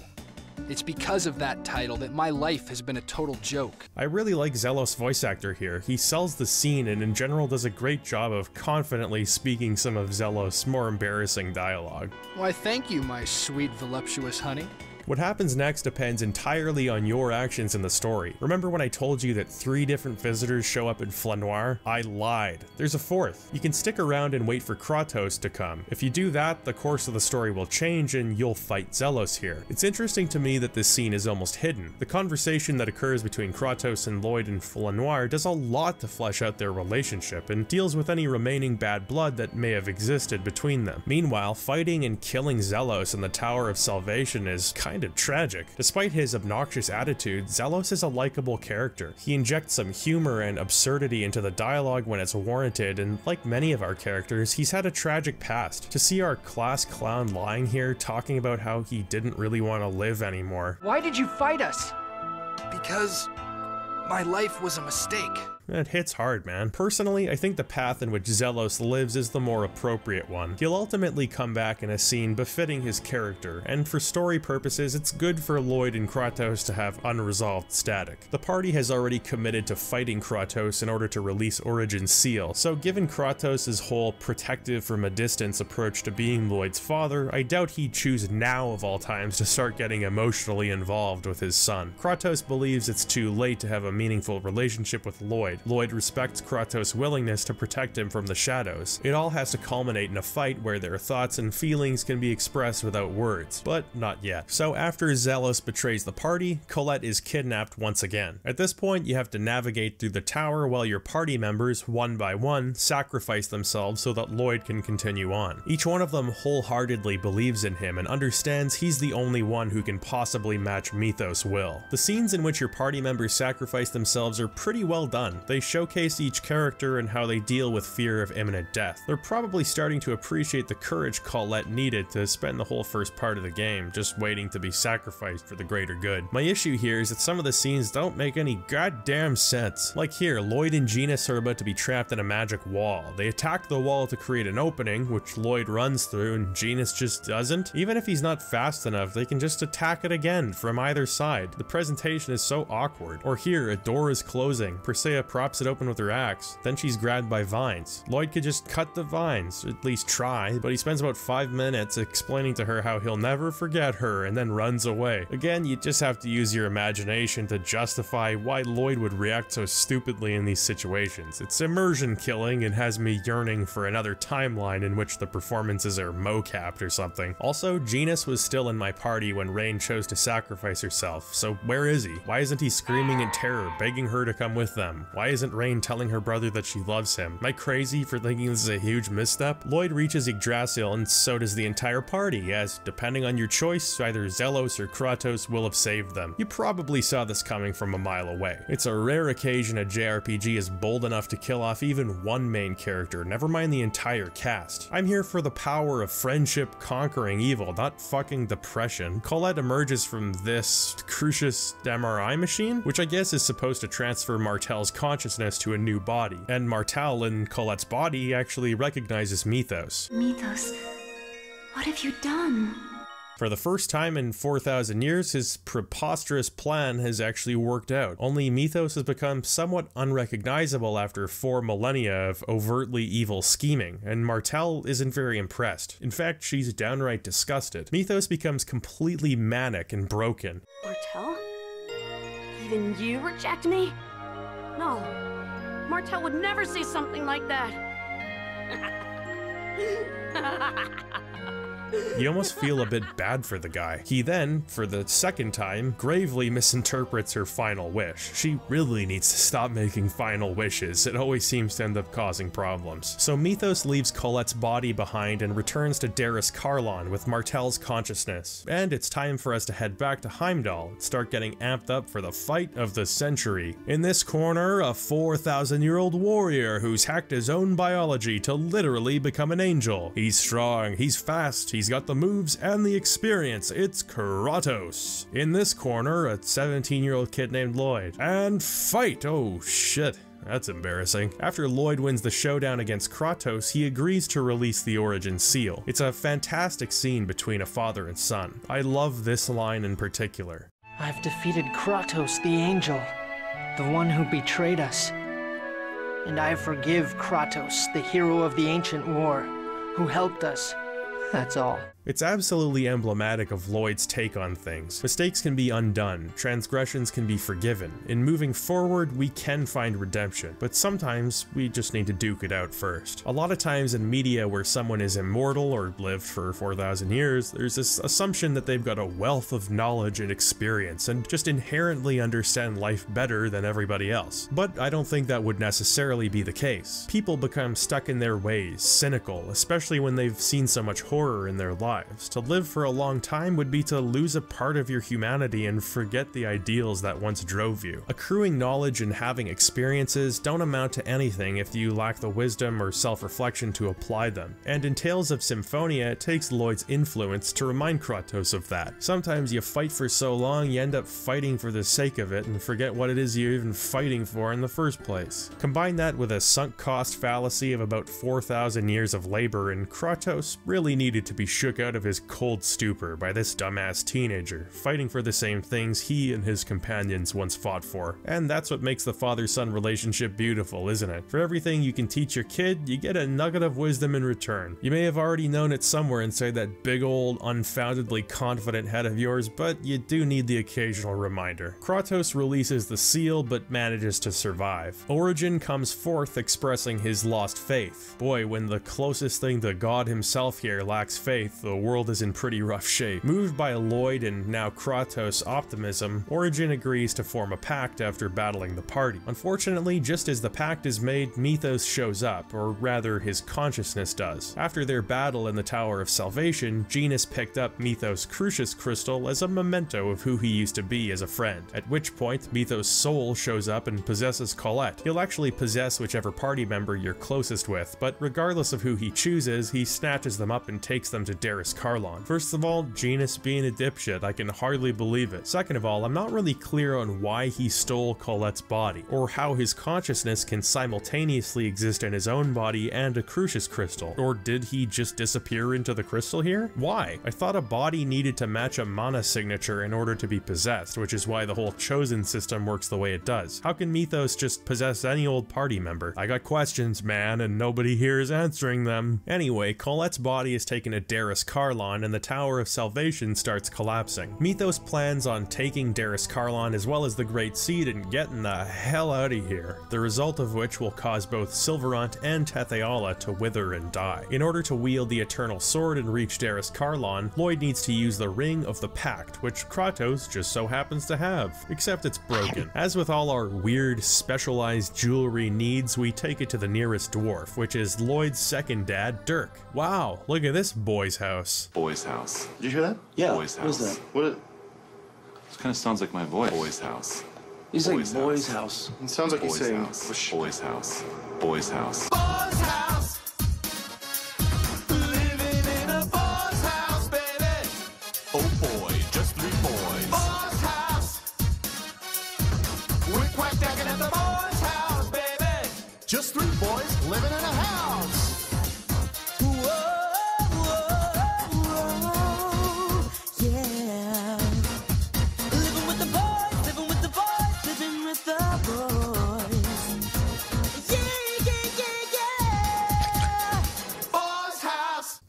It's because of that title that my life has been a total joke. I really like Zelos' voice actor here. He sells the scene and in general does a great job of confidently speaking some of Zelos' more embarrassing dialogue. Why thank you, my sweet voluptuous honey. What happens next depends entirely on your actions in the story. Remember when I told you that three different visitors show up in Flanoir? I lied. There's a fourth. You can stick around and wait for Kratos to come. If you do that, the course of the story will change and you'll fight Zelos here. It's interesting to me that this scene is almost hidden. The conversation that occurs between Kratos and Lloyd in Flanoir does a lot to flesh out their relationship and deals with any remaining bad blood that may have existed between them. Meanwhile, fighting and killing Zelos in the Tower of Salvation is kind kind of tragic. Despite his obnoxious attitude, Zelos is a likable character. He injects some humor and absurdity into the dialogue when it's warranted, and like many of our characters, he's had a tragic past. To see our class clown lying here talking about how he didn't really want to live anymore. Why did you fight us? Because my life was a mistake. It hits hard, man. Personally, I think the path in which Zelos lives is the more appropriate one. He'll ultimately come back in a scene befitting his character, and for story purposes, it's good for Lloyd and Kratos to have unresolved static. The party has already committed to fighting Kratos in order to release Origin's seal, so given Kratos' whole protective from a distance approach to being Lloyd's father, I doubt he'd choose now of all times to start getting emotionally involved with his son. Kratos believes it's too late to have a meaningful relationship with Lloyd, Lloyd. Lloyd respects Kratos' willingness to protect him from the shadows. It all has to culminate in a fight where their thoughts and feelings can be expressed without words, but not yet. So after Zelos betrays the party, Colette is kidnapped once again. At this point, you have to navigate through the tower while your party members, one by one, sacrifice themselves so that Lloyd can continue on. Each one of them wholeheartedly believes in him and understands he's the only one who can possibly match Mithos' will. The scenes in which your party members sacrifice themselves are pretty well done. They showcase each character and how they deal with fear of imminent death. They're probably starting to appreciate the courage Colette needed to spend the whole first part of the game just waiting to be sacrificed for the greater good. My issue here is that some of the scenes don't make any goddamn sense. Like here, Lloyd and Genis are about to be trapped in a magic wall. They attack the wall to create an opening, which Lloyd runs through and Genis just doesn't. Even if he's not fast enough, they can just attack it again from either side. The presentation is so awkward. Or here, a door is closing. Presea props it open with her axe. Then she's grabbed by vines. Lloyd could just cut the vines, at least try, but he spends about five minutes explaining to her how he'll never forget her and then runs away. Again, you just have to use your imagination to justify why Lloyd would react so stupidly in these situations. It's immersion killing and has me yearning for another timeline in which the performances are mocapped or something. Also, Genis was still in my party when Raine chose to sacrifice herself, so where is he? Why isn't he screaming in terror, begging her to come with them? Why isn't Raine telling her brother that she loves him? Am I crazy for thinking this is a huge misstep? Lloyd reaches Yggdrasil and so does the entire party, as depending on your choice, either Zelos or Kratos will have saved them. You probably saw this coming from a mile away. It's a rare occasion a JRPG is bold enough to kill off even one main character, never mind the entire cast. I'm here for the power of friendship conquering evil, not fucking depression. Colette emerges from this Cruxis MRI machine, which I guess is supposed to transfer Martel's consciousness to a new body, and Martel in Colette's body actually recognizes Mithos. Mithos, what have you done? For the first time in 4,000 years, his preposterous plan has actually worked out. Only Mithos has become somewhat unrecognizable after four millennia of overtly evil scheming, and Martel isn't very impressed. In fact, she's downright disgusted. Mithos becomes completely manic and broken. Martel? Even you reject me? No. Martel would never say something like that. You almost feel a bit bad for the guy. He then, for the second time, gravely misinterprets her final wish. She really needs to stop making final wishes, it always seems to end up causing problems. So Mithos leaves Colette's body behind and returns to Derris-Kharlan with Martel's consciousness. And it's time for us to head back to Heimdall and start getting amped up for the fight of the century. In this corner, a 4,000 year old warrior who's hacked his own biology to literally become an angel. He's strong, he's fast, he's got the moves and the experience. It's Kratos. In this corner, a 17 year old kid named Lloyd. And fight! Oh shit. That's embarrassing. After Lloyd wins the showdown against Kratos, he agrees to release the Origin Seal. It's a fantastic scene between a father and son. I love this line in particular. I've defeated Kratos the Angel, the one who betrayed us. And I forgive Kratos, the hero of the ancient war, who helped us. That's all. It's absolutely emblematic of Lloyd's take on things. Mistakes can be undone, transgressions can be forgiven. In moving forward, we can find redemption, but sometimes we just need to duke it out first. A lot of times in media where someone is immortal or lived for 4,000 years, there's this assumption that they've got a wealth of knowledge and experience and just inherently understand life better than everybody else. But I don't think that would necessarily be the case. People become stuck in their ways, cynical, especially when they've seen so much horror in their lives lives. To live for a long time would be to lose a part of your humanity and forget the ideals that once drove you. Accruing knowledge and having experiences don't amount to anything if you lack the wisdom or self-reflection to apply them. And in Tales of Symphonia, it takes Lloyd's influence to remind Kratos of that. Sometimes you fight for so long, you end up fighting for the sake of it and forget what it is you're even fighting for in the first place. Combine that with a sunk cost fallacy of about 4,000 years of labor, and Kratos really needed to be shook out of his cold stupor by this dumbass teenager, fighting for the same things he and his companions once fought for. And that's what makes the father-son relationship beautiful, isn't it? For everything you can teach your kid, you get a nugget of wisdom in return. You may have already known it somewhere inside that big old, unfoundedly confident head of yours, but you do need the occasional reminder. Kratos releases the seal, but manages to survive. Origin comes forth expressing his lost faith. Boy, when the closest thing to God himself here lacks faith, the world is in pretty rough shape. Moved by Lloyd and now Kratos' optimism, Origin agrees to form a pact after battling the party. Unfortunately, just as the pact is made, Mithos shows up, or rather his consciousness does. After their battle in the Tower of Salvation, Genis picked up Mithos' Cruxis crystal as a memento of who he used to be as a friend, at which point Mithos' soul shows up and possesses Colette. He'll actually possess whichever party member you're closest with, but regardless of who he chooses, he snatches them up and takes them to Derris Kharlan. First of all, Genis being a dipshit, I can hardly believe it. Second of all, I'm not really clear on why he stole Colette's body, or how his consciousness can simultaneously exist in his own body and a Cruxis crystal. Or did he just disappear into the crystal here? Why? I thought a body needed to match a mana signature in order to be possessed, which is why the whole chosen system works the way it does. How can Mithos just possess any old party member? I got questions, man, and nobody here is answering them. Anyway, Colette's body is taken to Derris Kharlan and the Tower of Salvation starts collapsing. Mithos plans on taking Derris-Kharlan as well as the Great Seed and getting the hell out of here, the result of which will cause both Sylvarant and Tethe'alla to wither and die. In order to wield the Eternal Sword and reach Derris-Kharlan, Lloyd needs to use the Ring of the Pact, which Kratos just so happens to have, except it's broken. As with all our weird, specialized jewelry needs, we take it to the nearest dwarf, which is Lloyd's second dad, Dirk. Wow, look at this boy's house. Boy's house. Did you hear that? Yeah. Boy's What is house. that? What? It, This kind of sounds like my voice. Boy's house. he's like boy's house. It sounds like boys he's Boy's saying. house. Boy's house. Boy's house. Oh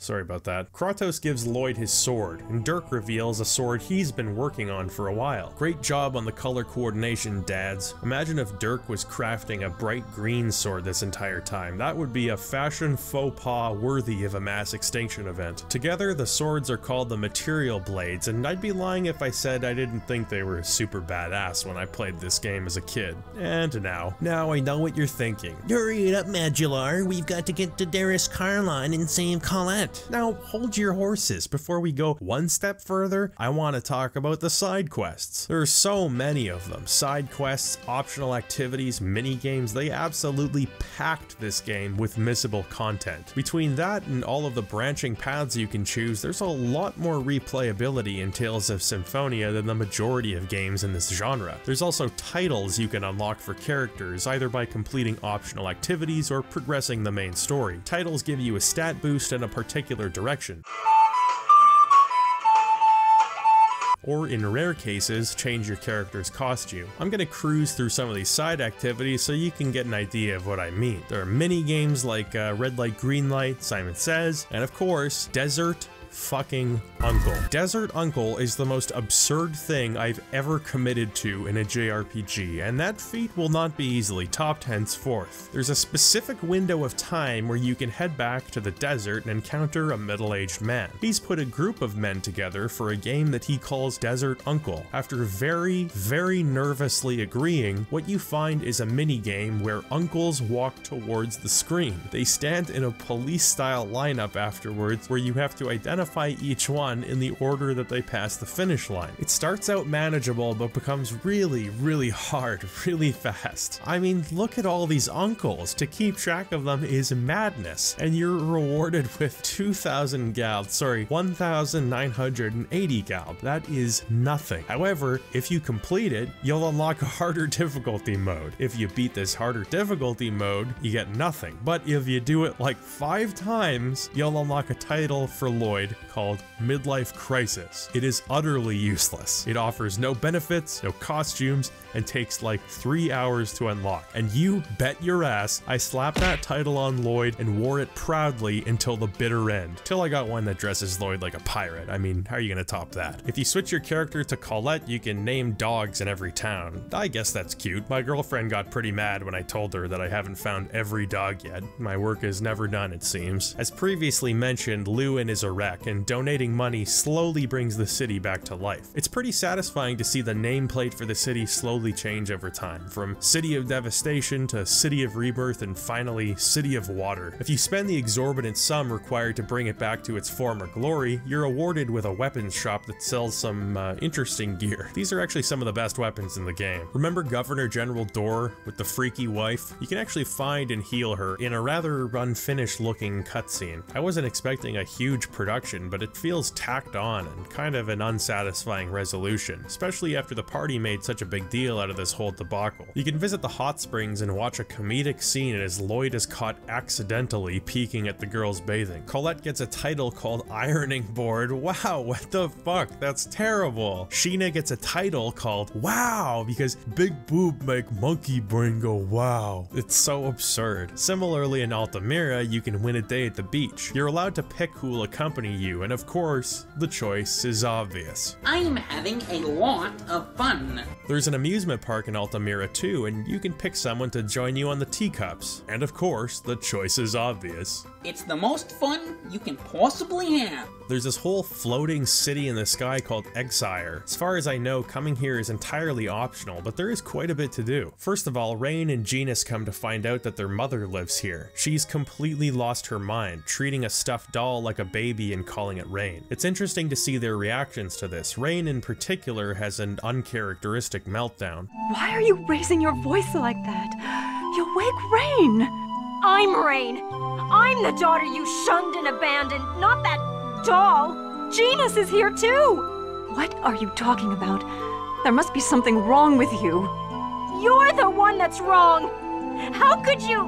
Sorry about that. Kratos gives Lloyd his sword, and Dirk reveals a sword he's been working on for a while. Great job on the color coordination, dads. Imagine if Dirk was crafting a bright green sword this entire time. That would be a fashion faux pas worthy of a mass extinction event. Together, the swords are called the Material Blades, and I'd be lying if I said I didn't think they were super badass when I played this game as a kid. And now. Now I know what you're thinking. Hurry it up, Majuular. We've got to get to Derris-Kharlan and save Colette. Now, hold your horses. Before we go one step further, I want to talk about the side quests. There are so many of them. Side quests, optional activities, mini games, they absolutely packed this game with missable content. Between that and all of the branching paths you can choose, there's a lot more replayability in Tales of Symphonia than the majority of games in this genre. There's also titles you can unlock for characters, either by completing optional activities or progressing the main story. Titles give you a stat boost and a particular direction. or in rare cases, change your character's costume. I'm gonna cruise through some of these side activities so you can get an idea of what I mean. There are mini games like uh, Red Light, Green Light, Simon Says, and of course, Desert fucking Uncle. Desert Uncle is the most absurd thing I've ever committed to in a JRPG, and that feat will not be easily topped henceforth. There's a specific window of time where you can head back to the desert and encounter a middle-aged man. He's put a group of men together for a game that he calls Desert Uncle. After very, very nervously agreeing, what you find is a mini-game where uncles walk towards the screen. They stand in a police-style lineup afterwards where you have to identify each one in the order that they pass the finish line. It starts out manageable but becomes really, really hard really fast. I mean, look at all these uncles. To keep track of them is madness. And you're rewarded with 2,000 gald, sorry, 1,980 gald. That is nothing. However, if you complete it, you'll unlock a harder difficulty mode. If you beat this harder difficulty mode, you get nothing. But if you do it like five times, you'll unlock a title for Lloyd called Midlife Crisis. It is utterly useless. It offers no benefits, no costumes, and takes like three hours to unlock. And you bet your ass I slapped that title on Lloyd and wore it proudly until the bitter end. Till I got one that dresses Lloyd like a pirate. I mean, how are you gonna top that? If you switch your character to Colette, you can name dogs in every town. I guess that's cute. My girlfriend got pretty mad when I told her that I haven't found every dog yet. My work is never done, it seems. As previously mentioned, Luin is a wreck, and donating money slowly brings the city back to life. It's pretty satisfying to see the nameplate for the city slowly change over time, from City of Devastation to City of Rebirth and finally City of Water. If you spend the exorbitant sum required to bring it back to its former glory, you're awarded with a weapons shop that sells some uh, interesting gear. These are actually some of the best weapons in the game. Remember Governor General Dorr with the freaky wife? You can actually find and heal her in a rather unfinished looking cutscene. I wasn't expecting a huge production, but it feels tacked on and kind of an unsatisfying resolution, especially after the party made such a big deal out of this whole debacle. You can visit the hot springs and watch a comedic scene as Lloyd is caught accidentally peeking at the girls bathing. Colette gets a title called Ironing Board. Wow, what the fuck? That's terrible. Sheena gets a title called Wow because big boob make monkey brain go wow. It's so absurd. Similarly in Altamira, you can win a day at the beach. You're allowed to pick who will accompany you, and of course, the choice is obvious. I'm having a lot of fun. There's an amusement park in Altamira too, and you can pick someone to join you on the teacups. And of course, the choice is obvious. It's the most fun you can possibly have. There's this whole floating city in the sky called Exire. As far as I know, coming here is entirely optional, but there is quite a bit to do. First of all, Raine and Genis come to find out that their mother lives here. She's completely lost her mind, treating a stuffed doll like a baby and calling it Raine. It's interesting to see their reactions to this. Raine in particular has an uncharacteristic meltdown. Why are you raising your voice like that? You'll wake Raine. I'm Raine. I'm the daughter you shunned and abandoned, not that doll. Genis is here too. What are you talking about? There must be something wrong with you. You're the one that's wrong. How could you?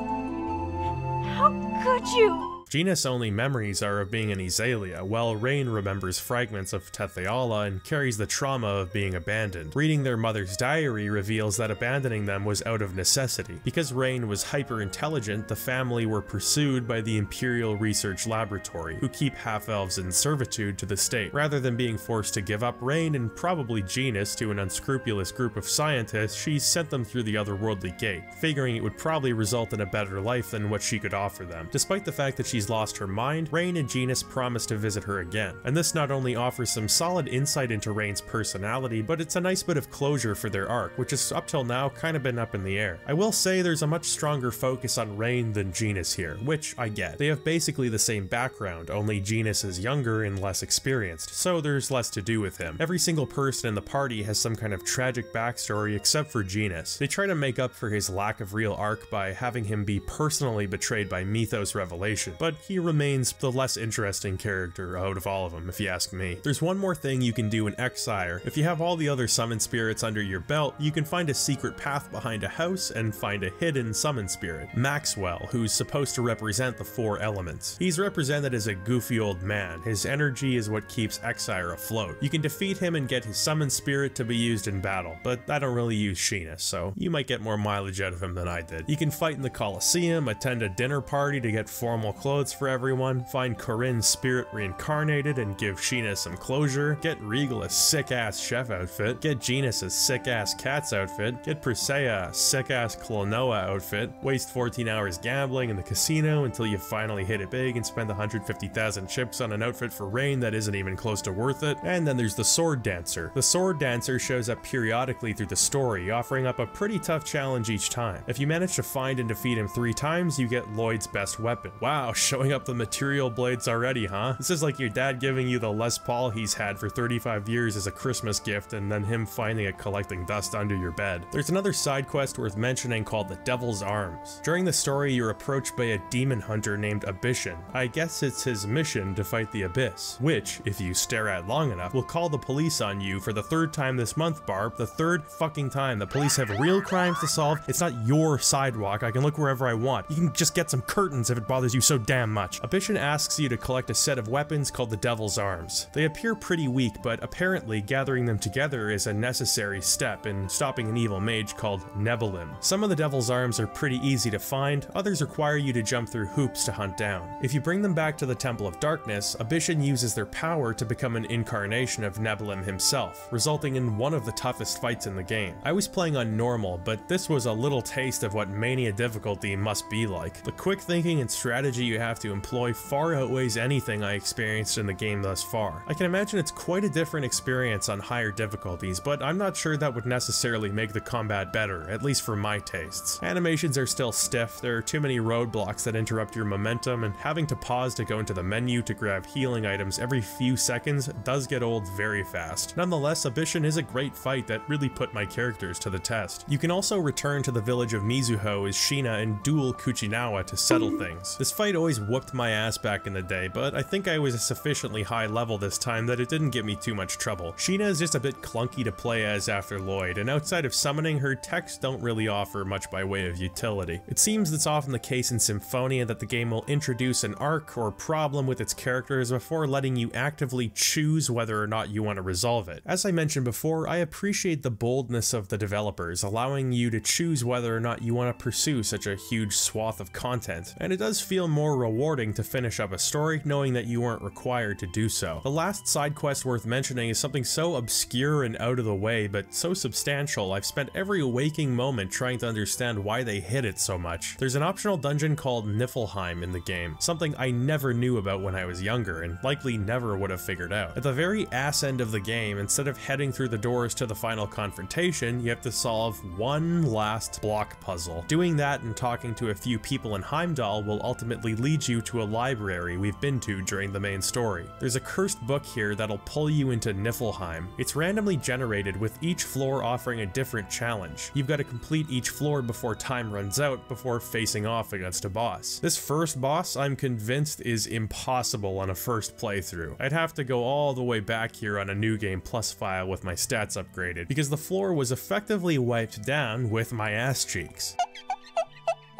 How could you? Genis' only memories are of being an Iselia, while Raine remembers fragments of Tethe'alla and carries the trauma of being abandoned. Reading their mother's diary reveals that abandoning them was out of necessity. Because Raine was hyper-intelligent, the family were pursued by the Imperial Research Laboratory, who keep half-elves in servitude to the state. Rather than being forced to give up Raine and probably Genis to an unscrupulous group of scientists, she sent them through the otherworldly gate, figuring it would probably result in a better life than what she could offer them. Despite the fact that she she's lost her mind, Raine and Genis promise to visit her again. And this not only offers some solid insight into Raine's personality, but it's a nice bit of closure for their arc, which has up till now kind of been up in the air. I will say there's a much stronger focus on Raine than Genis here, which I get. They have basically the same background, only Genis is younger and less experienced, so there's less to do with him. Every single person in the party has some kind of tragic backstory except for Genis. They try to make up for his lack of real arc by having him be personally betrayed by Mithos Revelation, but he remains the less interesting character out of all of them, if you ask me. There's one more thing you can do in Exire. If you have all the other summon spirits under your belt, you can find a secret path behind a house and find a hidden summon spirit, Maxwell, who's supposed to represent the four elements. He's represented as a goofy old man. His energy is what keeps Exire afloat. You can defeat him and get his summon spirit to be used in battle, but I don't really use Sheena, so you might get more mileage out of him than I did. You can fight in the Colosseum, attend a dinner party to get formal clothes for everyone, find Corrine's spirit reincarnated and give Sheena some closure, get Regal a sick-ass chef outfit, get Genis a sick-ass cat's outfit, get Presea a sick-ass Klonoa outfit, waste 14 hours gambling in the casino until you finally hit it big and spend 150,000 chips on an outfit for Raine that isn't even close to worth it, and then there's the Sword Dancer. The Sword Dancer shows up periodically through the story, offering up a pretty tough challenge each time. If you manage to find and defeat him three times, you get Lloyd's best weapon. Wow, showing up the material blades already, huh? This is like your dad giving you the Les Paul he's had for 35 years as a Christmas gift and then him finding it collecting dust under your bed. There's another side quest worth mentioning called the Devil's Arms. During the story, you're approached by a demon hunter named Abyssion. I guess it's his mission to fight the Abyss, which, if you stare at long enough, will call the police on you for the third time this month, Barb. The third fucking time. The police have real crimes to solve. It's not your sidewalk. I can look wherever I want. You can just get some curtains if it bothers you so damn damn much. Abyssion asks you to collect a set of weapons called the Devil's Arms. They appear pretty weak, but apparently gathering them together is a necessary step in stopping an evil mage called Nebelim. Some of the Devil's Arms are pretty easy to find, others require you to jump through hoops to hunt down. If you bring them back to the Temple of Darkness, Abyssion uses their power to become an incarnation of Nebelim himself, resulting in one of the toughest fights in the game. I was playing on normal, but this was a little taste of what Mania difficulty must be like. The quick thinking and strategy you have to employ far outweighs anything I experienced in the game thus far. I can imagine it's quite a different experience on higher difficulties, but I'm not sure that would necessarily make the combat better, at least for my tastes. Animations are still stiff, there are too many roadblocks that interrupt your momentum, and having to pause to go into the menu to grab healing items every few seconds does get old very fast. Nonetheless, Abyssion is a great fight that really put my characters to the test. You can also return to the village of Mizuho as Sheena and duel Kuchinawa to settle mm-hmm. things. This fight always whooped my ass back in the day, but I think I was a sufficiently high level this time that it didn't give me too much trouble. Sheena is just a bit clunky to play as after Lloyd, and outside of summoning, her techs don't really offer much by way of utility. It seems that's often the case in Symphonia that the game will introduce an arc or problem with its characters before letting you actively choose whether or not you want to resolve it. As I mentioned before, I appreciate the boldness of the developers, allowing you to choose whether or not you want to pursue such a huge swath of content, and it does feel more rewarding to finish up a story knowing that you weren't required to do so. The last side quest worth mentioning is something so obscure and out of the way, but so substantial I've spent every waking moment trying to understand why they hit it so much. There's an optional dungeon called Niflheim in the game, something I never knew about when I was younger and likely never would have figured out. At the very ass end of the game, instead of heading through the doors to the final confrontation, you have to solve one last block puzzle. Doing that and talking to a few people in Heimdall will ultimately lead you to a library we've been to during the main story. There's a cursed book here that'll pull you into Niflheim. It's randomly generated with each floor offering a different challenge. You've got to complete each floor before time runs out before facing off against a boss. This first boss, I'm convinced, is impossible on a first playthrough. I'd have to go all the way back here on a new game plus file with my stats upgraded, because the floor was effectively wiped down with my ass cheeks.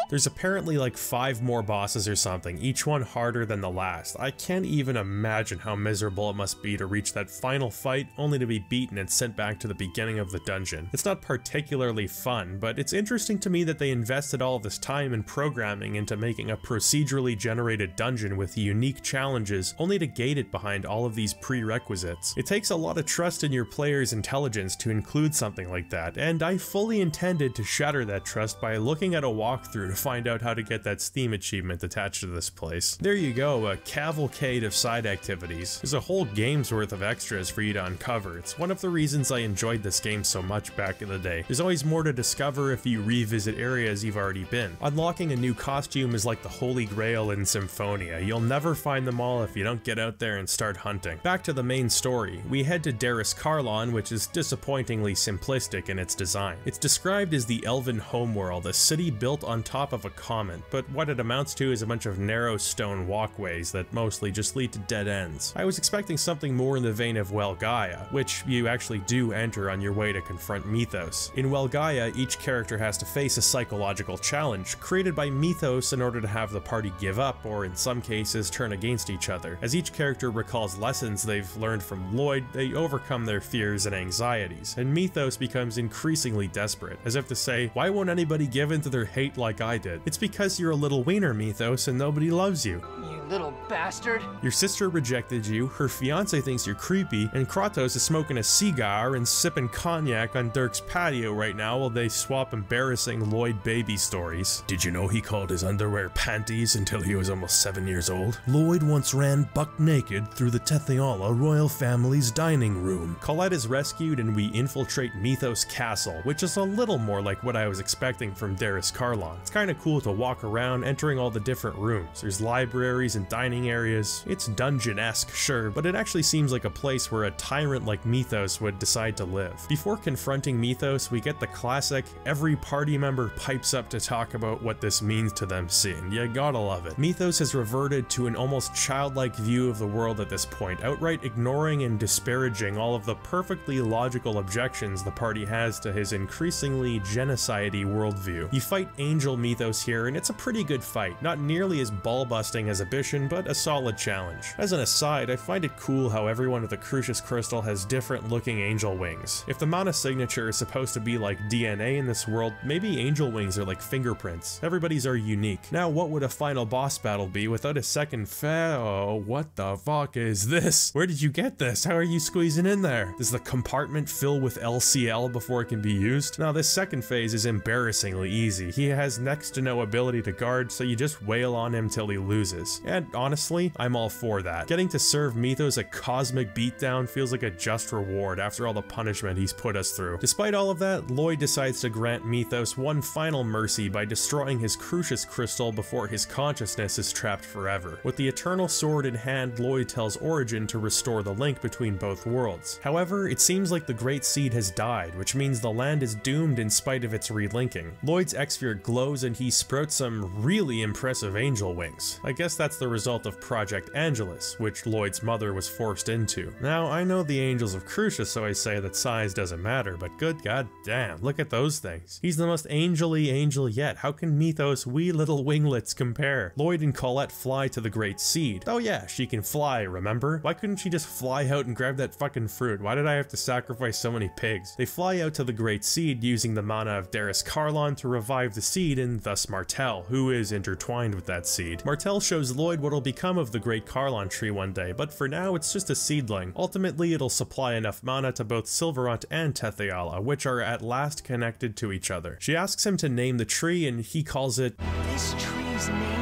There's apparently like five more bosses or something, each one harder than the last. I can't even imagine how miserable it must be to reach that final fight only to be beaten and sent back to the beginning of the dungeon. It's not particularly fun, but it's interesting to me that they invested all this time and programming into making a procedurally generated dungeon with unique challenges only to gate it behind all of these prerequisites. It takes a lot of trust in your player's intelligence to include something like that, and I fully intended to shatter that trust by looking at a walkthrough find out how to get that Steam achievement attached to this place. There you go, a cavalcade of side activities. There's a whole game's worth of extras for you to uncover. It's one of the reasons I enjoyed this game so much back in the day. There's always more to discover if you revisit areas you've already been. Unlocking a new costume is like the holy grail in Symphonia. You'll never find them all if you don't get out there and start hunting. Back to the main story. We head to Derris-Kharlan, which is disappointingly simplistic in its design. It's described as the Elven homeworld, a city built on top of a comet, but what it amounts to is a bunch of narrow stone walkways that mostly just lead to dead ends. I was expecting something more in the vein of Welgaia, which you actually do enter on your way to confront Mithos. In Welgaia, each character has to face a psychological challenge created by Mithos in order to have the party give up, or in some cases, turn against each other. As each character recalls lessons they've learned from Lloyd, they overcome their fears and anxieties, and Mithos becomes increasingly desperate, as if to say, why won't anybody give in to their hate like I did? It's because you're a little wiener, Mithos, and nobody loves you. You little bastard. Your sister rejected you, her fiance thinks you're creepy, and Kratos is smoking a cigar and sipping cognac on Dirk's patio right now while they swap embarrassing Lloyd baby stories. Did you know he called his underwear panties until he was almost seven years old? Lloyd once ran buck naked through the Tethe'alla royal family's dining room. Colette is rescued and we infiltrate Mithos Castle, which is a little more like what I was expecting from Derris-Kharlan. It's kinda cool to walk around entering all the different rooms. There's libraries and dining areas. It's dungeon-esque, sure, but it actually seems like a place where a tyrant like Mithos would decide to live. Before confronting Mithos, we get the classic, every party member pipes up to talk about what this means to them scene. You gotta love it. Mithos has reverted to an almost childlike view of the world at this point, outright ignoring and disparaging all of the perfectly logical objections the party has to his increasingly genocide-y worldview. You fight Angel Mithos here, and it's a pretty good fight. Not nearly as ball-busting as Abyssion, but a solid challenge. As an aside, I find it cool how everyone with the Cruxis Crystal has different looking angel wings. If the mana signature is supposed to be like DNA in this world, maybe angel wings are like fingerprints. Everybody's are unique. Now what would a final boss battle be without a second fa- Oh, what the fuck is this? Where did you get this? How are you squeezing in there? Does the compartment fill with LCL before it can be used? Now this second phase is embarrassingly easy. He has next to no ability to guard, so you just wail on him till he loses. And honestly, I'm all for that. Getting to serve Mithos a cosmic beatdown feels like a just reward after all the punishment he's put us through. Despite all of that, Lloyd decides to grant Mithos one final mercy by destroying his Cruxis crystal before his consciousness is trapped forever. With the Eternal Sword in hand, Lloyd tells Origin to restore the link between both worlds. However, it seems like the Great Seed has died, which means the land is doomed in spite of its relinking. Lloyd's Exsphere glows and he sprouts some really impressive angel wings. I guess that's the result of Project Angelus, which Lloyd's mother was forced into. Now, I know the angels of Cruxis, so I say that size doesn't matter, but good god damn, look at those things. He's the most angel-y angel yet. How can Mithos' wee little winglets compare? Lloyd and Colette fly to the Great Seed. Oh yeah, she can fly, remember? Why couldn't she just fly out and grab that fucking fruit? Why did I have to sacrifice so many pigs? They fly out to the Great Seed using the mana of Derris-Kharlan to revive the seed and thus Martel, who is intertwined with that seed. Martel shows Lloyd what'll become of the Great Kharlan tree one day, but for now it's just a seedling. Ultimately, it'll supply enough mana to both Sylvarant and Tethe'alla, which are at last connected to each other. She asks him to name the tree and he calls it This tree's name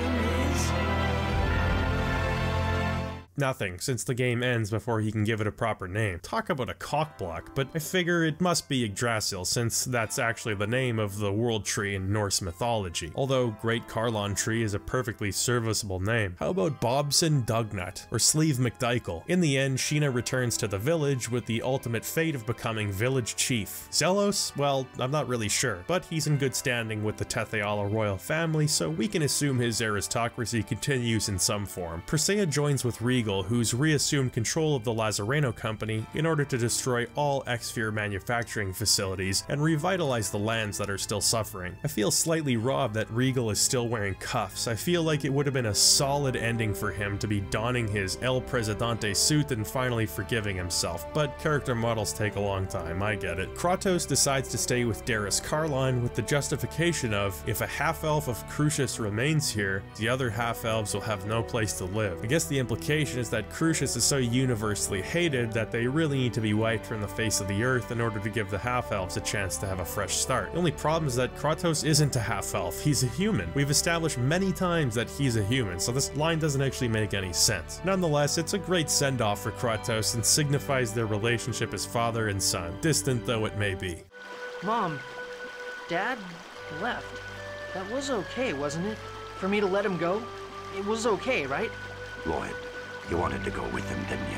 Nothing, since the game ends before he can give it a proper name. Talk about a cockblock, but I figure it must be Yggdrasil, since that's actually the name of the world tree in Norse mythology. Although Great Kharlan Tree is a perfectly serviceable name. How about Bobson Dugnut, or Sleeve McDykel? In the end, Sheena returns to the village with the ultimate fate of becoming village chief. Zelos? Well, I'm not really sure, but he's in good standing with the Tethe'alla royal family, so we can assume his aristocracy continues in some form. Presea joins with Regal who's reassumed control of the Lezareno company in order to destroy all Exsphere manufacturing facilities and revitalize the lands that are still suffering. I feel slightly robbed that Regal is still wearing cuffs. I feel like it would have been a solid ending for him to be donning his El Presidente suit and finally forgiving himself, but character models take a long time, I get it. Kratos decides to stay with Derris-Kharlan with the justification of, if a half-elf of Cruxis remains here, the other half-elves will have no place to live. I guess the implication is that Cruxis is so universally hated that they really need to be wiped from the face of the earth in order to give the half-elves a chance to have a fresh start. The only problem is that Kratos isn't a half-elf, he's a human. We've established many times that he's a human, so this line doesn't actually make any sense. Nonetheless, it's a great send-off for Kratos and signifies their relationship as father and son, distant though it may be. Mom, Dad left. That was okay, wasn't it? For me to let him go? It was okay, right? Lloyd, you wanted to go with him, didn't you?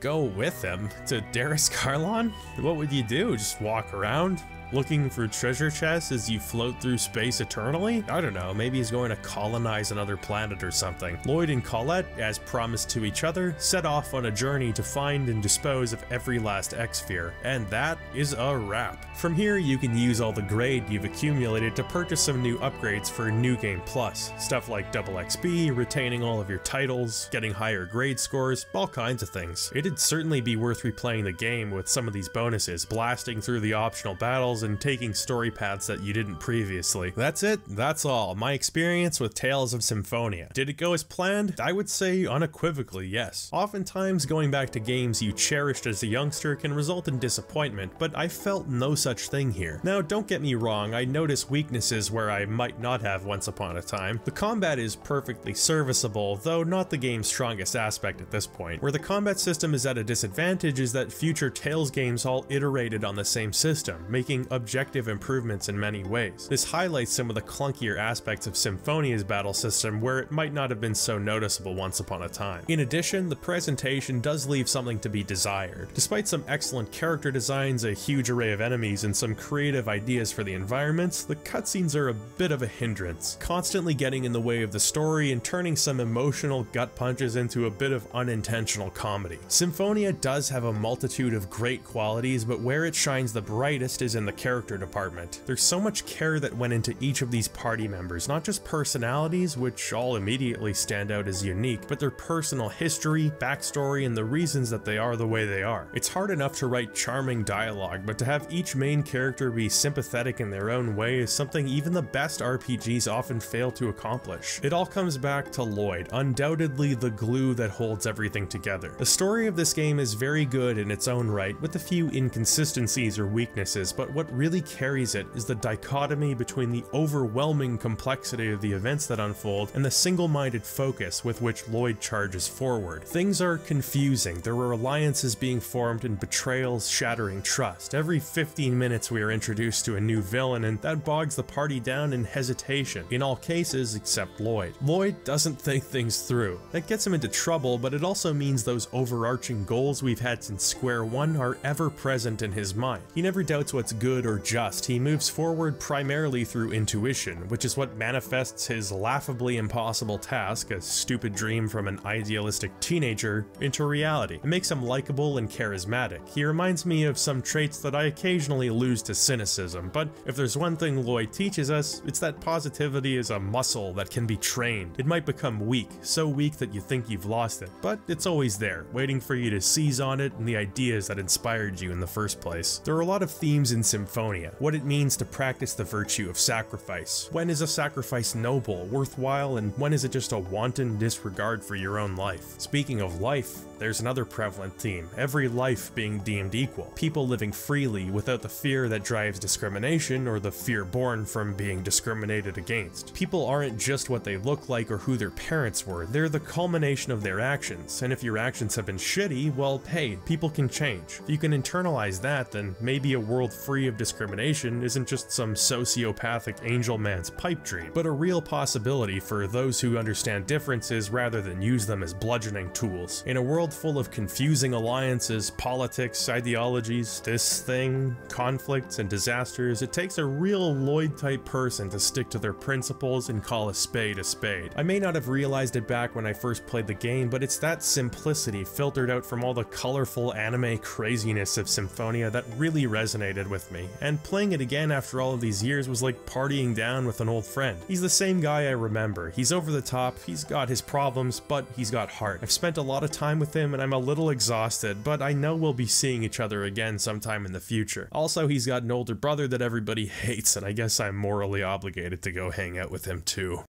Go with him? To Derris-Kharlan? What would you do? Just walk around? Looking for treasure chests as you float through space eternally? I don't know, maybe he's going to colonize another planet or something. Lloyd and Colette, as promised to each other, set off on a journey to find and dispose of every last Exsphere, and that is a wrap. From here, you can use all the grade you've accumulated to purchase some new upgrades for New Game Plus. Stuff like double XP, retaining all of your titles, getting higher grade scores, all kinds of things. It'd certainly be worth replaying the game with some of these bonuses, blasting through the optional battles and taking story paths that you didn't previously. That's it, that's all. My experience with Tales of Symphonia. Did it go as planned? I would say unequivocally yes. Oftentimes, going back to games you cherished as a youngster can result in disappointment, but I felt no such thing here. Now, don't get me wrong, I notice weaknesses where I might not have once upon a time. The combat is perfectly serviceable, though not the game's strongest aspect at this point. Where the combat system is at a disadvantage is that future Tales games all iterated on the same system, making objective improvements in many ways. This highlights some of the clunkier aspects of Symphonia's battle system where it might not have been so noticeable once upon a time. In addition, the presentation does leave something to be desired. Despite some excellent character designs, a huge array of enemies, and some creative ideas for the environments, the cutscenes are a bit of a hindrance, constantly getting in the way of the story and turning some emotional gut punches into a bit of unintentional comedy. Symphonia does have a multitude of great qualities, but where it shines the brightest is in the character department. There's so much care that went into each of these party members, not just personalities, which all immediately stand out as unique, but their personal history, backstory, and the reasons that they are the way they are. It's hard enough to write charming dialogue, but to have each main character be sympathetic in their own way is something even the best RPGs often fail to accomplish. It all comes back to Lloyd, undoubtedly the glue that holds everything together. The story of this game is very good in its own right, with a few inconsistencies or weaknesses, but what really carries it is the dichotomy between the overwhelming complexity of the events that unfold and the single-minded focus with which Lloyd charges forward. Things are confusing, there are alliances being formed and betrayals shattering trust. Every 15 minutes we are introduced to a new villain and that bogs the party down in hesitation, in all cases except Lloyd. Lloyd doesn't think things through. That gets him into trouble, but it also means those overarching goals we've had since Square One are ever present in his mind. He never doubts what's good or just, he moves forward primarily through intuition, which is what manifests his laughably impossible task, a stupid dream from an idealistic teenager, into reality. It makes him likable and charismatic. He reminds me of some traits that I occasionally lose to cynicism, but if there's one thing Lloyd teaches us, it's that positivity is a muscle that can be trained. It might become weak, so weak that you think you've lost it, but it's always there, waiting for you to seize on it and the ideas that inspired you in the first place. There are a lot of themes in Symphonia, what it means to practice the virtue of sacrifice. When is a sacrifice noble, worthwhile, and when is it just a wanton disregard for your own life? Speaking of life, there's another prevalent theme, every life being deemed equal. People living freely without the fear that drives discrimination or the fear born from being discriminated against. People aren't just what they look like or who their parents were, they're the culmination of their actions, and if your actions have been shitty, well, hey, people can change. If you can internalize that, then maybe a world free of discrimination isn't just some sociopathic angel man's pipe dream, but a real possibility for those who understand differences rather than use them as bludgeoning tools. In a world full of confusing alliances, politics, ideologies, this thing, conflicts, and disasters, it takes a real Lloyd type person to stick to their principles and call a spade a spade. I may not have realized it back when I first played the game, but it's that simplicity filtered out from all the colorful anime craziness of Symphonia that really resonated with me, and playing it again after all of these years was like partying down with an old friend. He's the same guy I remember. He's over the top, he's got his problems, but he's got heart. I've spent a lot of time with him and I'm a little exhausted, but I know we'll be seeing each other again sometime in the future. Also, he's got an older brother that everybody hates, and I guess I'm morally obligated to go hang out with him too.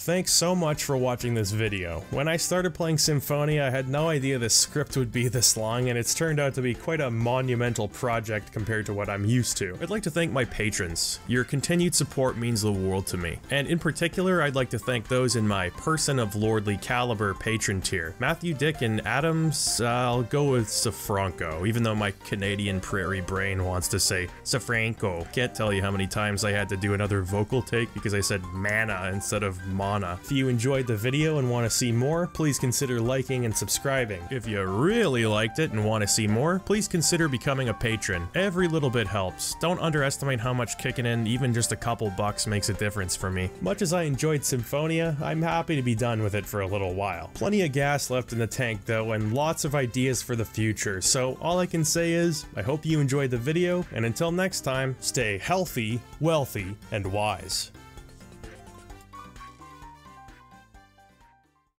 Thanks so much for watching this video. When I started playing Symphonia, I had no idea the script would be this long, and it's turned out to be quite a monumental project compared to what I'm used to. I'd like to thank my patrons. Your continued support means the world to me. And in particular, I'd like to thank those in my Person of Lordly Caliber patron tier. Matthew Dick and Adams, uh, I'll go with Safranco, even though my Canadian prairie brain wants to say Safranco. Can't tell you how many times I had to do another vocal take because I said mana instead of mana. If you enjoyed the video and want to see more, please consider liking and subscribing. If you really liked it and want to see more, please consider becoming a patron. Every little bit helps. Don't underestimate how much kicking in even just a couple bucks makes a difference for me. Much as I enjoyed Symphonia, I'm happy to be done with it for a little while. Plenty of gas left in the tank though, and lots of ideas for the future, so all I can say is, I hope you enjoyed the video, and until next time, stay healthy, wealthy, and wise.